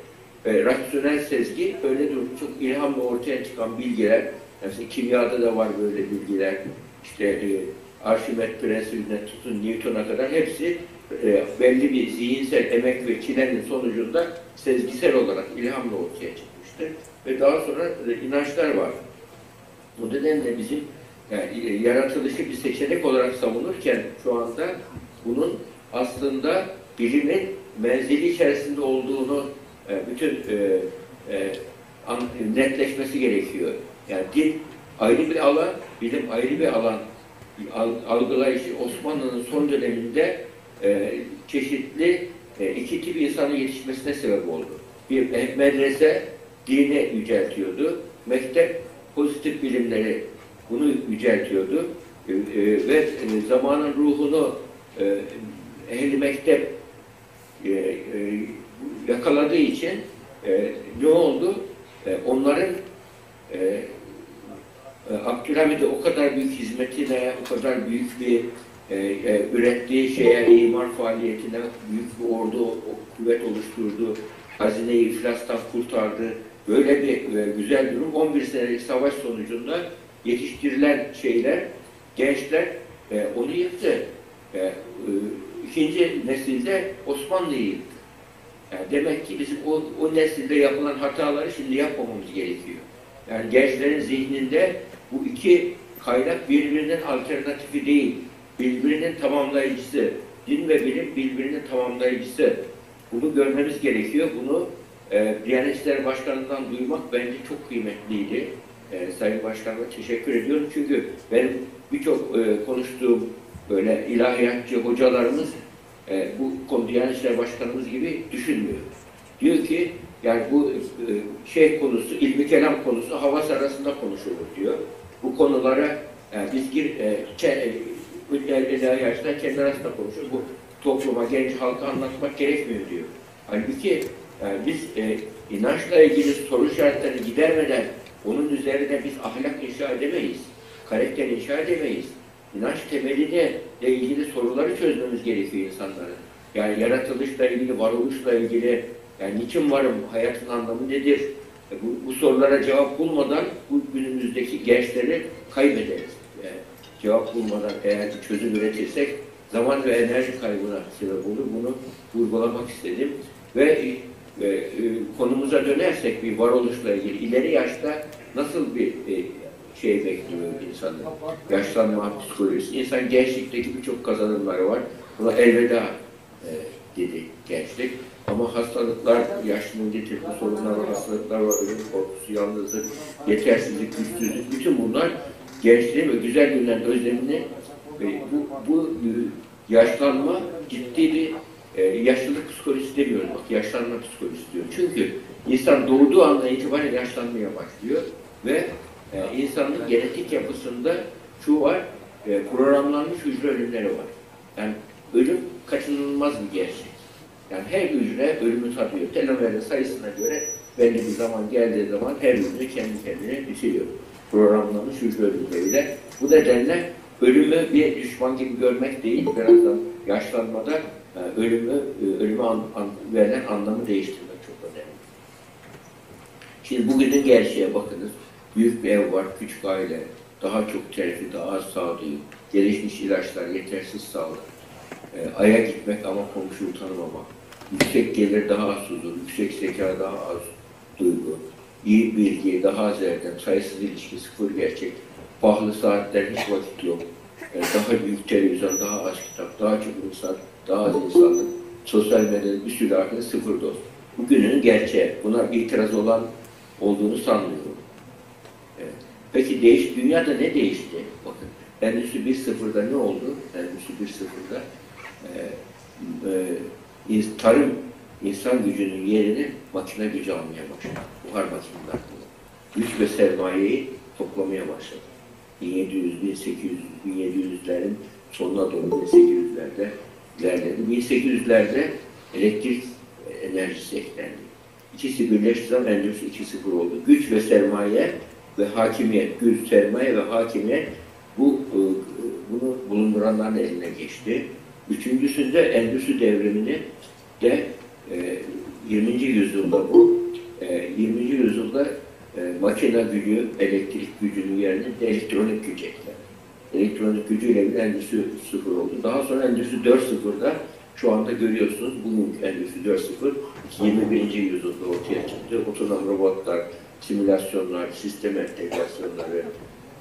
Ve rasyonel sezgi öyle dur çok ilhamla ortaya çıkan bilgiler Mesela kimyada da var böyle bilgiler. İşte e, Arşimet prensibine tutun Newton'a kadar hepsi e, belli bir zihinsel emek ve çilenin sonucunda sezgisel olarak ilhamla ortaya çıkmıştır. Ve daha sonra e, inançlar var. Bu nedenle bizim yani, e, yaratılışı bir seçenek olarak savunurken şu anda bunun aslında bilimin menzili içerisinde olduğunu e, bütün e, e, netleşmesi gerekiyor. Yani din ayrı bir alan, bilim ayrı bir alan Al- algılayışı Osmanlı'nın son döneminde e, çeşitli e, iki tip insanın yetişmesine sebep oldu. Bir me- medrese dini yüceltiyordu. Mektep pozitif bilimleri bunu yüceltiyordu. E, e, ve e, zamanın ruhunu e, ehl-i mektep e, yakaladığı için ne oldu? Onların e, Abdülhamid'e o kadar büyük hizmetine, o kadar büyük bir e, e, ürettiği şeye, imar faaliyetine büyük bir ordu, o, kuvvet oluşturdu. Hazineyi iflastan kurtardı. Böyle bir e, güzel durum. 11 senelik savaş sonucunda yetiştirilen şeyler, gençler e, onu yıktı. E, e, ikinci nesilde Osmanlı'yı yıktı. Yani demek ki bizim o, o nesilde yapılan hataları şimdi yapmamamız gerekiyor. Yani gençlerin zihninde bu iki kaynak birbirinin alternatifi değil, birbirinin tamamlayıcısı. Din ve bilim birbirinin tamamlayıcısı. Bunu görmemiz gerekiyor. Bunu e, Diyanet İşleri Başkanı'ndan duymak bence çok kıymetliydi. E, Sayın Başkanıma teşekkür ediyorum. Çünkü benim birçok e, konuştuğum böyle ilahiyatçı hocalarımız e, bu konu Diyanet İşleri Başkanımız gibi düşünmüyor. Diyor ki yani bu e, şey konusu, ilmi kelam konusu havas arasında konuşulur diyor. Bu konulara yani biz gir, e, ke, e, ilahiyatçılar kendi arasında konuşur. Bu topluma, genç halka anlatmak gerekmiyor diyor. Halbuki yani biz e, inançla ilgili soru işaretlerini gidermeden onun üzerine biz ahlak inşa edemeyiz. Karakter inşa edemeyiz. İnanç temeline ile ilgili soruları çözmemiz gerekiyor insanların. Yani yaratılışla ilgili, varoluşla ilgili, yani niçin varım, hayatın anlamı nedir? E, bu, bu sorulara cevap bulmadan bu günümüzdeki gençleri kaybederiz. Yani cevap bulmadan eğer çözüm üretirsek zaman ve enerji kaybına sebep olur. Bunu vurgulamak istedim. Ve e, konumuza dönersek bir varoluşla ilgili ileri yaşta nasıl bir e, şey bekliyor insanı? Yaşlanma psikolojisi. İnsan gençlikteki birçok kazanımları var. Buna elveda e, dedi gençlik. Ama hastalıklar, yaşlılığın getirdiği sorunlar var, hastalıklar var, ölüm korkusu, yalnızlık, yetersizlik, güçsüzlük, bütün bunlar gençliğin ve güzel günlerin özlemini ve bu, bu yaşlanma ciddi bir e, yaşlılık psikolojisi demiyorum bak, yaşlanma psikolojisi diyor. Çünkü insan doğduğu andan itibaren yaşlanmaya başlıyor ve e, insanın genetik yapısında şu var, e, programlanmış hücre ölümleri var. Yani ölüm kaçınılmaz bir gerçek. Yani her hücre ölümü tadıyor. Telomerin sayısına göre belli bir zaman geldiği zaman her hücre kendi kendine bitiriyor. Programlanmış hücre ölümleriyle. Bu nedenle ölümü bir düşman gibi görmek değil, birazdan yaşlanmada ölümü, e, ölüme an, an, verilen anlamı değiştirmek çok önemli. Şimdi bugünün gerçeğe bakınız. Büyük bir ev var, küçük aile, daha çok terfi, daha az sağduyu, gelişmiş ilaçlar, yetersiz sağlık, e, aya gitmek ama komşuyu tanımamak, yüksek gelir daha az huzur, yüksek zeka daha az duygu, iyi bilgi daha az erdem, sayısız ilişki, sıfır gerçek, pahalı saatler hiç vakit yok, e, daha büyük televizyon, daha az kitap, daha çok insan, daha az insanlık, sosyal medyada bir sürü arkadaş, sıfır dost. Bugünün gerçeği. Buna itiraz olan olduğunu sanmıyorum. E, peki değiş, dünyada ne değişti? Bakın, Endüstri 1.0'da ne oldu? Endüstri 1.0'da e, e, tarım insan gücünün yerini makine gücü almaya başladı. Buhar makineler. Güç ve sermayeyi toplamaya başladı. 1700, 1800, 1700'lerin sonuna doğru 1800'lerde ilerledi. 1800'lerde elektrik enerjisi eklendi. İkisi birleştiği zaman Endüstri 2.0 oldu. Güç ve sermaye ve hakimiyet, güç, sermaye ve hakimiyet bu e, bunu bulunduranların eline geçti. Üçüncüsünde endüstri devrimini de e, 20. yüzyılda bu e, 20. yüzyılda e, makine gücü, elektrik gücünün yerine de elektronik güç eklendi. Elektronik gücüyle bir Endüstri 0 oldu. Daha sonra Endüstri 4.0'da şu anda görüyorsunuz bugün Endüstri 4.0 21. yüzyılda ortaya çıktı. Otonom robotlar, simülasyonlar, sistem entegrasyonları,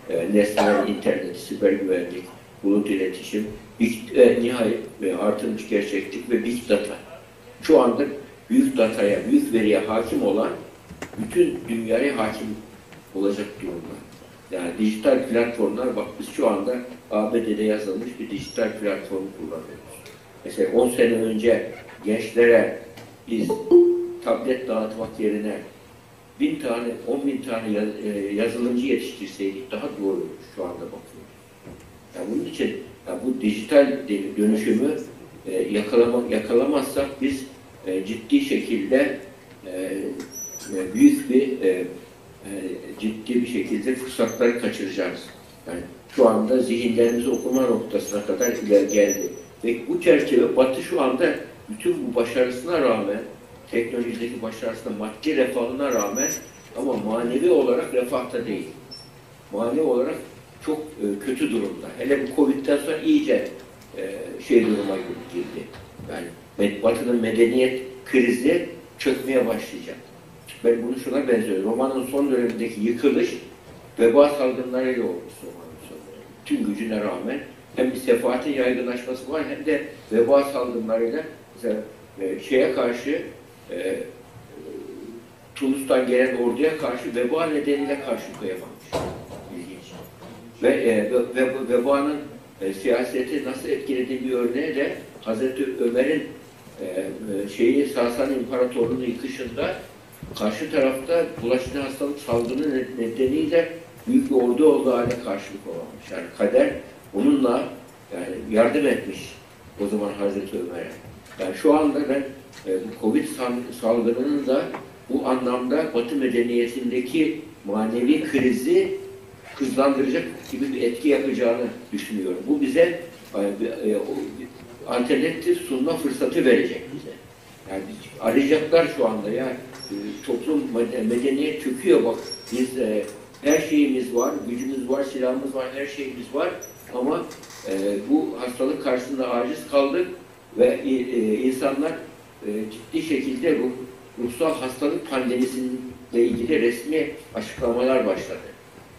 e, nesnel internet, siber güvenlik, bulut iletişim, big, e, nihayet e, artırmış gerçeklik ve big data. Şu anda büyük dataya, büyük veriye hakim olan bütün dünyaya hakim olacak durumda. Yani dijital platformlar, bak biz şu anda ABD'de yazılmış bir dijital platform kullanıyoruz. Mesela 10 sene önce gençlere biz tablet dağıtmak yerine bin tane, on bin tane e, yazılımcı yetiştirseydik daha doğru olur şu anda bakıyoruz. Yani bunun için yani bu dijital dönüşümü e, yakalama, yakalamazsak biz e, ciddi şekilde büyük bir e, ciddi bir şekilde fırsatları kaçıracağız. Yani şu anda zihinlerimizi okuma noktasına kadar ileri geldi. Ve bu çerçeve Batı şu anda bütün bu başarısına rağmen teknolojideki başarısına, maddi refahına rağmen ama manevi olarak refahta değil. Manevi olarak çok e, kötü durumda. Hele bu Covid'den sonra iyice e, şey duruma girdi. Yani Batı'nın medeniyet krizi çökmeye başlayacak. Ben bunu şuna benziyorum. Romanın son dönemindeki yıkılış veba salgınlarıyla olmuş romanın son dönemi. Tüm gücüne rağmen hem bir sefaatin yaygınlaşması var hem de veba salgınlarıyla mesela e, şeye karşı e, Tunus'tan gelen orduya karşı veba nedeniyle karşı koyamamış. İlginç. Ve, e, ve, ve vebanın e, siyaseti nasıl etkilediği bir örneği de Hazreti Ömer'in e, e, şeyi Sasani İmparatorluğu'nun yıkışında karşı tarafta bulaşıcı hastalık salgını ne- nedeniyle büyük bir ordu olduğu hale karşılık olamamış. Yani kader onunla yani yardım etmiş o zaman Hazreti Ömer'e. Yani şu anda ben e, bu Covid sal- salgınının da bu anlamda Batı medeniyetindeki manevi krizi hızlandıracak gibi bir etki yapacağını düşünüyorum. Bu bize e, e, alternatif sunma fırsatı verecek bize. Yani arayacaklar şu anda ya toplum mede- medeniyet çöküyor bak biz e, her şeyimiz var, gücümüz var, silahımız var, her şeyimiz var ama e, bu hastalık karşısında aciz kaldık ve e, e, insanlar e, ciddi şekilde ruh, ruhsal hastalık pandemisiyle ilgili resmi açıklamalar başladı.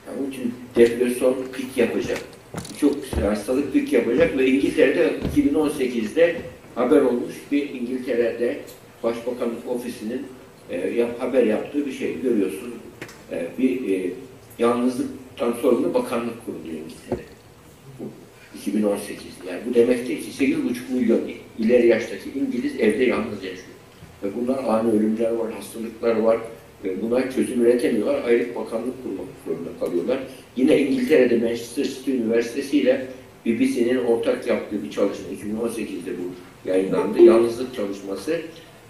Yani onun için depresyon pik yapacak. Çok hastalık pik yapacak ve İngiltere'de 2018'de haber olmuş bir İngiltere'de Başbakanlık Ofisi'nin e, haber yaptığı bir şey görüyorsun. E, bir e, yalnızlıktan sorumlu bakanlık kuruluyor İngiltere. Bu 2018. Yani bu demek ki 8,5 milyon ileri yaştaki İngiliz evde yalnız yaşıyor. Ve bunlar ani ölümler var, hastalıklar var. Ve buna çözüm üretemiyorlar. Ayrı bakanlık kurmak zorunda kalıyorlar. Yine İngiltere'de Manchester City Üniversitesi ile BBC'nin ortak yaptığı bir çalışma 2018'de bu yayınlandı. Yalnızlık çalışması.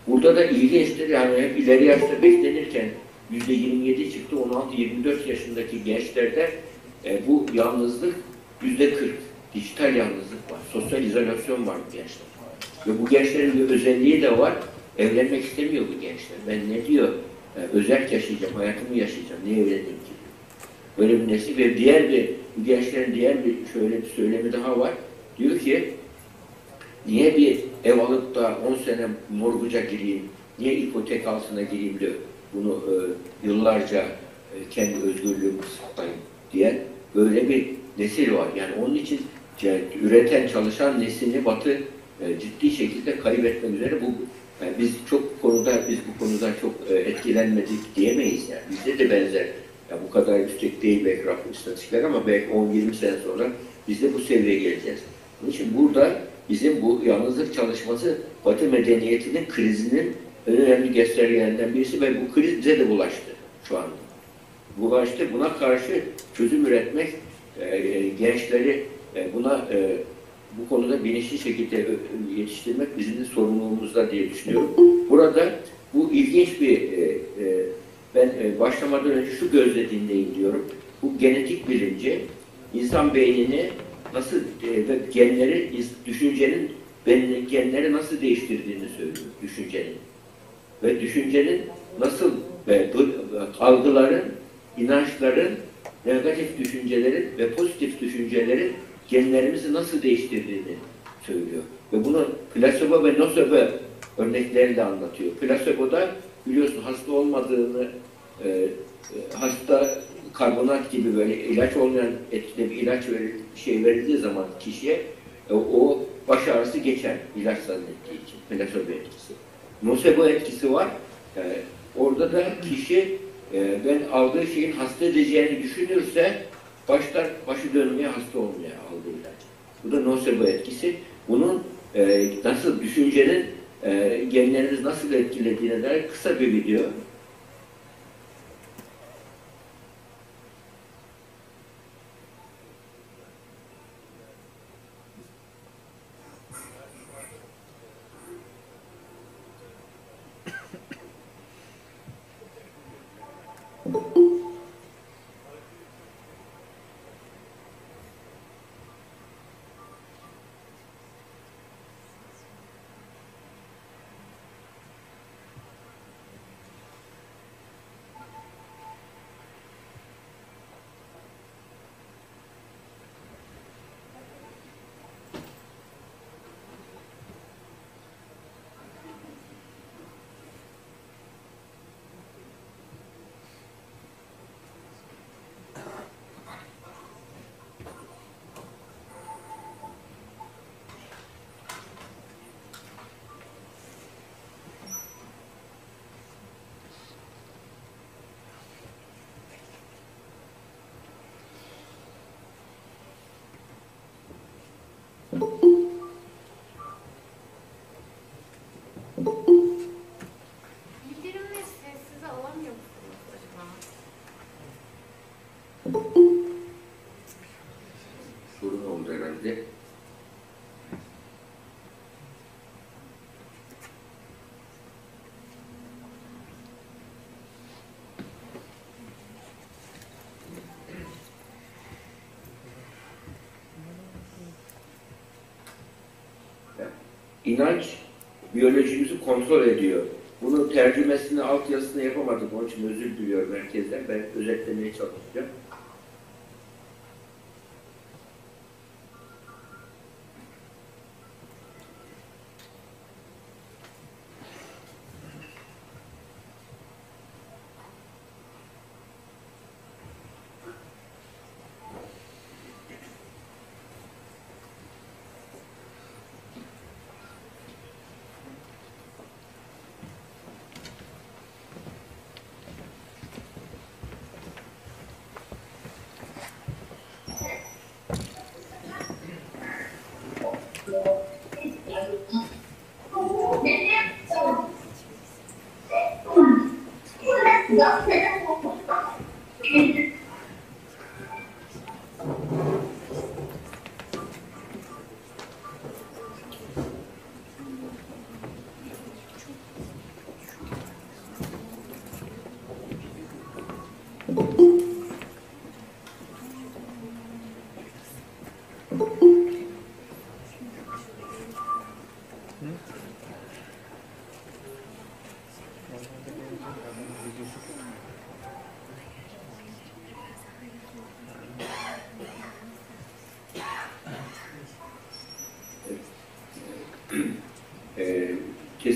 Burada da ilginçtir. Yani hep ileri yaşta beklenirken %27 çıktı. 16-24 yaşındaki gençlerde e, bu yalnızlık %40. Dijital yalnızlık var. Sosyal izolasyon var bu gençler. Ve bu gençlerin bir özelliği de var. Evlenmek istemiyor bu gençler. Ben ne diyor? E, özel yaşayacağım, hayatımı yaşayacağım. Niye evleneyim ki? Böyle bir nesil ve diğer bir, bu gençlerin diğer bir şöyle bir söylemi daha var. Diyor ki niye bir ev alıp da 10 sene morguca gireyim, niye ipotek altına gireyim diyor. Bunu e, yıllarca e, kendi özgürlüğümü kısıtlayayım diye böyle bir nesil var. Yani onun için yani üreten, çalışan neslini Batı e, ciddi şekilde kaybetmek üzere bu yani biz çok konuda biz bu konuda çok e, etkilenmedik diyemeyiz yani. Bizde de benzer. Ya bu kadar yüksek değil belki rakam istatistikler ama belki 10-20 sene sonra biz de bu seviyeye geleceğiz. Onun için burada bizim bu yalnızlık çalışması Batı medeniyetinin krizinin en önemli göstergelerinden birisi ve bu kriz bize de bulaştı şu anda. Bulaştı. Buna karşı çözüm üretmek, e, e, gençleri e, buna e, bu konuda bilinçli şekilde e, yetiştirmek bizim de sorumluluğumuzda diye düşünüyorum. Burada bu ilginç bir e, e, ben e, başlamadan önce şu gözle diyorum. Bu genetik bilimci insan beynini nasıl e, genleri, düşüncenin genleri nasıl değiştirdiğini söylüyor düşüncenin. Ve düşüncenin nasıl ve bu algıların, inançların, negatif düşüncelerin ve pozitif düşüncelerin genlerimizi nasıl değiştirdiğini söylüyor. Ve bunu plasebo ve nocebo örnekleriyle anlatıyor. Plasebo'da biliyorsun hasta olmadığını, e, e, hasta karbonat gibi böyle ilaç olmayan etkide bir ilaç veril, şey verildiği zaman kişiye e, o baş ağrısı geçer ilaç zannettiği için. Plasebo etkisi. Nocebo etkisi var. E, orada da kişi e, ben aldığı şeyin hasta edeceğini düşünürse başlar başı dönmeye hasta olmaya aldığı ilaç. Bu da nocebo etkisi. Bunun e, nasıl düşüncenin e, genlerimiz nasıl etkilediğine dair kısa bir video. Bildirim ve sessize alamıyor musunuz acaba? Sorun oldu herhalde. İnanç biyolojimizi kontrol ediyor. Bunun tercümesini, altyazısını yapamadık. Onun için özür diliyorum herkesten. Ben özetlemeye çalışacağım.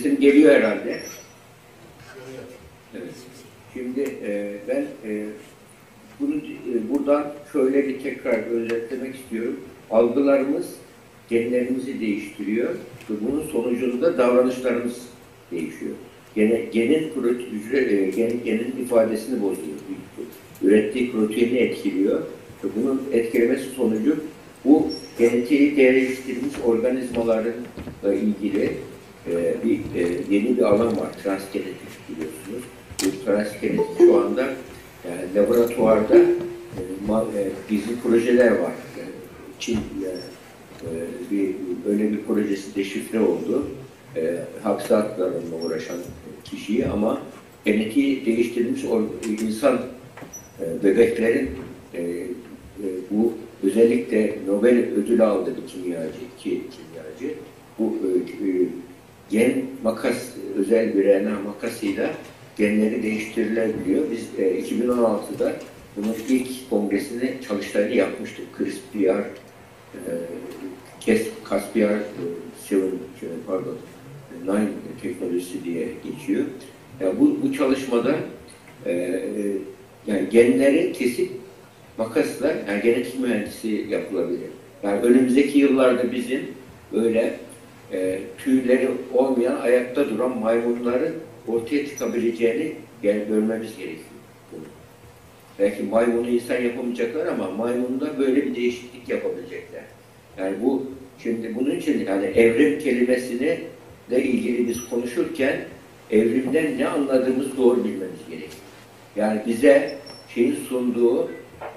Kesim geliyor herhalde. Evet. Şimdi e, ben e, bunu e, buradan şöyle bir tekrar özetlemek istiyorum. Algılarımız genlerimizi değiştiriyor ve bunun sonucunda davranışlarımız değişiyor. Gene, genin, hücre, gen, genin ifadesini bozuyor. Ürettiği proteini etkiliyor ve bunun etkilemesi sonucu bu genetiği değiştirilmiş organizmalarla ilgili e, bir e, yeni bir alan var. Transgenetik biliyorsunuz. Bu transgenetik şu anda yani laboratuvarda e, ma- e, projeler var. Yani Çin yani, e, bir böyle bir projesi deşifre oldu. E, hapse uğraşan kişiyi ama genetiği değiştirilmiş or- insan e, bebeklerin e, e, bu özellikle Nobel ödülü aldı bir kimyacı, iki kimyacı. Bu e, e, gen makas, özel bir RNA makasıyla genleri değiştirilebiliyor. Biz e, 2016'da bunun ilk kongresini çalıştayını yapmıştık. CRISPR, e, Caspr, e, Seven, şey, pardon, Nine teknolojisi diye geçiyor. Yani bu, bu çalışmada e, e, yani genleri kesip makasla yani genetik mühendisi yapılabilir. Yani önümüzdeki yıllarda bizim böyle e, tüyleri olmayan ayakta duran maymunların ortaya çıkabileceğini yani görmemiz gerekiyor. Belki maymunu insan yapamayacaklar ama maymunda böyle bir değişiklik yapabilecekler. Yani bu şimdi bunun için yani evrim kelimesini ile ilgili biz konuşurken evrimden ne anladığımız doğru bilmemiz gerekiyor. Yani bize şeyin sunduğu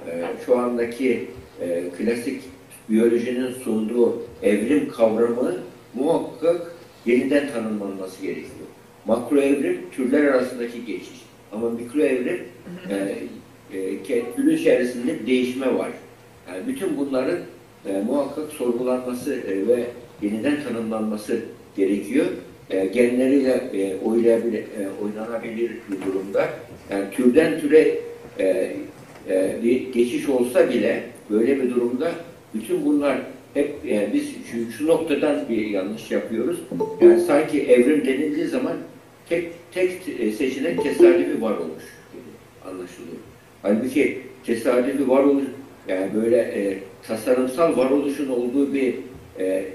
e, şu andaki e, klasik biyolojinin sunduğu evrim kavramı muhakkak yeniden tanımlanması gerekiyor. Makro evrim türler arasındaki geçiş. Ama mikro evrim e, e, içerisinde bir değişme var. Yani bütün bunların e, muhakkak sorgulanması e, ve yeniden tanımlanması gerekiyor. E, genleriyle e, oynayabilir, e, oynanabilir bir durumda. Yani türden türe e, e, bir geçiş olsa bile böyle bir durumda bütün bunlar hep yani biz şu, şu noktadan bir yanlış yapıyoruz. Yani sanki evrim denildiği zaman tek tek seçenek tesadüfi varoluş gibi anlaşılıyor. Halbuki tesadüfi varoluş yani böyle e, tasarımsal varoluşun olduğu bir e,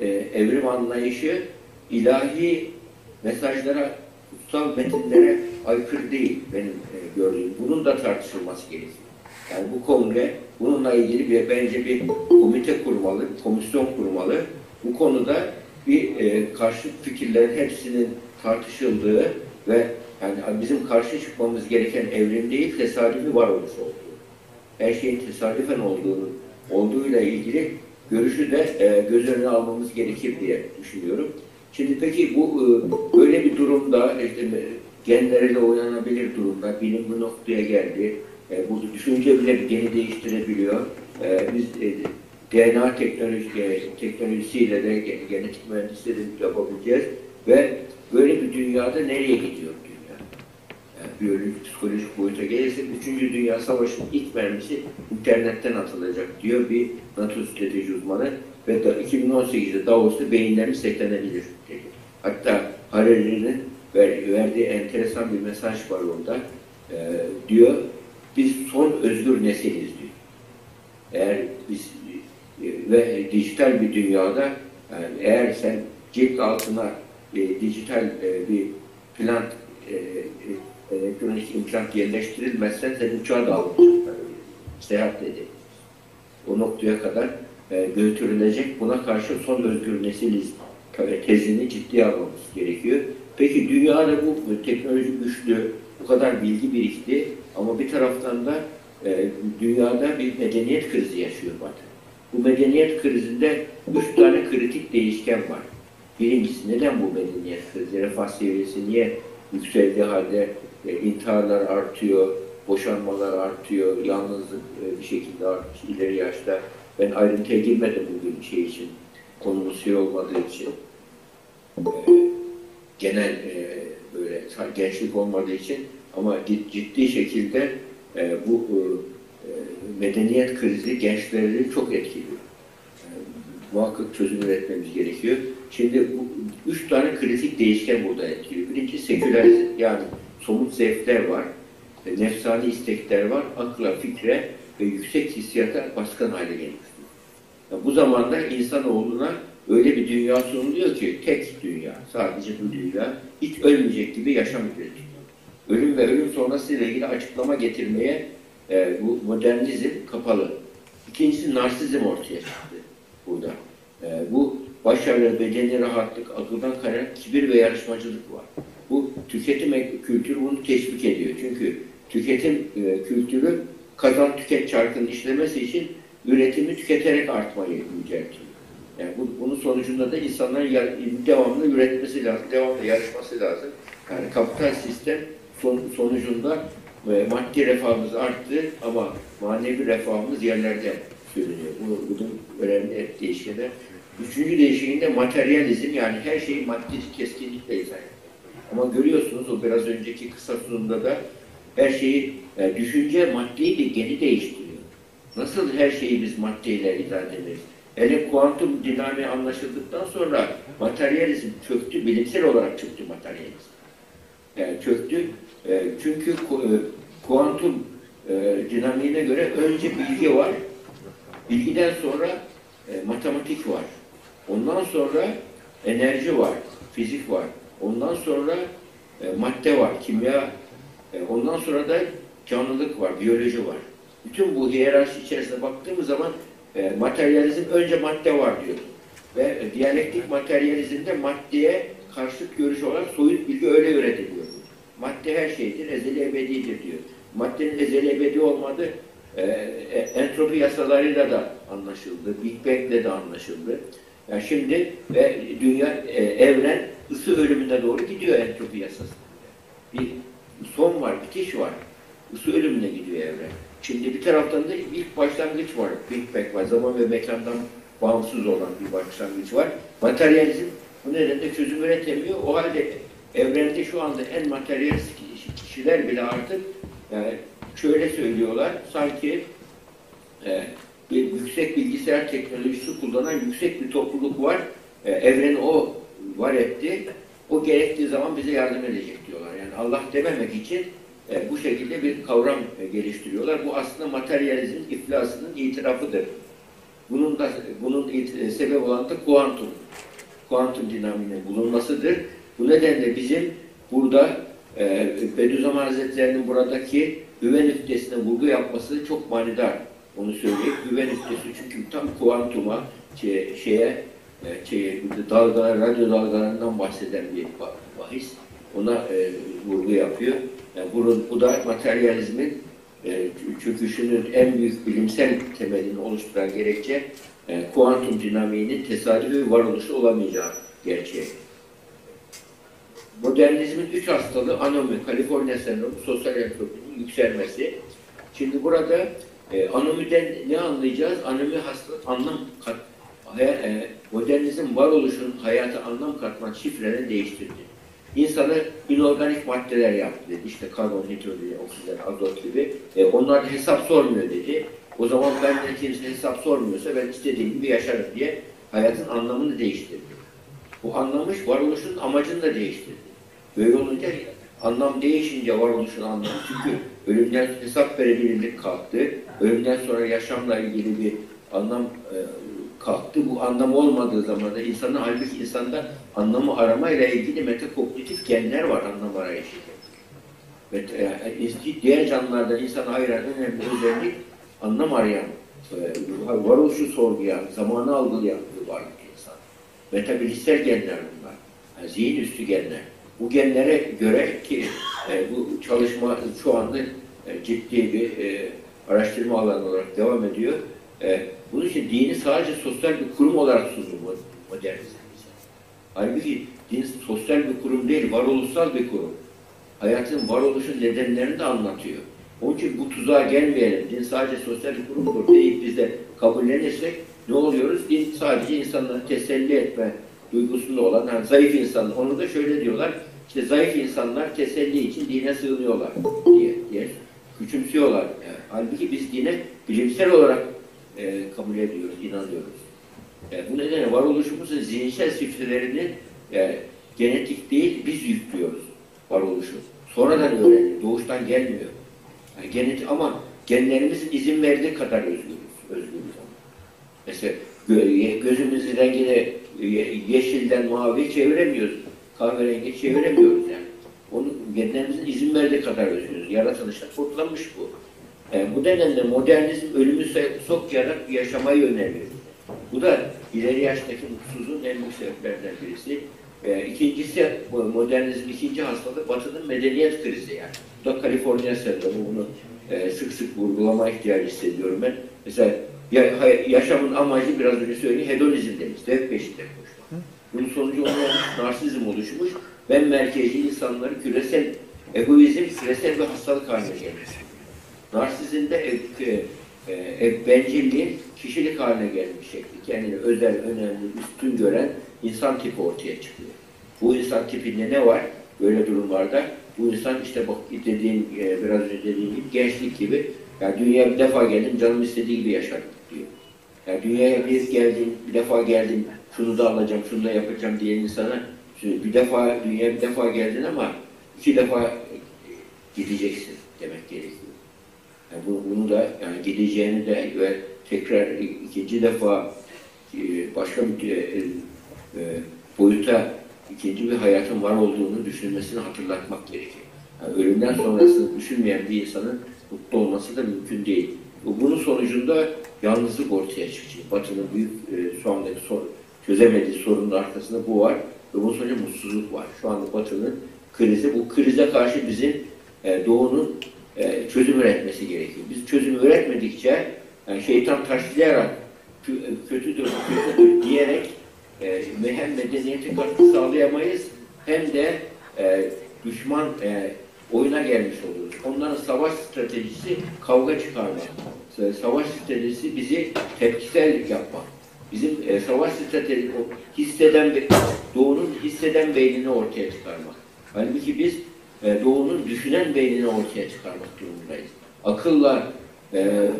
e, evrim anlayışı ilahi mesajlara, kutsal metinlere aykırı değil benim e, gördüğüm. Bunun da tartışılması gerekiyor. Yani bu kongre bununla ilgili bir bence bir komite kurmalı, komisyon kurmalı. Bu konuda bir e, karşı fikirlerin hepsinin tartışıldığı ve yani bizim karşı çıkmamız gereken evrim değil, tesadüfi varoluş olduğu. Her şeyin tesadüfen olduğunu, olduğuyla ilgili görüşü de e, göz önüne almamız gerekir diye düşünüyorum. Şimdi peki bu e, böyle bir durumda işte, genleriyle oynanabilir durumda bilim bu noktaya geldi. E, bu düşünce bile geni değiştirebiliyor. E, biz e, DNA teknoloji, e, teknolojisiyle de ge- genetik mühendisliği yapabileceğiz ve böyle bir dünyada nereye gidiyor dünya? Yani biyolojik, psikolojik boyuta gelirse 3. Dünya Savaşı'nın ilk mermisi internetten atılacak diyor bir NATO strateji uzmanı ve da 2018'de Davos'ta beyinlerimiz seklenebilir dedi. Hatta Harari'nin ver- verdiği enteresan bir mesaj var orada. Ee, diyor, biz son özgür nesiliz diyor. Eğer biz e, ve dijital bir dünyada yani eğer sen cep altına e, dijital e, bir plant e, e, elektronik implant yerleştirilmezsen sen uçağa da alınacaklar. Seyahat edin. O noktaya kadar e, götürülecek. Buna karşı son özgür nesiliz tabii tezini ciddiye almamız gerekiyor. Peki dünyada bu teknoloji güçlü, bu kadar bilgi birikti ama bir taraftan da e, dünyada bir medeniyet krizi yaşıyor Batı. Bu medeniyet krizinde üç tane kritik değişken var. Birincisi neden bu medeniyet krizi? Refah seviyesi niye yükseldiği halde e, intiharlar artıyor, boşanmalar artıyor, yalnızlık e, bir şekilde artmış ileri yaşta. Ben ayrıntıya girmedim bugün şey için, konumuz şey olmadığı için. E, genel e, böyle gençlik olmadığı için ama cid- ciddi şekilde e, bu e, e, medeniyet krizi gençleri çok etkiliyor. E, muhakkak çözüm üretmemiz gerekiyor. Şimdi bu üç tane kritik değişken burada etkiliyor. Birinci seküler yani somut zevkler var, e, nefsani istekler var, akla, fikre ve yüksek hissiyata baskın hale geliyor. Ya bu zamanda insanoğluna öyle bir dünya sunuluyor ki tek dünya, sadece bu dünya, hiç ölmeyecek gibi yaşam üretiyor. Ölüm ve ölüm sonrasıyla ilgili açıklama getirmeye e, bu modernizm kapalı. İkincisi narsizm ortaya çıktı burada. E, bu başarı, bedeni rahatlık, akıldan kaynak kibir ve yarışmacılık var. Bu tüketim kültürü bunu teşvik ediyor. Çünkü tüketim e, kültürü kazan tüket çarkının işlemesi için üretimi tüketerek artmayı yüceltiyor. Yani bu, bunun sonucunda da insanların devamlı üretmesi lazım, devamlı yarışması lazım. Yani kapital sistem son, sonucunda e, maddi refahımız arttı ama manevi refahımız yerlerde sürünüyor. Bu, bunun önemli değişkenler. Üçüncü değişkeni de materyalizm yani her şeyi maddi keskinlikle izah. Ama görüyorsunuz o biraz önceki kısa sunumda da her şeyi, e, düşünce maddeyi de geri değiştiriyor. Nasıl her şeyi biz maddeyle idare ederiz? Hele kuantum dinamiği anlaşıldıktan sonra materyalizm çöktü, bilimsel olarak çöktü materyalizm. Yani çöktü. E, çünkü e, kuantum e, dinamiğine göre önce bilgi var, bilgiden sonra e, matematik var. Ondan sonra enerji var, fizik var. Ondan sonra e, madde var, kimya. Ondan sonra da canlılık var, biyoloji var. Bütün bu hiyerarşi içerisine baktığımız zaman e, materyalizm önce madde var diyor. Ve e, diyalektik materyalizmde maddeye karşıt görüş olarak soyut bilgi öyle üretiliyor. Madde her şeydir, ezeli ebedidir diyor. Maddenin ezeli ebedi olmadığı e, e, entropi yasalarıyla da anlaşıldı, Big Bang'le de anlaşıldı. Yani şimdi ve dünya, e, evren ısı ölümüne doğru gidiyor entropi yasası. Bir son var, bitiş var. Isı ölümüne gidiyor evren. Şimdi bir taraftan da ilk başlangıç var, Big Bang var. Zaman ve mekandan bağımsız olan bir başlangıç var. Materyalizm bu nedenle çözüm üretemiyor. O halde evrende şu anda en materyalist kişiler bile artık yani şöyle söylüyorlar, sanki e, bir yüksek bilgisayar teknolojisi kullanan yüksek bir topluluk var. E, evreni o var etti. O gerektiği zaman bize yardım edecek diyorlar. Yani Allah dememek için e, bu şekilde bir kavram e, geliştiriyorlar. Bu aslında materyalizmin iflasının itirafıdır. Bunun da bunun it- e, sebep olan da kuantum. Kuantum dinamiğinin bulunmasıdır. Bu nedenle bizim burada e, Bediüzzaman Hazretleri'nin buradaki güven nüktesine vurgu yapması çok manidar. Onu söyleyeyim. Güven nüktesi çünkü tam kuantuma şey, şeye e, şey, dalgalar, radyo dalgalarından bahseden bir bah- bahis. Ona e, vurgu yapıyor. Yani bunun, bu da materyalizmin e, çöküşünün en büyük bilimsel temelini oluşturan gerekçe e, kuantum dinamiğinin tesadüfi varoluşu olamayacağı gerçeği. Modernizmin üç hastalığı anomi, Kaliforniya sendromu, sosyal entropinin yükselmesi. Şimdi burada e, anomiden ne anlayacağız? Anomi hastalık anlam kat, e, modernizm varoluşun hayata anlam katman şifrelerini değiştirdi. İnsanı inorganik maddeler yaptı dedi. İşte karbon, hidrojen, oksijen, azot gibi. E, onlar hesap sormuyor dedi. O zaman benden kimse hesap sormuyorsa ben istediğim gibi yaşarım diye hayatın anlamını değiştirdi. Bu anlamış varoluşun amacını da değiştirdi. Böyle olunca anlam değişince varoluşun anlamı çünkü ölümden hesap verebilirlik kalktı. Ölümden sonra yaşamla ilgili bir anlam e, kalktı. Bu anlam olmadığı zaman da insanın halbuki insanda anlamı aramayla ilgili metakognitif genler var anlam arayışı. Ve e, diğer canlılardan insanı ayıran önemli özellik anlam arayan, e, varoluşu sorgulayan, zamanı algılayan bir varlık insan. Metabilistsel genler bunlar. Yani zihin üstü genler. Bu genlere göre ki e, bu çalışma şu anda e, ciddi bir e, araştırma alanı olarak devam ediyor. E, bunun için dini sadece sosyal bir kurum olarak sundu modernizm. Halbuki din sosyal bir kurum değil, varoluşsal bir kurum. Hayatın varoluşun nedenlerini de anlatıyor. Onun için bu tuzağa gelmeyelim. Din sadece sosyal bir kurumdur deyip biz de kabullenirsek ne oluyoruz? Din sadece insanları teselli etme duygusunda olan yani zayıf insan. Onu da şöyle diyorlar. İşte zayıf insanlar teselli için dine sığınıyorlar diye, diye küçümsüyorlar. Yani, halbuki biz dine bilimsel olarak e, kabul ediyoruz, inanıyoruz. E, bu nedenle varoluşumuzun zihinsel şifrelerini e, genetik değil biz yüklüyoruz varoluşu. Sonradan öğreniyor, doğuştan gelmiyor. Yani genetik ama genlerimizin izin verdiği kadar özgürüz. özgürüz ama. Mesela gö- gözümüzün rengini ye- yeşilden mavi çeviremiyoruz. Kahverengi çeviremiyoruz yani. Onu genlerimizin izin verdiği kadar özgürüz. Yaratılışta kurtlanmış bu. E, bu nedenle modernizm ölümü so- sokayarak yaşamayı öneriyor. Bu da ileri yaştaki mutsuzluğun en büyük sebeplerden birisi. E, ikincisi, bu modernizmin ikinci hastalığı Batı'nın medeniyet krizi yani. Bu da Kaliforniya sendromu. Bunu e, sık sık vurgulama ihtiyacı hissediyorum ben. Mesela ya, yaşamın amacı biraz önce söyleyeyim hedonizm demiş. Zevk peşinde koşmak. Bunun sonucu olmuş? Narsizm oluşmuş. Ben merkezi insanları küresel egoizm küresel bir hastalık haline gelmiş. Narsizmde e, e, e, bencilliğin kişilik haline gelmiş şekli. Kendini özel, önemli, üstün gören insan tipi ortaya çıkıyor. Bu insan tipinde ne var? böyle durumlarda bu insan işte bak dediğim e, biraz önce dediğim gibi gençlik gibi yani dünyaya bir defa geldim canım istediği gibi yaşarım. Yani dünyaya bir geldim, bir defa geldim, şunu da alacağım, şunu da yapacağım diyen insana bir defa dünyaya bir defa geldin ama iki defa gideceksin demek gerekiyor. Yani bu- bunu da yani gideceğini de ve tekrar ikinci defa e, başka bir e, e, boyuta ikinci bir hayatın var olduğunu düşünmesini hatırlatmak gerekiyor. Yani ölümden sonrasını düşünmeyen bir insanın mutlu olması da mümkün değil. Bu- Bunun sonucunda yalnızlık ortaya çıkacak. Batı'nın büyük e, şu andaki sor, çözemediği sorunun arkasında bu var ve bunun sonucu mutsuzluk var. Şu anda Batı'nın krizi, bu krize karşı bizim e, Doğu'nun e, çözüm üretmesi gerekiyor. Biz çözüm üretmedikçe yani şeytan taşlayarak kö- kötüdür, kötüdür diyerek e, hem medeniyete sağlayamayız hem de e, düşman e, oyuna gelmiş oluruz. Onların savaş stratejisi kavga çıkarmak. Savaş stratejisi bizi tepkisel yapmak. Bizim e, savaş stratejisi hisseden doğunun hisseden beynini ortaya çıkarmak. Halbuki biz e, doğunun düşünen beynini ortaya çıkarmak durumundayız. Akılla e,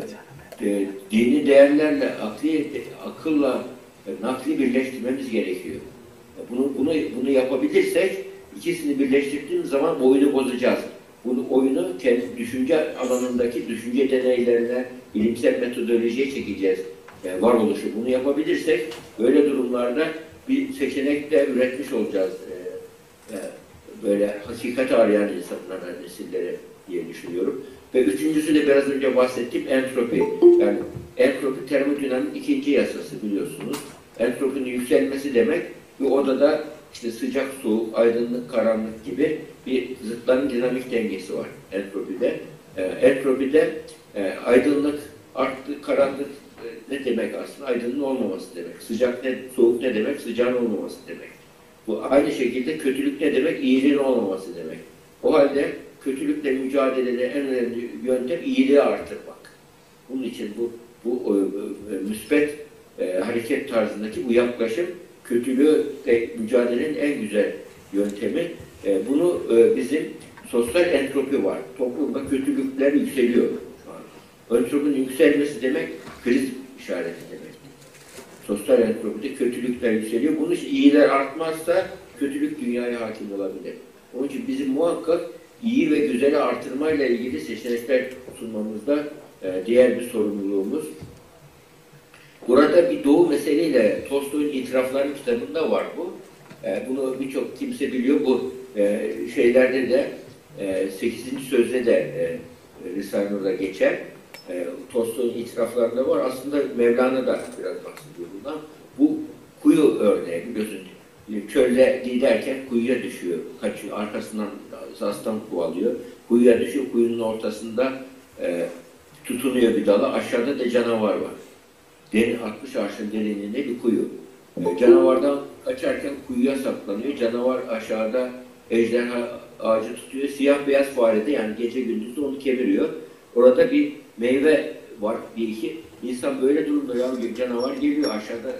e, dini değerlerle akli akılla e, nakli birleştirmemiz gerekiyor. E, Bunu bunu bunu yapabilirsek ikisini birleştirdiğimiz zaman oyunu bozacağız. Bunu oyunu kendi düşünce alanındaki düşünce deneylerine, bilimsel metodolojiye çekeceğiz. Yani varoluşu bunu yapabilirsek böyle durumlarda bir seçenek de üretmiş olacağız. E, e, böyle hakikat arayan insanlara, nesillere diye düşünüyorum. Ve üçüncüsü de biraz önce bahsettiğim entropi. Yani entropi termodinamik ikinci yasası biliyorsunuz. Entropinin yükselmesi demek bir odada işte sıcak, soğuk, aydınlık, karanlık gibi bir zıtların dinamik dengesi var entropide. Ee, entropide e, aydınlık, arttı, karanlık e, ne demek aslında? Aydınlığın olmaması demek. Sıcak ne, soğuk ne demek? Sıcağın olmaması demek. Bu aynı şekilde kötülük ne demek? İyiliğin olmaması demek. O halde kötülükle mücadelede en önemli yöntem iyiliği artırmak. Bunun için bu bu e, e, müspet e, hareket tarzındaki bu yaklaşım kötülükle mücadelenin en güzel yöntemi. E, bunu e, bizim sosyal entropi var. Toplumda kötülükler yükseliyor şu an. Entropinin yükselmesi demek kriz işareti demek. Sosyal entropide kötülükler yükseliyor. Bunun iyiler artmazsa kötülük dünyaya hakim olabilir. Onun için bizim muhakkak iyi ve güzeli artırmayla ilgili seçenekler sunmamızda e, diğer bir sorumluluğumuz. Burada bir doğu meseleyle Tolstoy'un İtirafları kitabında var bu. E, bunu birçok kimse biliyor. Bu e, şeylerde de e, 8. sözde de e, Risale-i Nur'da geçer. E, Tolstoy'un itiraflarında var. Aslında Mevlana da biraz bahsediyor bundan. Bu kuyu örneği biliyorsun. Çölde giderken kuyuya düşüyor. Kaçıyor. Arkasından aslan kovalıyor. Kuyuya düşüyor. Kuyunun ortasında e, tutunuyor bir dala. Aşağıda da canavar var. Derin 60 arşın derinliğinde bir kuyu. E, canavardan kaçarken kuyuya saklanıyor. Canavar aşağıda ejderha ağacı tutuyor. Siyah beyaz farede yani gece gündüz de onu kemiriyor. Orada bir meyve var bir iki. İnsan böyle durumda ya canavar geliyor aşağıda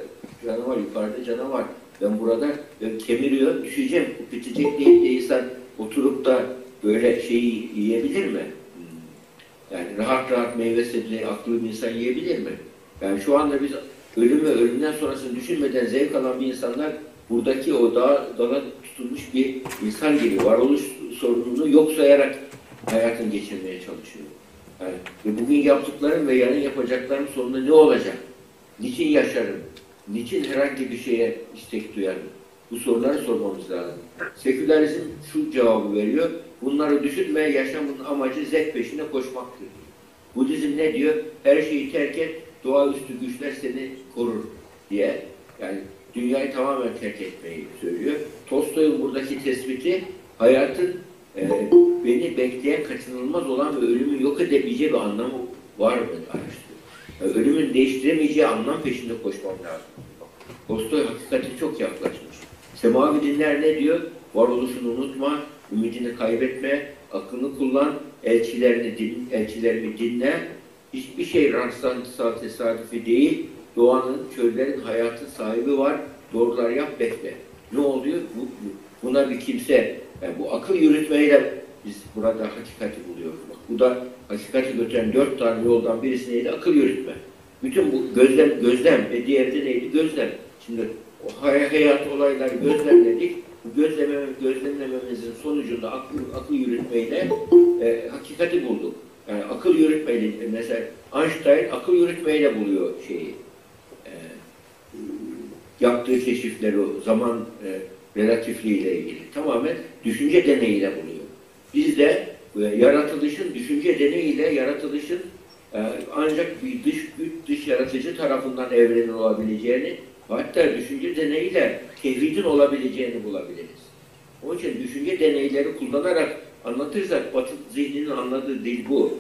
canavar yukarıda canavar. Ben burada ben kemiriyor düşeceğim. Bu bitecek değil de insan oturup da böyle şeyi yiyebilir mi? Hmm. Yani rahat rahat meyve sebzeyi akıllı bir insan yiyebilir mi? Yani şu anda biz ölüm ve ölümden sonrasını düşünmeden zevk alan bir insanlar buradaki o dağ, dağa tutulmuş bir insan gibi varoluş sorununu yok sayarak hayatını geçirmeye çalışıyor. Yani, ve bugün yaptıklarım ve yarın yapacaklarım sonunda ne olacak? Niçin yaşarım? Niçin herhangi bir şeye istek duyarım? Bu soruları sormamız lazım. Sekülerizm şu cevabı veriyor. Bunları düşünme, yaşamın amacı zevk peşinde koşmaktır. Budizm ne diyor? Her şeyi terk et, doğaüstü güçler seni korur diye. Yani dünyayı tamamen terk etmeyi söylüyor. Tolstoy'un buradaki tespiti hayatın e, beni bekleyen kaçınılmaz olan ve ölümü yok edebileceği bir anlamı var mı. Yani ölümün değiştiremeyeceği anlam peşinde koşmam lazım. Tolstoy hakikati çok yaklaşmış. Semavi dinler ne diyor? Varoluşunu unutma, ümidini kaybetme, aklını kullan, elçilerini din, elçilerini dinle. Hiçbir şey rastlantısal tesadüfi değil. Doğanın, çöllerin hayatın sahibi var. Doğrular yap, bekle. Ne oluyor? Bu, bu- buna bir kimse Yani bu akıl yürütmeyle biz burada hakikati buluyoruz. Bak, bu da hakikati götüren dört tane yoldan birisi neydi? Akıl yürütme. Bütün bu gözlem, gözlem ve diğeri de neydi? Gözlem. Şimdi o hay- hayat olayları gözlemledik. Bu gözleme, gözlemlememizin sonucunda akıl, akıl yürütmeyle e, hakikati bulduk. Yani akıl yürütmeyle, mesela Einstein akıl yürütmeyle buluyor şeyi. E, yaptığı keşifleri, o zaman e, relatifliği ile ilgili. Tamamen düşünce deneyiyle buluyor. Biz de e, yaratılışın, düşünce deneyiyle yaratılışın e, ancak bir dış güç, dış yaratıcı tarafından evrenin olabileceğini, hatta düşünce deneyiyle tevhidin olabileceğini bulabiliriz. Onun için düşünce deneyleri kullanarak anlatırsak Batı zihninin anladığı dil bu.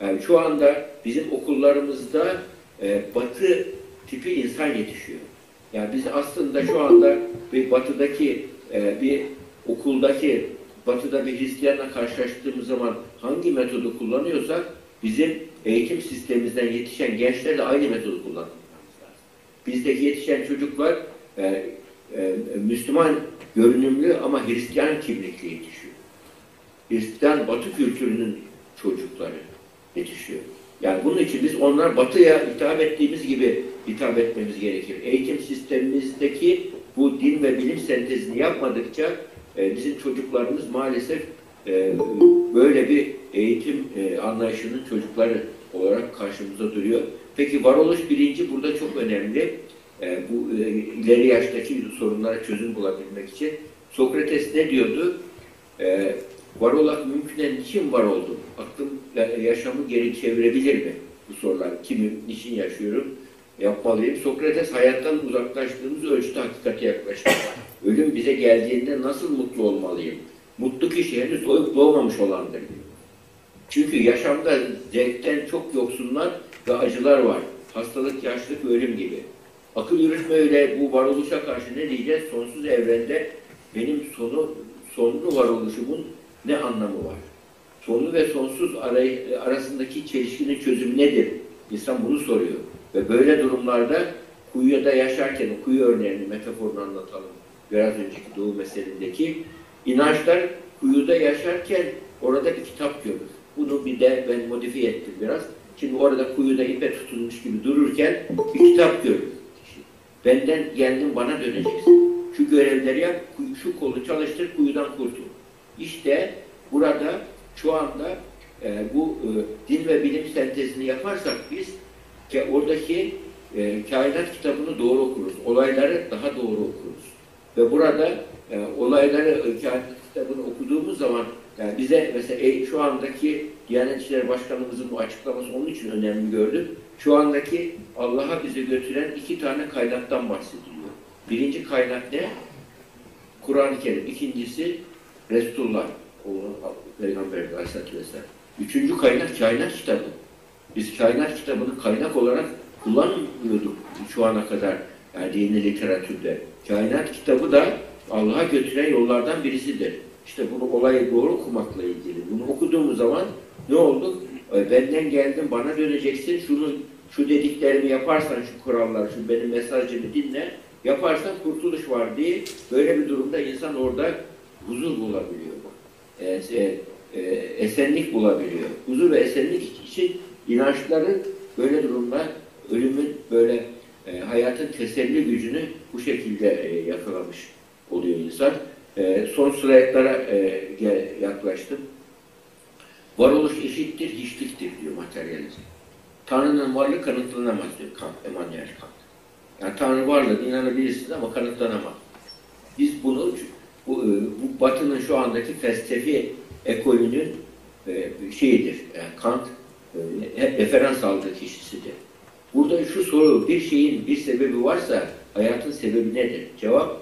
Yani şu anda bizim okullarımızda e, Batı tipi insan yetişiyor. Yani biz aslında şu anda bir batıdaki e, bir okuldaki batıda bir Hristiyanla karşılaştığımız zaman hangi metodu kullanıyorsak bizim eğitim sistemimizden yetişen gençler de aynı metodu kullanmamız lazım. Bizdeki yetişen çocuklar e, e, Müslüman görünümlü ama Hristiyan kimlikli yetişiyor. Hristiyan batı kültürünün çocukları yetişiyor. Yani bunun için biz onlar batıya hitap ettiğimiz gibi hitap etmemiz gerekir. Eğitim sistemimizdeki bu din ve bilim sentezini yapmadıkça e, bizim çocuklarımız maalesef e, böyle bir eğitim e, anlayışının çocukları olarak karşımıza duruyor. Peki varoluş bilinci burada çok önemli. E, bu e, ileri yaştaki sorunlara çözüm bulabilmek için. Sokrates ne diyordu? E, var olmak mümkünen niçin var oldum? Aklım yaşamı geri çevirebilir mi? Bu sorular. Kimim, niçin yaşıyorum? Yapmalıyım. Sokrates hayattan uzaklaştığımız ölçüde hakikate yaklaştı. *coughs* Ölüm bize geldiğinde nasıl mutlu olmalıyım? Mutlu kişi henüz doğup doğmamış olandır. Çünkü yaşamda zevkten çok yoksunlar ve acılar var. Hastalık, yaşlılık, ölüm gibi. Akıl yürütme öyle bu varoluşa karşı ne diyeceğiz? Sonsuz evrende benim sonu, sonlu varoluşumun ne anlamı var? Sonlu ve sonsuz aray- arasındaki çelişkinin çözümü nedir? İnsan bunu soruyor. Ve böyle durumlarda kuyuda yaşarken, o kuyu örneğini, metaforunu anlatalım. Biraz önceki doğu meselindeki inançlar kuyuda yaşarken orada bir kitap görür. Bunu bir de ben modifiye ettim biraz. Şimdi orada kuyuda ipe tutulmuş gibi dururken bir kitap görür. Benden geldin bana döneceksin. Şu görevleri yap, şu kolu çalıştır, kuyudan kurtul. İşte burada şu anda e, bu e, din ve bilim sentezini yaparsak biz ki oradaki e, kainat kitabını doğru okuruz. Olayları daha doğru okuruz. Ve burada e, olayları e, kainat kitabını okuduğumuz zaman yani bize mesela e, şu andaki Diyanet İşleri Başkanımızın bu açıklaması onun için önemli gördüm. Şu andaki Allah'a bizi götüren iki tane kaynaktan bahsediliyor. Birinci kaynak ne? Kur'an-ı Kerim. İkincisi Resulullah. Peygamber Aleyhisselatü Vesselam. Üçüncü kaynak kainat kitabı. Biz kainat kitabını kaynak olarak kullanmıyorduk şu ana kadar yani dini literatürde. Kainat kitabı da Allah'a götüren yollardan birisidir. İşte bunu olayı doğru okumakla ilgili. Bunu okuduğumuz zaman ne oldu? E, Benden geldin bana döneceksin. Şunu şu dediklerimi yaparsan şu kurallar, şu benim mesajımı dinle. Yaparsan kurtuluş var diye böyle bir durumda insan orada huzur bulabiliyor. E, e, e, esenlik bulabiliyor. Huzur ve esenlik için inançların böyle durumda ölümün böyle e, hayatın teselli gücünü bu şekilde e, yakalamış oluyor insan. E, son slaytlara e, yaklaştım. Varoluş eşittir, hiçliktir diyor materyalizm. Tanrı'nın varlığı kanıtlanamaz diyor Kant, Emmanuel Kant. Yani Tanrı varlığına inanabilirsiniz ama kanıtlanamaz. Biz bunu bu, e, bu Batı'nın şu andaki felsefi ekolünün e, şeyidir. Yani Kant e, hep referans aldığı kişisidir. Burada şu soru, bir şeyin bir sebebi varsa hayatın sebebi nedir? Cevap,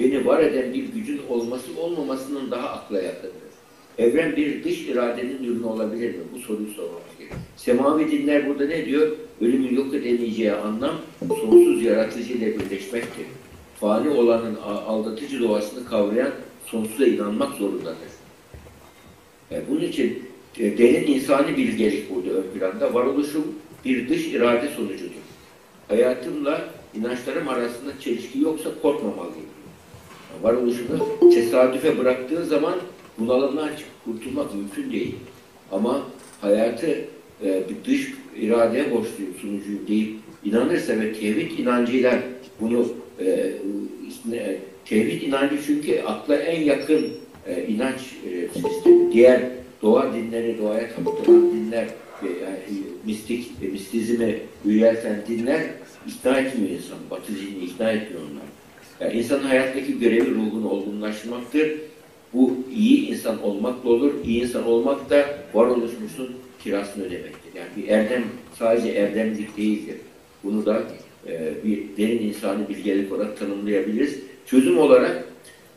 beni var eden bir gücün olması olmamasının daha akla yakındır. Evren bir dış iradenin ürünü olabilir mi? Bu soruyu sormamız gerekiyor. Semavi dinler burada ne diyor? Ölümün yok edemeyeceği anlam sonsuz yaratıcı ile birleşmektir. Fani olanın aldatıcı doğasını kavrayan sonsuza inanmak zorundadır. E, bunun için e, derin insani bilgelik burada ön planda. Varoluşum bir dış irade sonucudur. Hayatımla inançlarım arasında çelişki yoksa korkmamalıyım. Varoluşunu tesadüfe bıraktığın zaman bunalımdan kurtulmak mümkün değil. Ama hayatı e, bir dış iradeye borçluyum sunucuyum deyip inanırsa ve tevhid inancıyla bunu e, tevhid inancı çünkü akla en yakın e, inanç e, sistemi. Diğer doğa dinleri, doğaya tapılan dinler, e, yani, mistik, e, mistizmi yücelten dinler ikna etmiyor insan. Batı zihni ikna etmiyor onlar. Yani insanın hayattaki görevi ruhunu olgunlaştırmaktır. Bu iyi insan olmakla olur. İyi insan olmak da varoluşumuzun kirasını ödemektir. Yani bir erdem sadece erdemlik değildir. Bunu da e, bir derin insani bilgelik olarak tanımlayabiliriz. Çözüm olarak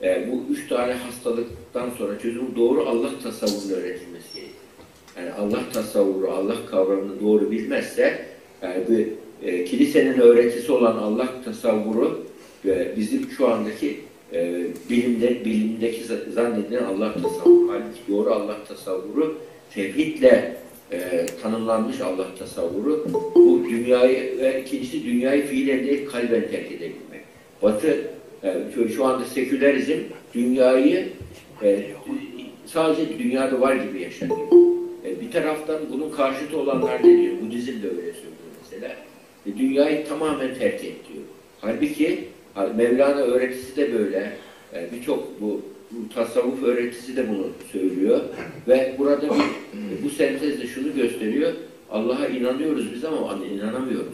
e, bu üç tane hastalıktan sonra çözüm doğru Allah tasavvurunu öğretilmesi gerekir. Yani Allah tasavvuru, Allah kavramını doğru bilmezse yani bir e, kilisenin öğretisi olan Allah tasavvuru bizim şu andaki bilimde bilimdeki za- zannedilen Allah tasavvuru. Halbuki doğru Allah tasavvuru tevhidle e, tanımlanmış Allah tasavvuru. Bu dünyayı ve ikincisi dünyayı fiilen değil kalben terk edebilmek. Batı e, şu, anda sekülerizm dünyayı e, sadece dünyada var gibi yaşanıyor. E, bir taraftan bunun karşıtı olanlar ne diyor? Budizm de öyle söylüyor mesela. E, dünyayı tamamen terk et diyor. Halbuki ha, Mevlana öğretisi de böyle. E, Birçok bu tasavvuf öğretisi de bunu söylüyor. Ve burada bir, bu sentezde şunu gösteriyor. Allah'a inanıyoruz biz ama inanamıyoruz.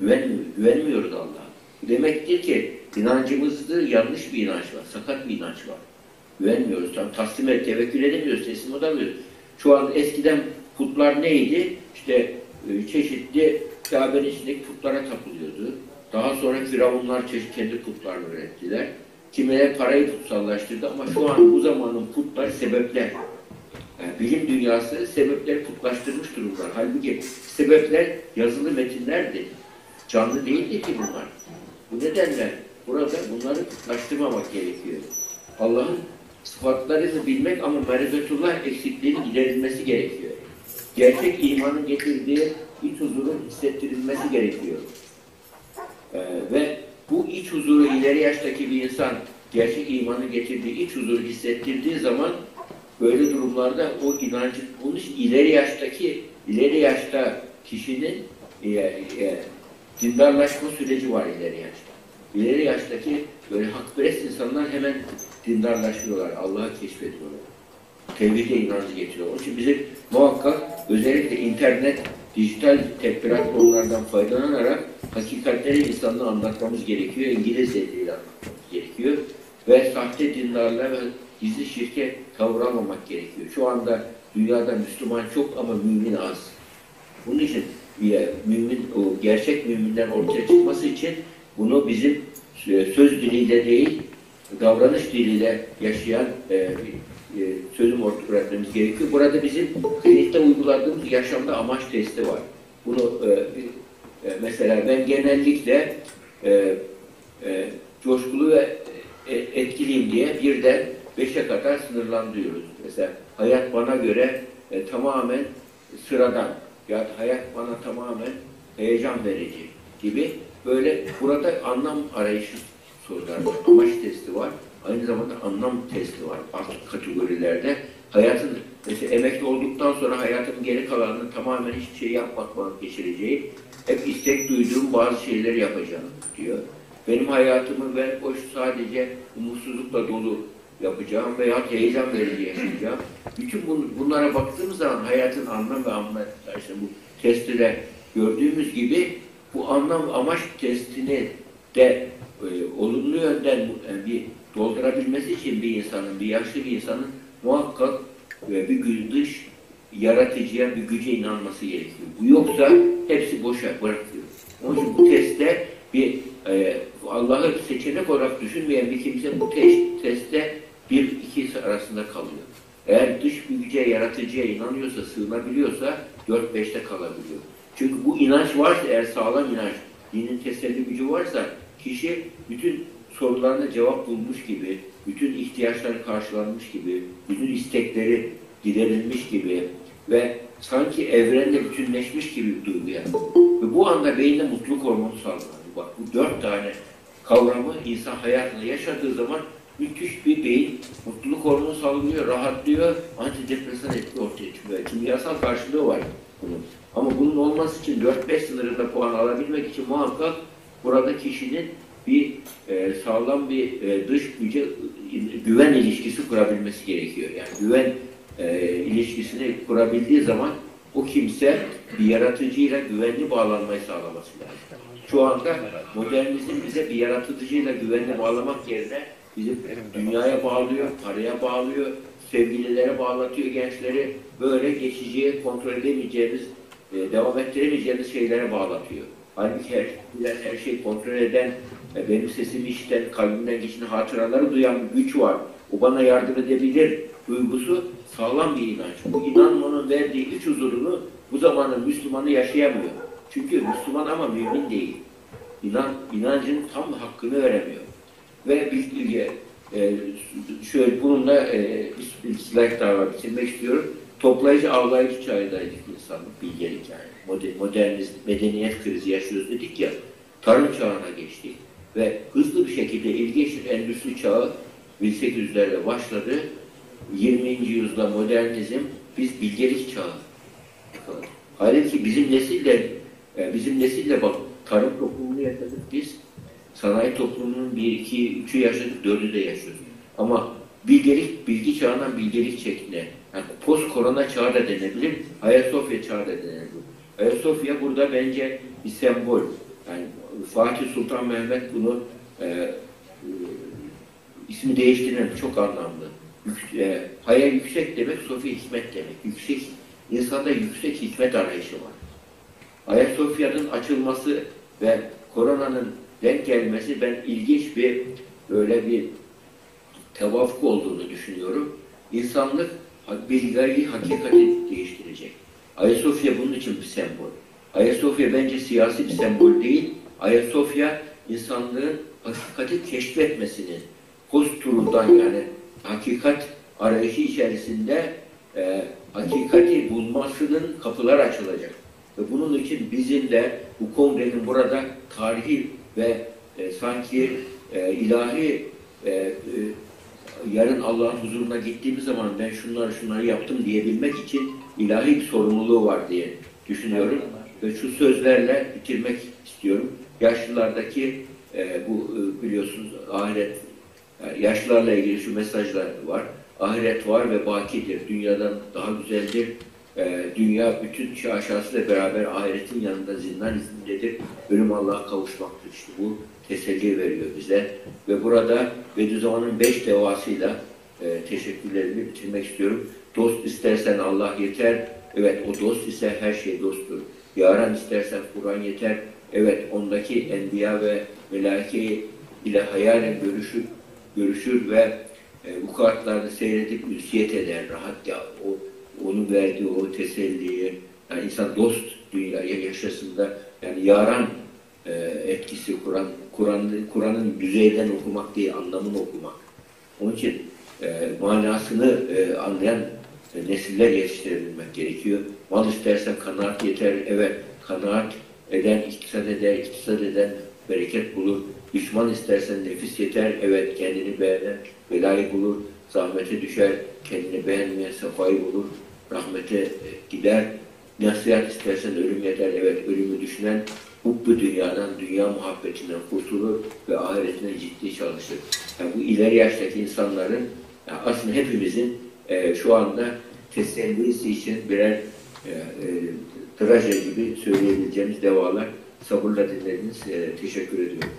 Güvenmiyoruz, güvenmiyoruz Allah'a. Demektir ki inancımızda yanlış bir inanç var, sakat bir inanç var. Güvenmiyoruz, tam taslim et, tevekkül edemiyoruz, teslim olamıyoruz. Şu an eskiden putlar neydi? İşte e, çeşitli Kabe'nin içindeki putlara tapılıyordu. Daha sonra firavunlar çeşitli kendi putlarını ürettiler. Kimileri parayı kutsallaştırdı ama şu an bu zamanın putlar sebepler. Yani bilim dünyası sebepleri putlaştırmış durumlar. Halbuki sebepler yazılı metinlerdi. Canlı değildi ki bunlar. Bu nedenle burada bunları putlaştırmamak gerekiyor. Allah'ın sıfatlarını bilmek ama merifetullah eksikliğinin giderilmesi gerekiyor. Gerçek imanın getirdiği iç huzurun hissettirilmesi gerekiyor. Ee, ve bu iç huzuru ileri yaştaki bir insan gerçek imanın getirdiği iç huzuru hissettirdiği zaman böyle durumlarda o inancı, onun için ileri yaştaki, ileri yaşta kişinin e, e, dindarlaşma süreci var ileri yaşta. İleri yaştaki böyle hakperest insanlar hemen dindarlaşıyorlar, Allah'ı keşfediyorlar. Tevhide inancı getiriyor. Onun için bizim muhakkak özellikle internet, dijital platformlardan faydalanarak hakikatleri insanlığa anlatmamız gerekiyor. İngiliz diliyle anlatmamız gerekiyor. Ve sahte dindarlığa ve gizli şirke kavramamak gerekiyor. Şu anda dünyada Müslüman çok ama mümin az. Bunun için ya, mümin, o gerçek müminler ortaya çıkması için bunu bizim e, söz diliyle değil, davranış diliyle yaşayan e, e, çözüm üretmemiz gerekiyor. Burada bizim klinikte uyguladığımız yaşamda amaç testi var. Bunu e, e, mesela ben genellikle e, coşkulu ve etkiliyim diye birden beşe kadar sınırlandırıyoruz. Mesela hayat bana göre tamamen sıradan ya hayat bana tamamen heyecan verici gibi böyle burada anlam arayışı sorular var. Amaç testi var. Aynı zamanda anlam testi var. Alt kategorilerde hayatın mesela emekli olduktan sonra hayatın geri kalanını tamamen hiçbir şey yapmadan geçireceği hep istek duyduğum bazı şeyleri yapacağım diyor. Benim hayatımı ben boş sadece umutsuzlukla dolu yapacağım veya heyecan verici yaşayacağım. Bütün bun- bunlara baktığımız zaman hayatın anlam ve anlam işte bu testi de gördüğümüz gibi bu anlam amaç testini de e, olumlu yönden e, bir doldurabilmesi için bir insanın, bir yaşlı bir insanın muhakkak e, bir gü- dış yaratıcıya, bir güce inanması gerekiyor. Bu yoksa hepsi boşa bırakıyor. Onun için bu testte bir e, Allah'ı seçenek olarak düşünmeyen bir kimse bu te- testte bir ikisi arasında kalıyor. Eğer dış bir güce, yaratıcıya inanıyorsa, sığınabiliyorsa dört beşte kalabiliyor. Çünkü bu inanç varsa, eğer sağlam inanç, dinin teselli gücü varsa kişi bütün sorularına cevap bulmuş gibi, bütün ihtiyaçları karşılanmış gibi, bütün istekleri giderilmiş gibi ve sanki evrenle bütünleşmiş gibi bir duygu yani. Ve bu anda beyinde mutluluk hormonu salgılanıyor. Bak bu dört tane kavramı insan hayatında yaşadığı zaman müthiş bir beyin mutluluk hormonu salgılıyor, rahatlıyor, antidepresan etki ortaya çıkıyor. Kimyasal karşılığı var bunun. Ama bunun olması için 4-5 sınırında puan alabilmek için muhakkak burada kişinin bir e, sağlam bir e, dış güce güven ilişkisi kurabilmesi gerekiyor. Yani güven e, ilişkisini kurabildiği zaman o kimse bir yaratıcıyla güvenli bağlanmayı sağlaması lazım. Şu anda modernizm bize bir yaratıcıyla güvenli bağlamak yerine bizi dünyaya bağlıyor, paraya bağlıyor, sevgililere bağlatıyor gençleri. Böyle geçiciye kontrol edemeyeceğimiz, e, devam ettiremeyeceğimiz şeylere bağlatıyor. Halbuki her, her şeyi kontrol eden, benim sesimi işiten, kalbimden geçen hatıraları duyan güç var. O bana yardım edebilir duygusu sağlam bir inanç. Bu inanmanın verdiği iç huzurunu bu zamanın Müslümanı yaşayamıyor. Çünkü Müslüman ama mümin değil. İnan, inancın tam hakkını veremiyor. Ve bir, e, şöyle bununla e, bir, slide daha var, bitirmek istiyorum. Toplayıcı avlayıcı çağındaydık insanlık, bilgelik yani. Moder, modernizm, medeniyet krizi yaşıyoruz dedik ya. Tarım çağına geçtik. Ve hızlı bir şekilde ilginç endüstri çağı 1800'lerde başladı. 20. yüzyılda modernizm, biz bilgelik çağı. Halbuki bizim nesille, e, bizim nesille bak, tarım toplumunu yaşadık biz. Sanayi toplumunun 1, 2, 3'ü yaşadık, 4'ü de yaşıyoruz. Ama bilgelik, bilgi çağından bilgelik şekline, yani post korona çağı da denebilir, Ayasofya çağı da denebilir. Ayasofya burada bence bir sembol. Yani Fatih Sultan Mehmet bunu e, e, ismi değiştiren çok anlamlı. Yük, e, hayal yüksek demek, Sofya hikmet demek. Yüksek, insanda yüksek hikmet arayışı var. Ayasofya'nın açılması ve koronanın denk gelmesi ben ilginç bir böyle bir tevafuk olduğunu düşünüyorum. İnsanlık bilgiyi, hakikati değiştirecek. Ayasofya bunun için bir sembol. Ayasofya bence siyasi bir sembol değil. Ayasofya insanlığın hakikati keşfetmesinin post turundan yani hakikat arayışı içerisinde e, hakikati bulmasının kapılar açılacak. Ve bunun için bizim de bu kongrenin burada tarihi ve e, sanki e, ilahi e, e, yarın Allah'ın huzuruna gittiğimiz zaman ben şunları şunları yaptım diyebilmek için ilahi bir sorumluluğu var diye düşünüyorum. Ve şu sözlerle bitirmek istiyorum. Yaşlılardaki e, bu e, biliyorsunuz ahiret, yani yaşlılarla ilgili şu mesajlar var. Ahiret var ve bakidir. Dünyadan daha güzeldir. E, dünya bütün şaşasıyla beraber ahiretin yanında zindan izindedir. Ölüm Allah'a kavuşmaktır. İşte bu teselli veriyor bize. Ve burada Bediüzzaman'ın beş devasıyla e, teşekkürlerimi bitirmek istiyorum. Dost istersen Allah yeter. Evet o dost ise her şey dosttur. Yaran istersen Kur'an yeter. Evet ondaki enbiya ve melaike ile hayalen görüşür, görüşür ve e, bu kartlarda seyredip ünsiyet eder. Rahat ya o onun verdiği o teselliyi yani insan dost dünyaya yaşasında yani yaran e, etkisi Kur'an Kur'an'ın Kur'an'ın yüzeyden okumak değil anlamını okumak. Onun için e, manasını e, anlayan e, nesiller yetiştirebilmek gerekiyor. Mal istersen kanaat yeter. Evet kanaat eden iktisat eder, iktisat eden bereket bulur. Düşman istersen nefis yeter. Evet kendini beğenen belayı bulur. Zahmete düşer. Kendini beğenmeyen safayı bulur. Rahmete e, gider. Nasihat istersen ölüm yeter. Evet ölümü düşünen bu dünyadan, dünya muhabbetinden kurtulur ve ahiretine ciddi çalışır. Yani bu ileri yaştaki insanların yani aslında hepimizin e, şu anda tesellisi için birer e, e, traje gibi söyleyebileceğimiz devalar sabırla dinlediniz. E, teşekkür ediyorum.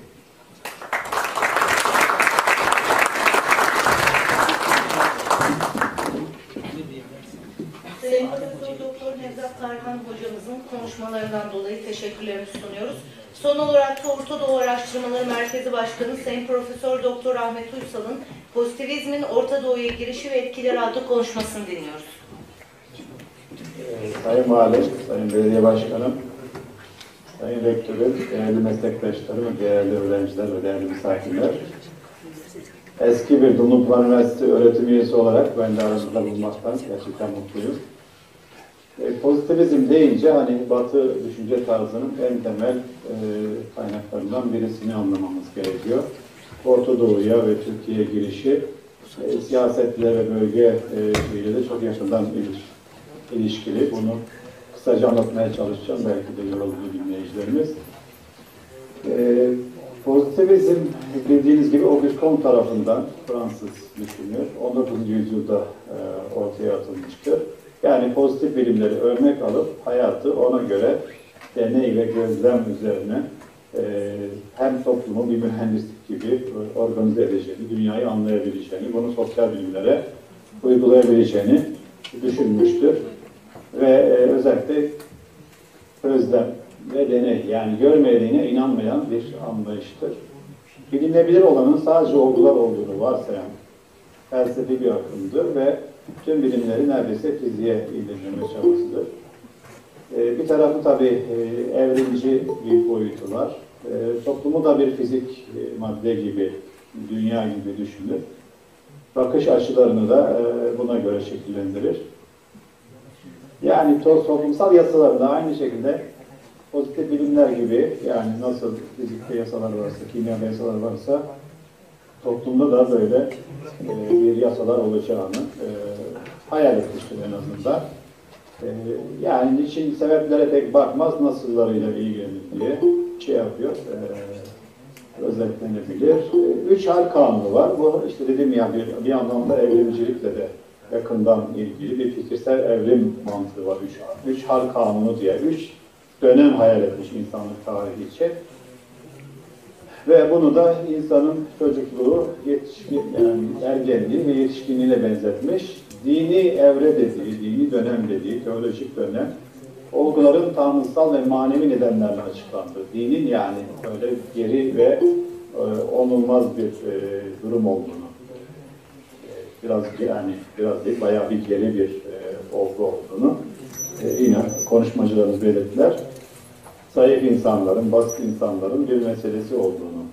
Sayın Profesör Doktor Nevzat Tarhan hocamızın konuşmalarından dolayı teşekkürlerimi sunuyoruz. Son olarak da Orta Doğu Araştırmaları Merkezi Başkanı Sayın Profesör Doktor Ahmet Uysal'ın Pozitivizmin Orta Doğu'ya girişi ve etkileri adlı konuşmasını dinliyoruz. Ee, Sayın Valim, Sayın Belediye Başkanım, Sayın Rektörüm, değerli meslektaşlarım, değerli öğrenciler ve değerli misafirler. Eski bir Dumlupınar Üniversitesi öğretim üyesi olarak ben de aranızda bulunmaktan gerçekten mutluyum. E, pozitivizm deyince hani Batı düşünce tarzının en temel e, kaynaklarından birisini anlamamız gerekiyor. Orta Doğu'ya ve Türkiye'ye girişi e, siyasetle ve bölge e, şeyiyle de çok yakından iliş- ilişkili. Bunu kısaca anlatmaya çalışacağım. Belki de yoruldu dinleyicilerimiz. E, pozitivizm bildiğiniz gibi Auguste Comte tarafından Fransız düşünür. 19. yüzyılda e, ortaya atılmıştır. Yani pozitif bilimleri örnek alıp hayatı ona göre deney ve gözlem üzerine e, hem toplumu bir mühendislik gibi organize edeceğini, dünyayı anlayabileceğini, bunu sosyal bilimlere uygulayabileceğini düşünmüştür. Ve e, özellikle özlem ve deney yani görmediğine inanmayan bir anlayıştır. Bilinebilir olanın sadece olgular olduğunu varsayan felsefi bir akımdır ve tüm bilimleri neredeyse fiziğe indirgeme çabasıdır. Ee, bir tarafı tabii e, evrimci bir boyutu var. Ee, toplumu da bir fizik e, madde gibi, dünya gibi düşünür. Bakış açılarını da e, buna göre şekillendirir. Yani to- toplumsal yasaları da aynı şekilde pozitif bilimler gibi yani nasıl fizikte yasalar varsa, kimyada yasalar varsa toplumda da böyle e, bir yasalar olacağını e, hayal etmiştir en azından. E, yani için sebeplere pek bakmaz, nasıllarıyla ilgilenir diye şey yapıyor, e, özetlenebilir. E, üç hal kanunu var. Bu işte dedim ya bir, bir anlamda evrimcilikle de yakından ilgili bir fikirsel evrim mantığı var. Üç, üç hal kanunu diye. Üç dönem hayal etmiş insanlık tarihi için. Ve bunu da insanın çocukluğu, yetişkin, yani ergenliği ve yetişkinliğine benzetmiş. Dini evre dediği, dini dönem dediği, teolojik dönem, olguların tanrısal ve manevi nedenlerle açıklandığı, dinin yani öyle geri ve e, onulmaz bir e, durum olduğunu, biraz yani biraz değil, bayağı bir geri bir e, olgu olduğunu e, yine konuşmacılarımız belirttiler zayıf insanların, basit insanların bir meselesi olduğunu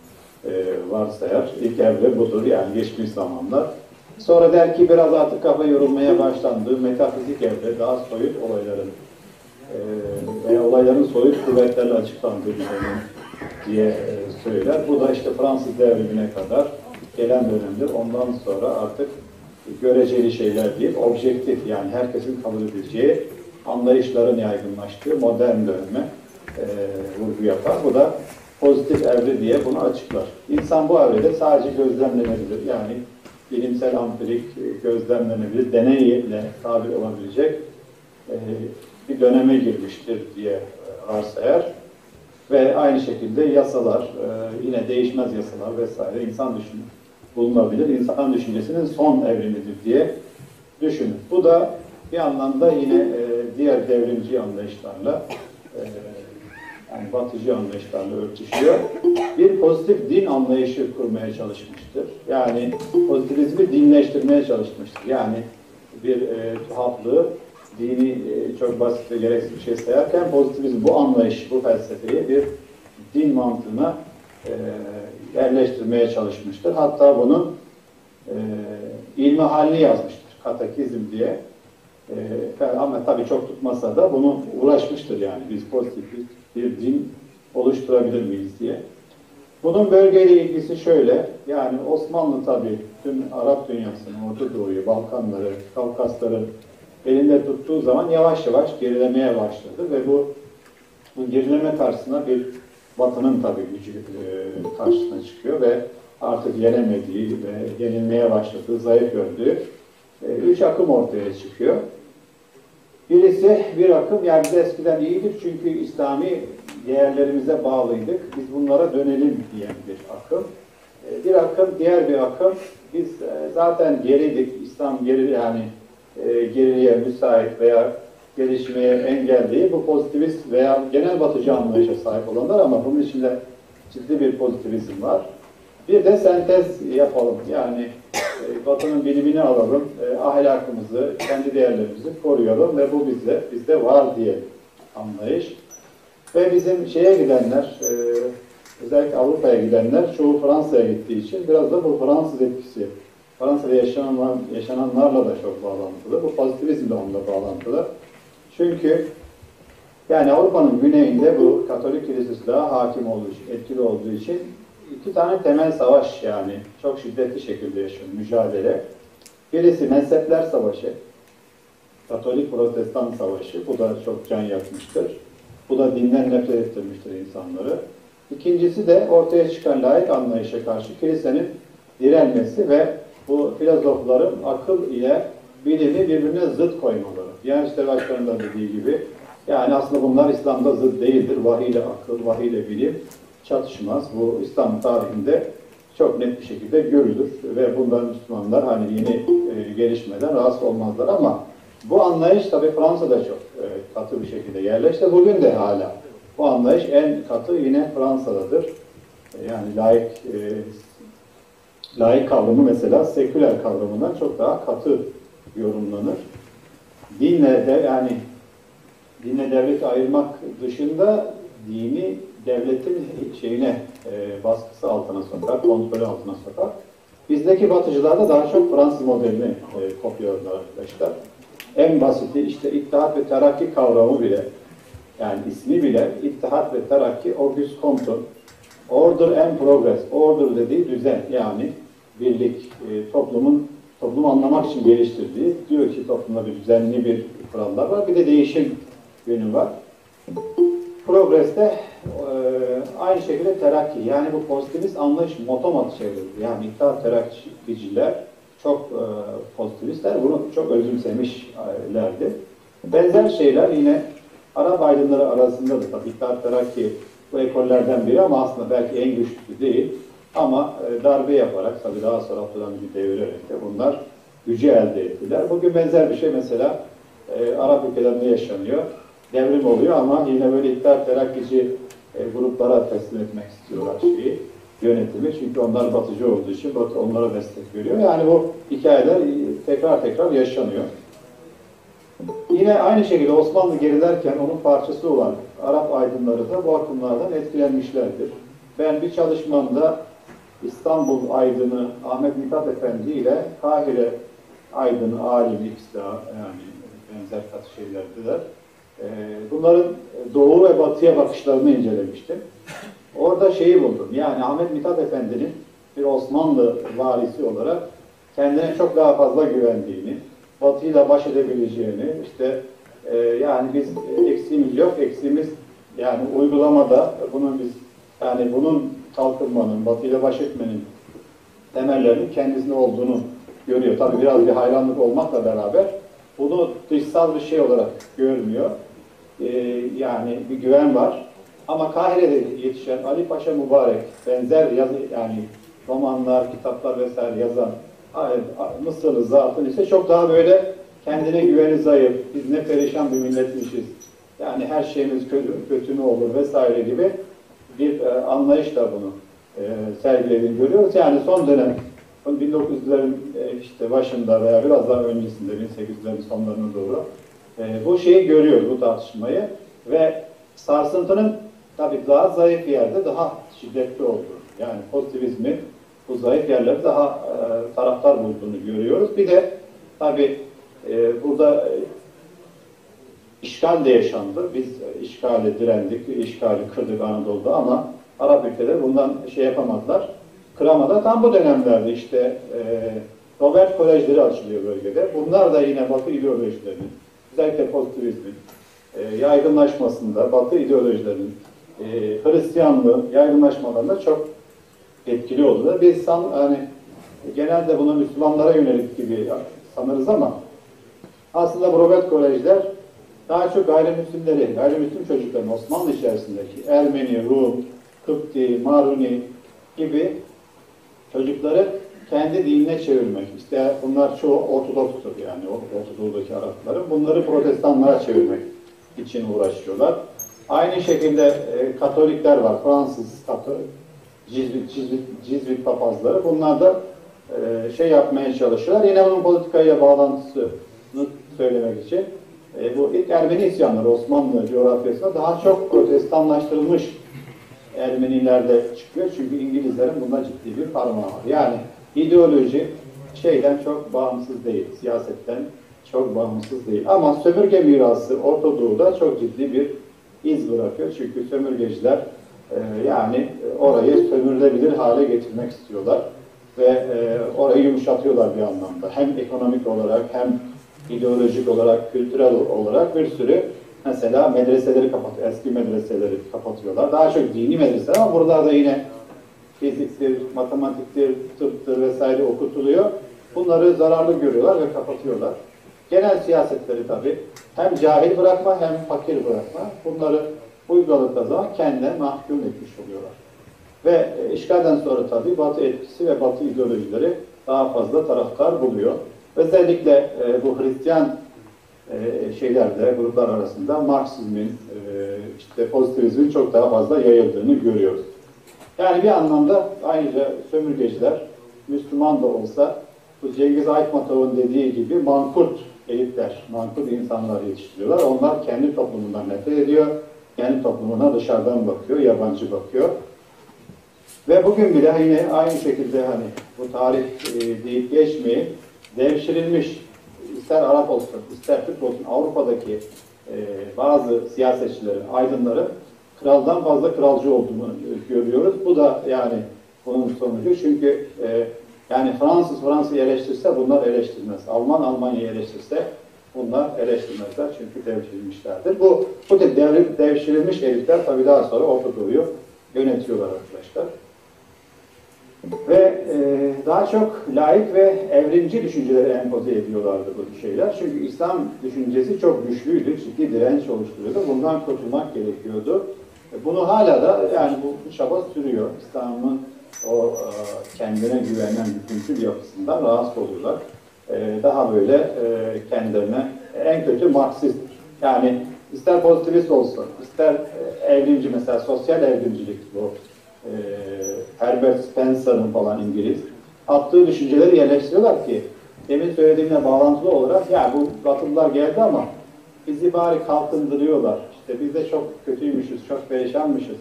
e, varsayar. İlk evre budur yani geçmiş zamanlar. Sonra der ki biraz artık kafa yorulmaya başlandı. Metafizik evre daha soyut olayların e, veya olayların soyut kuvvetlerle açıklandığı bir diye e, söyler. Bu da işte Fransız devrimine kadar gelen dönemdir. Ondan sonra artık göreceli şeyler değil, objektif yani herkesin kabul edeceği anlayışların yaygınlaştığı modern döneme e, vurgu yapar. Bu da pozitif evre diye bunu açıklar. İnsan bu evrede sadece gözlemlenebilir. Yani bilimsel ampirik e, gözlemlenebilir, deneyle tabir olabilecek e, bir döneme girmiştir diye e, varsayar. Ve aynı şekilde yasalar, e, yine değişmez yasalar vesaire insan düşünür bulunabilir. İnsan düşüncesinin son evrimidir diye düşünür. Bu da bir anlamda yine e, diğer devrimci anlayışlarla e, yani batıcı anlayışlarla örtüşüyor. Bir pozitif din anlayışı kurmaya çalışmıştır. Yani pozitivizmi dinleştirmeye çalışmıştır. Yani bir e, tuhaflığı dini e, çok basit ve gereksiz bir şey sayarken pozitivizm bu anlayış, bu felsefeyi bir din mantığına e, yerleştirmeye çalışmıştır. Hatta bunun e, ilmi halini yazmıştır. Katekizm diye. E, ama tabii çok tutmasa da bunu uğraşmıştır yani. Biz pozitif bir, din oluşturabilir miyiz diye. Bunun bölgeyle ilgisi şöyle, yani Osmanlı tabii tüm Arap dünyasını, Orta Doğu'yu, Balkanları, Kafkasları elinde tuttuğu zaman yavaş yavaş gerilemeye başladı ve bu, bu gerileme karşısına bir Batı'nın tabii gücü e, karşısına çıkıyor ve artık yenemediği ve yenilmeye başladığı, zayıf gördüğü e, üç akım ortaya çıkıyor. Birisi bir akım, yani biz eskiden iyiydik çünkü İslami değerlerimize bağlıydık. Biz bunlara dönelim diyen bir akım. E, bir akım, diğer bir akım, biz zaten geridik, İslam geri yani e, geriliğe müsait veya gelişmeye engel. Bu pozitivist veya genel batıcı anlayışa sahip olanlar ama bunun içinde ciddi bir pozitivizm var. Bir de sentez yapalım. Yani e, batının bilimini alalım, e, ahlakımızı, kendi değerlerimizi koruyalım ve bu bizde, bizde var diye anlayış. Ve bizim şeye gidenler, e, özellikle Avrupa'ya gidenler çoğu Fransa'ya gittiği için biraz da bu Fransız etkisi, Fransa'da yaşananlar, yaşananlarla da çok bağlantılı. Bu pozitivizm de onunla bağlantılı. Çünkü yani Avrupa'nın güneyinde bu Katolik kilisesi daha hakim olduğu için, etkili olduğu için iki tane temel savaş yani çok şiddetli şekilde yaşanıyor mücadele. Birisi mezhepler savaşı, Katolik Protestan savaşı. Bu da çok can yakmıştır. Bu da dinden nefret ettirmiştir insanları. İkincisi de ortaya çıkan layık anlayışa karşı kilisenin direnmesi ve bu filozofların akıl ile bilimi birbirine zıt koymaları. Yani işte başkanın da dediği gibi yani aslında bunlar İslam'da zıt değildir. Vahiy ile akıl, vahiy ile bilim çatışmaz. Bu İslam tarihinde çok net bir şekilde görülür ve bundan Müslümanlar hani yeni e, gelişmeden rahatsız olmazlar ama bu anlayış tabii Fransa'da çok e, katı bir şekilde yerleşti. Bugün de hala bu anlayış en katı yine Fransa'dadır. E, yani layık e, layık kavramı mesela seküler kavramından çok daha katı yorumlanır. Dinle de yani dinle devleti ayırmak dışında dini devletin şeyine e, baskısı altına sokar, kontrolü altına sokar. Bizdeki batıcılarda daha çok Fransız modelini e, kopyaladılar arkadaşlar. En basiti işte İttihat ve Terakki kavramı bile yani ismi bile İttihat ve Terakki Auguste Comte'un Order and Progress, order dediği düzen yani birlik, e, toplumun toplumu anlamak için geliştirdiği diyor ki toplumda bir düzenli bir kurallar var. Bir de değişim yönü var. Progress'te e, aynı şekilde terakki yani bu pozitivist anlayış motomat çevrildi. Yani İttihat Terakkiciler çok e, pozitivistler bunu çok özümsemişlerdi. Benzer şeyler yine Arap aydınları arasında da tabii Terakki bu ekollerden biri ama aslında belki en güçlüsü değil. Ama e, darbe yaparak tabii daha sonra Abdülhamid'i devirerek de bunlar gücü elde ettiler. Bugün benzer bir şey mesela e, Arap ülkelerinde yaşanıyor. Devrim oluyor ama yine böyle İttihat Terakkici e, gruplara teslim etmek istiyorlar şeyi, yönetimi. Çünkü onlar batıcı olduğu için Batı onlara destek veriyor. Yani bu hikayeler tekrar tekrar yaşanıyor. Yine aynı şekilde Osmanlı gerilerken onun parçası olan Arap aydınları da bu akımlardan etkilenmişlerdir. Ben bir çalışmamda İstanbul aydını Ahmet Mithat Efendi ile Kahire aydını, alimi, ikisi yani benzer şeylerdiler. Ee, Bunların doğu ve batıya bakışlarını incelemiştim. Orada şeyi buldum. Yani Ahmet Mithat Efendi'nin bir Osmanlı varisi olarak kendine çok daha fazla güvendiğini, batıyla baş edebileceğini, işte e, yani biz eksiğimiz yok, eksiğimiz yani uygulamada bunun biz yani bunun kalkınmanın, batıyla baş etmenin temellerinin kendisinde olduğunu görüyor. Tabii biraz bir hayranlık olmakla beraber bunu dışsal bir şey olarak görmüyor. Ee, yani bir güven var. Ama Kahire'de yetişen Ali Paşa Mübarek benzer yazı yani romanlar, kitaplar vesaire yazan Mısırlı zatın ise çok daha böyle kendine güveni zayıf, biz ne perişan bir milletmişiz, yani her şeyimiz kötü, kötü mü olur vesaire gibi bir e, anlayışla bunu e, sergilediğini görüyoruz. Yani son dönem 1900'lerin e, işte başında veya biraz daha öncesinde 1800'lerin sonlarına doğru e, bu şeyi görüyoruz, bu tartışmayı ve sarsıntının tabii daha zayıf yerde daha şiddetli olduğunu, yani pozitivizmi bu zayıf yerlerde daha e, taraftar bulduğunu görüyoruz. Bir de tabii e, burada işgal de yaşandı. Biz e, işgale direndik, işgali kırdık Anadolu'da ama Arap ülkeleri bundan şey yapamadılar. Kıramadı. Tam bu dönemlerde işte e, Robert Kolejleri açılıyor bölgede. Bunlar da yine Batı ideolojilerinin, özellikle pozitivizmin e, yaygınlaşmasında, Batı ideolojilerinin e, Hristiyanlığı yaygınlaşmalarında çok etkili oldu. Biz san, hani, genelde bunu Müslümanlara yönelik gibi sanırız ama aslında Robert Kolejler daha çok gayrimüslimleri, gayrimüslim çocukların Osmanlı içerisindeki Ermeni, Rum, Kıpti, Maruni gibi çocukları kendi dinine çevirmek. İşte bunlar çoğu Ortodokstur yani Ortodoks'taki Arapların. Bunları Protestanlara çevirmek için uğraşıyorlar. Aynı şekilde e, Katolikler var. Fransız Katolik, Cizvit, Cizvit, Cizvit papazları. Bunlar da e, şey yapmaya çalışıyorlar. Yine bunun politikayla bağlantısını söylemek için e, bu ilk Ermeni isyanları Osmanlı coğrafyasında daha çok protestanlaştırılmış Ermenilerde çıkıyor. Çünkü İngilizlerin bunda ciddi bir parmağı var. Yani ideoloji şeyden çok bağımsız değil. Siyasetten çok bağımsız değil. Ama sömürge mirası Orta Doğu'da çok ciddi bir iz bırakıyor. Çünkü sömürgeciler e, yani orayı sömürülebilir hale getirmek istiyorlar ve e, orayı yumuşatıyorlar bir anlamda. Hem ekonomik olarak hem ideolojik olarak, kültürel olarak bir sürü mesela medreseleri kapatıyor, eski medreseleri kapatıyorlar. Daha çok dini medreseler ama buralarda yine fiziktir, matematiktir, tıptır vesaire okutuluyor. Bunları zararlı görüyorlar ve kapatıyorlar. Genel siyasetleri tabii hem cahil bırakma hem fakir bırakma. Bunları uyguladıkları zaman kendine mahkum etmiş oluyorlar. Ve e, işgalden sonra tabii Batı etkisi ve Batı ideolojileri daha fazla taraftar buluyor. Özellikle e, bu Hristiyan e, şeylerde, gruplar arasında Marksizmin, e, işte pozitivizmin çok daha fazla yayıldığını görüyoruz. Yani bir anlamda ayrıca sömürgeciler Müslüman da olsa bu Cengiz Aytmatov'un dediği gibi mankurt elitler, mankurt insanlar yetiştiriyorlar. Onlar kendi toplumundan nefret ediyor. Kendi toplumuna dışarıdan bakıyor, yabancı bakıyor. Ve bugün bile yine aynı şekilde hani bu tarih e, deyip geçmeyin, devşirilmiş ister Arap olsun, ister Türk olsun Avrupa'daki e, bazı siyasetçilerin, aydınların kraldan fazla kralcı olduğunu görüyoruz. Bu da yani bunun sonucu. Çünkü e, yani Fransız Fransa'yı eleştirse bunlar eleştirmez. Alman Almanya'yı eleştirse bunlar eleştirmezler. Çünkü devşirilmişlerdir. Bu, bu tip devşirilmiş elitler tabii daha sonra Orta Doğu'yu yönetiyorlar arkadaşlar. Ve e, daha çok laik ve evrimci düşünceleri empoze ediyorlardı bu şeyler. Çünkü İslam düşüncesi çok güçlüydü, ciddi direnç oluşturuyordu. Bundan kurtulmak gerekiyordu. E, Bunu hala da yani bu, çaba sürüyor. İslam'ın o e, kendine güvenen bütüncül yapısından rahatsız oluyorlar. E, daha böyle kendilerine en kötü Marksist yani ister pozitivist olsun, ister evrimci mesela sosyal evrimcilik bu e, Herbert Spencer'ın falan İngiliz attığı düşünceleri yerleştiriyorlar ki demin söylediğimle bağlantılı olarak ya bu Batılılar geldi ama bizi bari kalkındırıyorlar. İşte biz de çok kötüymüşüz, çok perişanmışız.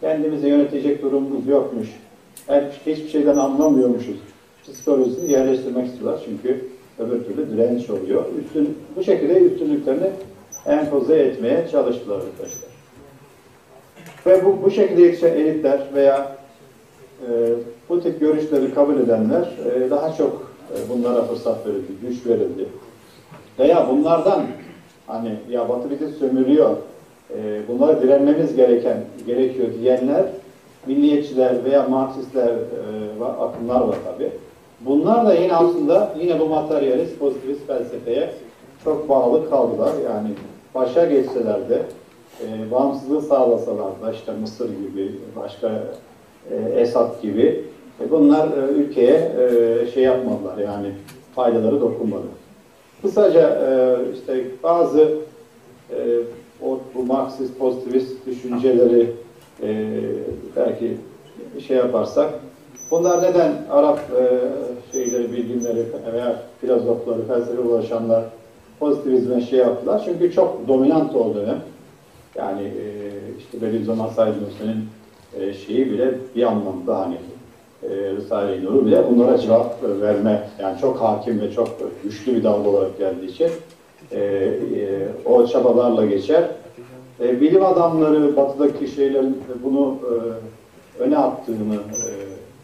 Kendimizi yönetecek durumumuz yokmuş. Hiç- Hiçbir şeyden anlamıyormuşuz. Psikolojisini yerleştirmek istiyorlar çünkü öbür türlü direnç oluyor. Üstün, bu şekilde üstünlüklerini empoze etmeye çalıştılar arkadaşlar. Ve bu, bu şekilde yetişen elitler veya e, bu tip görüşleri kabul edenler e, daha çok e, bunlara fırsat verildi, güç verildi. Veya bunlardan hani ya Batı bizi sömürüyor, e, bunlara direnmemiz gereken gerekiyor diyenler milliyetçiler veya Marksistler e, akımlar var tabi. Bunlar da yine aslında yine bu materyalist, pozitivist felsefeye çok bağlı kaldılar. Yani başa geçseler de e, bağımsızlığı sağlasalar da işte Mısır gibi, başka e, Esad gibi e, bunlar e, ülkeye e, şey yapmadılar yani faydaları dokunmadı. Kısaca e, işte bazı e, o, bu Marksist pozitivist düşünceleri e, belki şey yaparsak bunlar neden Arap e, şeyleri, bilimleri veya filozofları, felsefe ulaşanlar pozitivizme şey yaptılar? Çünkü çok dominant o dönem. Yani e, işte Bediüzzaman Said Nursi'nin e, şeyi bile bir anlamda hani e, Risale-i Nur'u bile bunlara cevap verme yani çok hakim ve çok güçlü bir dalga olarak geldiği için e, e, o çabalarla geçer. E, bilim adamları batıdaki şeylerin bunu e, öne attığını e,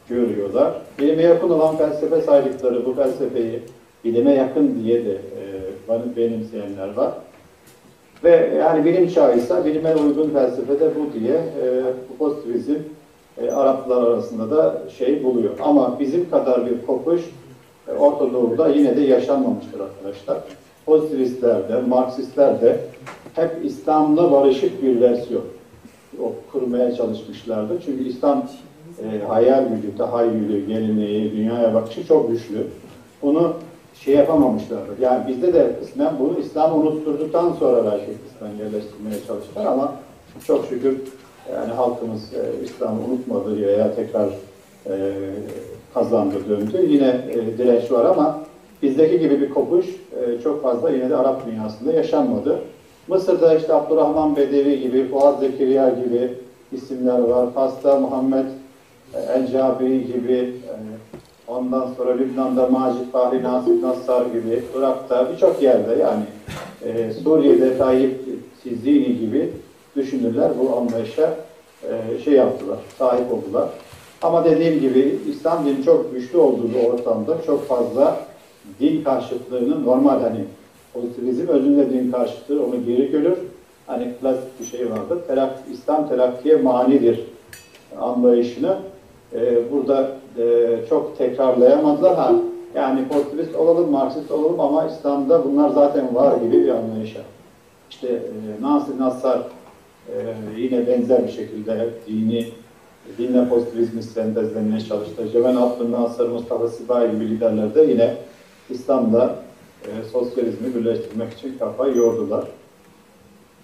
görüyorlar. Bilime yakın olan felsefe saydıkları bu felsefeyi bilime yakın diye de e, benimseyenler var. Ve yani bilim çağıysa bilime uygun felsefe de bu diye e, pozitivizm e, Araplar arasında da şey buluyor. Ama bizim kadar bir kopuş e, Orta Doğu'da yine de yaşanmamıştır arkadaşlar. Pozitivistler de, Marksistler de hep İslam'la barışık bir versiyon o kurmaya çalışmışlardı. Çünkü İslam e, hayal gücü, tahayyülü, geleneği, dünyaya bakışı çok güçlü. Bunu şey yapamamışlardı. Yani bizde de kısmen bunu İslam unutturduktan sonra kısmen yerleştirmeye çalıştılar ama çok şükür yani halkımız e, İslam'ı unutmadı veya tekrar e, kazandı, döndü. Yine e, direnç var ama bizdeki gibi bir kopuş e, çok fazla yine de Arap dünyasında yaşanmadı. Mısır'da işte Abdurrahman Bedevi gibi, Fuat Zekeriya gibi isimler var. Fas'ta Muhammed e, El-Cabiri gibi, e, ondan sonra Lübnan'da Macit Fahri Nasip Nassar gibi, Irak'ta birçok yerde yani e, Suriye'de Tayyip Sizini gibi düşünürler bu anlayışa e, şey yaptılar, sahip oldular. Ama dediğim gibi İslam dini çok güçlü olduğu bir ortamda çok fazla din karşıtlığının normal hani pozitivizm özünde din karşıtlığı onu geri görür. Hani klasik bir şey vardır. Telak, İslam telakkiye manidir anlayışını e, burada e, çok tekrarlayamadılar. Ha, yani pozitivist olalım, Marksist olalım ama İslam'da bunlar zaten var gibi bir anlayışa. İşte e, Nasir Nassar e, yine benzer bir şekilde dini dinle pozitivizmi sentezlemeye çalıştı. Cemal Abdülnasır, Mustafa Sibai gibi liderler de yine İslam'da e, sosyalizmi birleştirmek için kafayı yordular.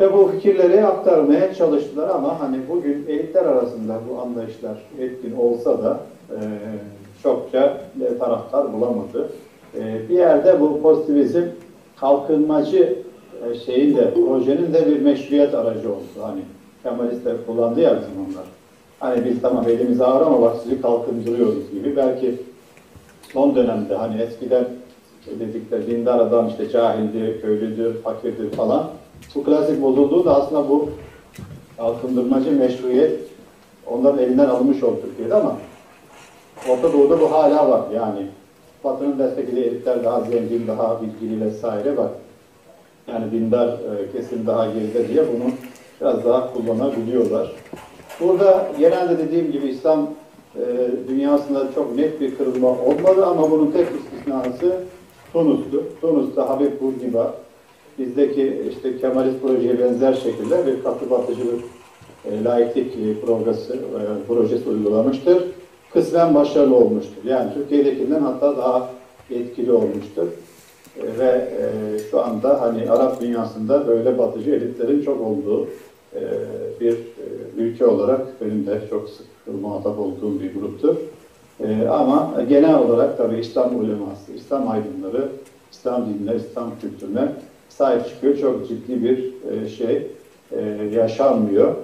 Ve bu fikirleri aktarmaya çalıştılar ama hani bugün elitler arasında bu anlayışlar etkin olsa da çokça e, taraftar bulamadı. E, bir yerde bu pozitivizm kalkınmacı e, şeyin de, projenin de bir meşruiyet aracı oldu. Hani Kemalistler kullandı ya bizim onlar. Hani biz tamam elimiz ağır ama bak sizi kalkındırıyoruz gibi. Belki son dönemde hani eskiden dedikleri dindar adam işte cahildir, köylüdür, fakirdir falan. Bu klasik bozulduğu da aslında bu kalkındırmacı meşruiyet onların elinden alınmış oldu Türkiye'de ama Orta Doğu'da bu hala var. Yani Batı'nın desteklediği elitler daha zengin, daha bilgili vesaire var. Yani dindar e, kesim daha geride diye bunu biraz daha kullanabiliyorlar. Burada genelde dediğim gibi İslam e, dünyasında çok net bir kırılma olmadı ama bunun tek istisnası Tunus'tu. Tunus'ta Habib Bourguiba bizdeki işte Kemalist projeye benzer şekilde bir katı batıcılık e, laiklik e, projesi, e, projesi uygulamıştır. Kısmen başarılı olmuştur. Yani Türkiye'dekinden hatta daha etkili olmuştur. E, ve e, şu anda hani Arap dünyasında böyle batıcı elitlerin çok olduğu e, bir e, ülke olarak benim de çok sık muhatap olduğum bir gruptur. E, ama genel olarak tabii İslam uleması, İslam aydınları, İslam dinine, İslam kültürüne sahip çıkıyor. Çok ciddi bir e, şey e, yaşanmıyor.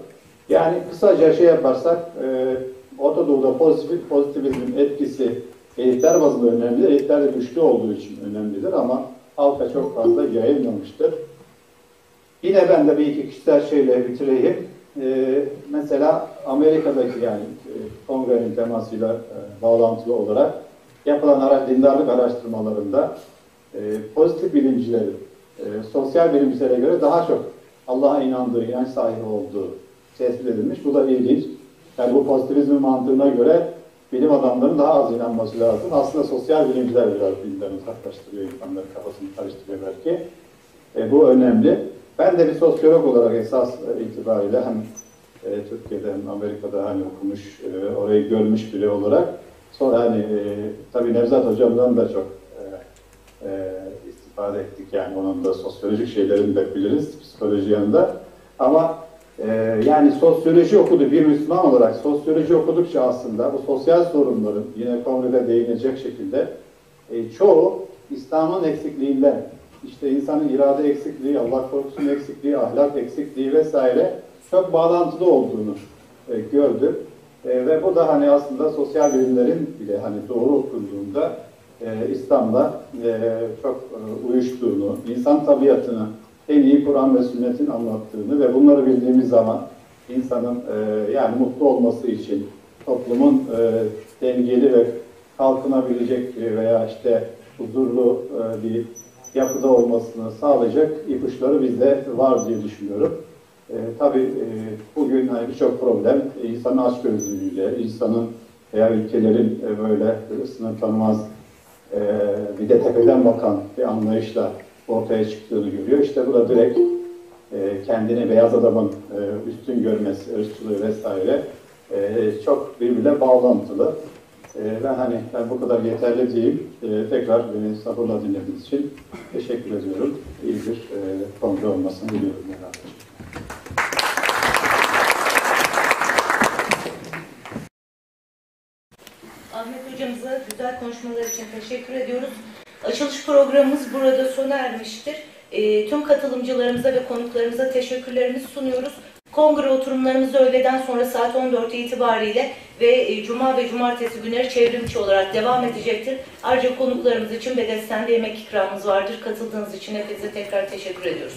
Yani kısaca şey yaparsak e, Orta Doğu'da pozitif, pozitivizmin etkisi elitler bazında önemlidir. Elitler de güçlü olduğu için önemlidir ama halka çok fazla yayılmamıştır. Yine ben de bir iki kişisel şeyle bitireyim. Ee, mesela Amerika'daki yani e, kongrenin temasıyla e, bağlantılı olarak yapılan ara, dindarlık araştırmalarında e, pozitif bilimcilerin e, sosyal bilimcilere göre daha çok Allah'a inandığı, inanç sahibi olduğu tespit edilmiş. Bu da ilginç. Yani bu pozitivizm mantığına göre bilim adamlarının daha az inanması lazım. Aslında sosyal bilimciler biraz bilimden uzaklaştırıyor, insanların kafasını karıştırıyor belki. E, bu önemli. Ben de bir sosyolog olarak esas itibariyle hem e, Türkiye'de hem Amerika'da hani okumuş, e, orayı görmüş biri olarak sonra hani e, tabii Nevzat hocamdan da çok e, e, istifade ettik yani onun da sosyolojik şeylerini de biliriz psikoloji yanında. Ama e, yani sosyoloji okudu bir Müslüman olarak sosyoloji okudukça aslında bu sosyal sorunların yine kongrede değinecek şekilde e, çoğu İslam'ın eksikliğinden işte insanın irade eksikliği, Allah korkusunun eksikliği, ahlak eksikliği vesaire çok bağlantılı olduğunu e, gördüm. E, ve bu da hani aslında sosyal bilimlerin bile hani doğru okunduğunda e, İslam'la e, çok e, uyuştuğunu, insan tabiatını en iyi Kur'an ve sünnetin anlattığını ve bunları bildiğimiz zaman insanın e, yani mutlu olması için toplumun e, dengeli ve kalkınabilecek veya işte huzurlu e, bir yapıda olmasını sağlayacak ipuçları bizde var diye düşünüyorum. E, tabii e, bugün hani birçok problem e, insanın açgözlülüğüyle, insanın veya ülkelerin e, böyle sınır tanımaz e, bir de tepeden bakan bir anlayışla ortaya çıktığını görüyor. İşte bu da direkt e, kendini beyaz adamın e, üstün görmesi, ırkçılığı vesaire e, çok birbirine bağlantılı. E, ben hani ben bu kadar yeterli diyeyim. E, tekrar beni sabırla dinlediğiniz için teşekkür ediyorum. İyi bir e, kongre olmasını diliyorum herhalde. Ahmet hocamıza güzel konuşmalar için teşekkür ediyoruz. Açılış programımız burada sona ermiştir. E, tüm katılımcılarımıza ve konuklarımıza teşekkürlerimizi sunuyoruz. Kongre oturumlarımız öğleden sonra saat 14 itibariyle ve e, Cuma ve Cumartesi günleri çevrimçi olarak devam edecektir. Ayrıca konuklarımız için bedestenli yemek ikramımız vardır. Katıldığınız için hepinize tekrar teşekkür ediyoruz.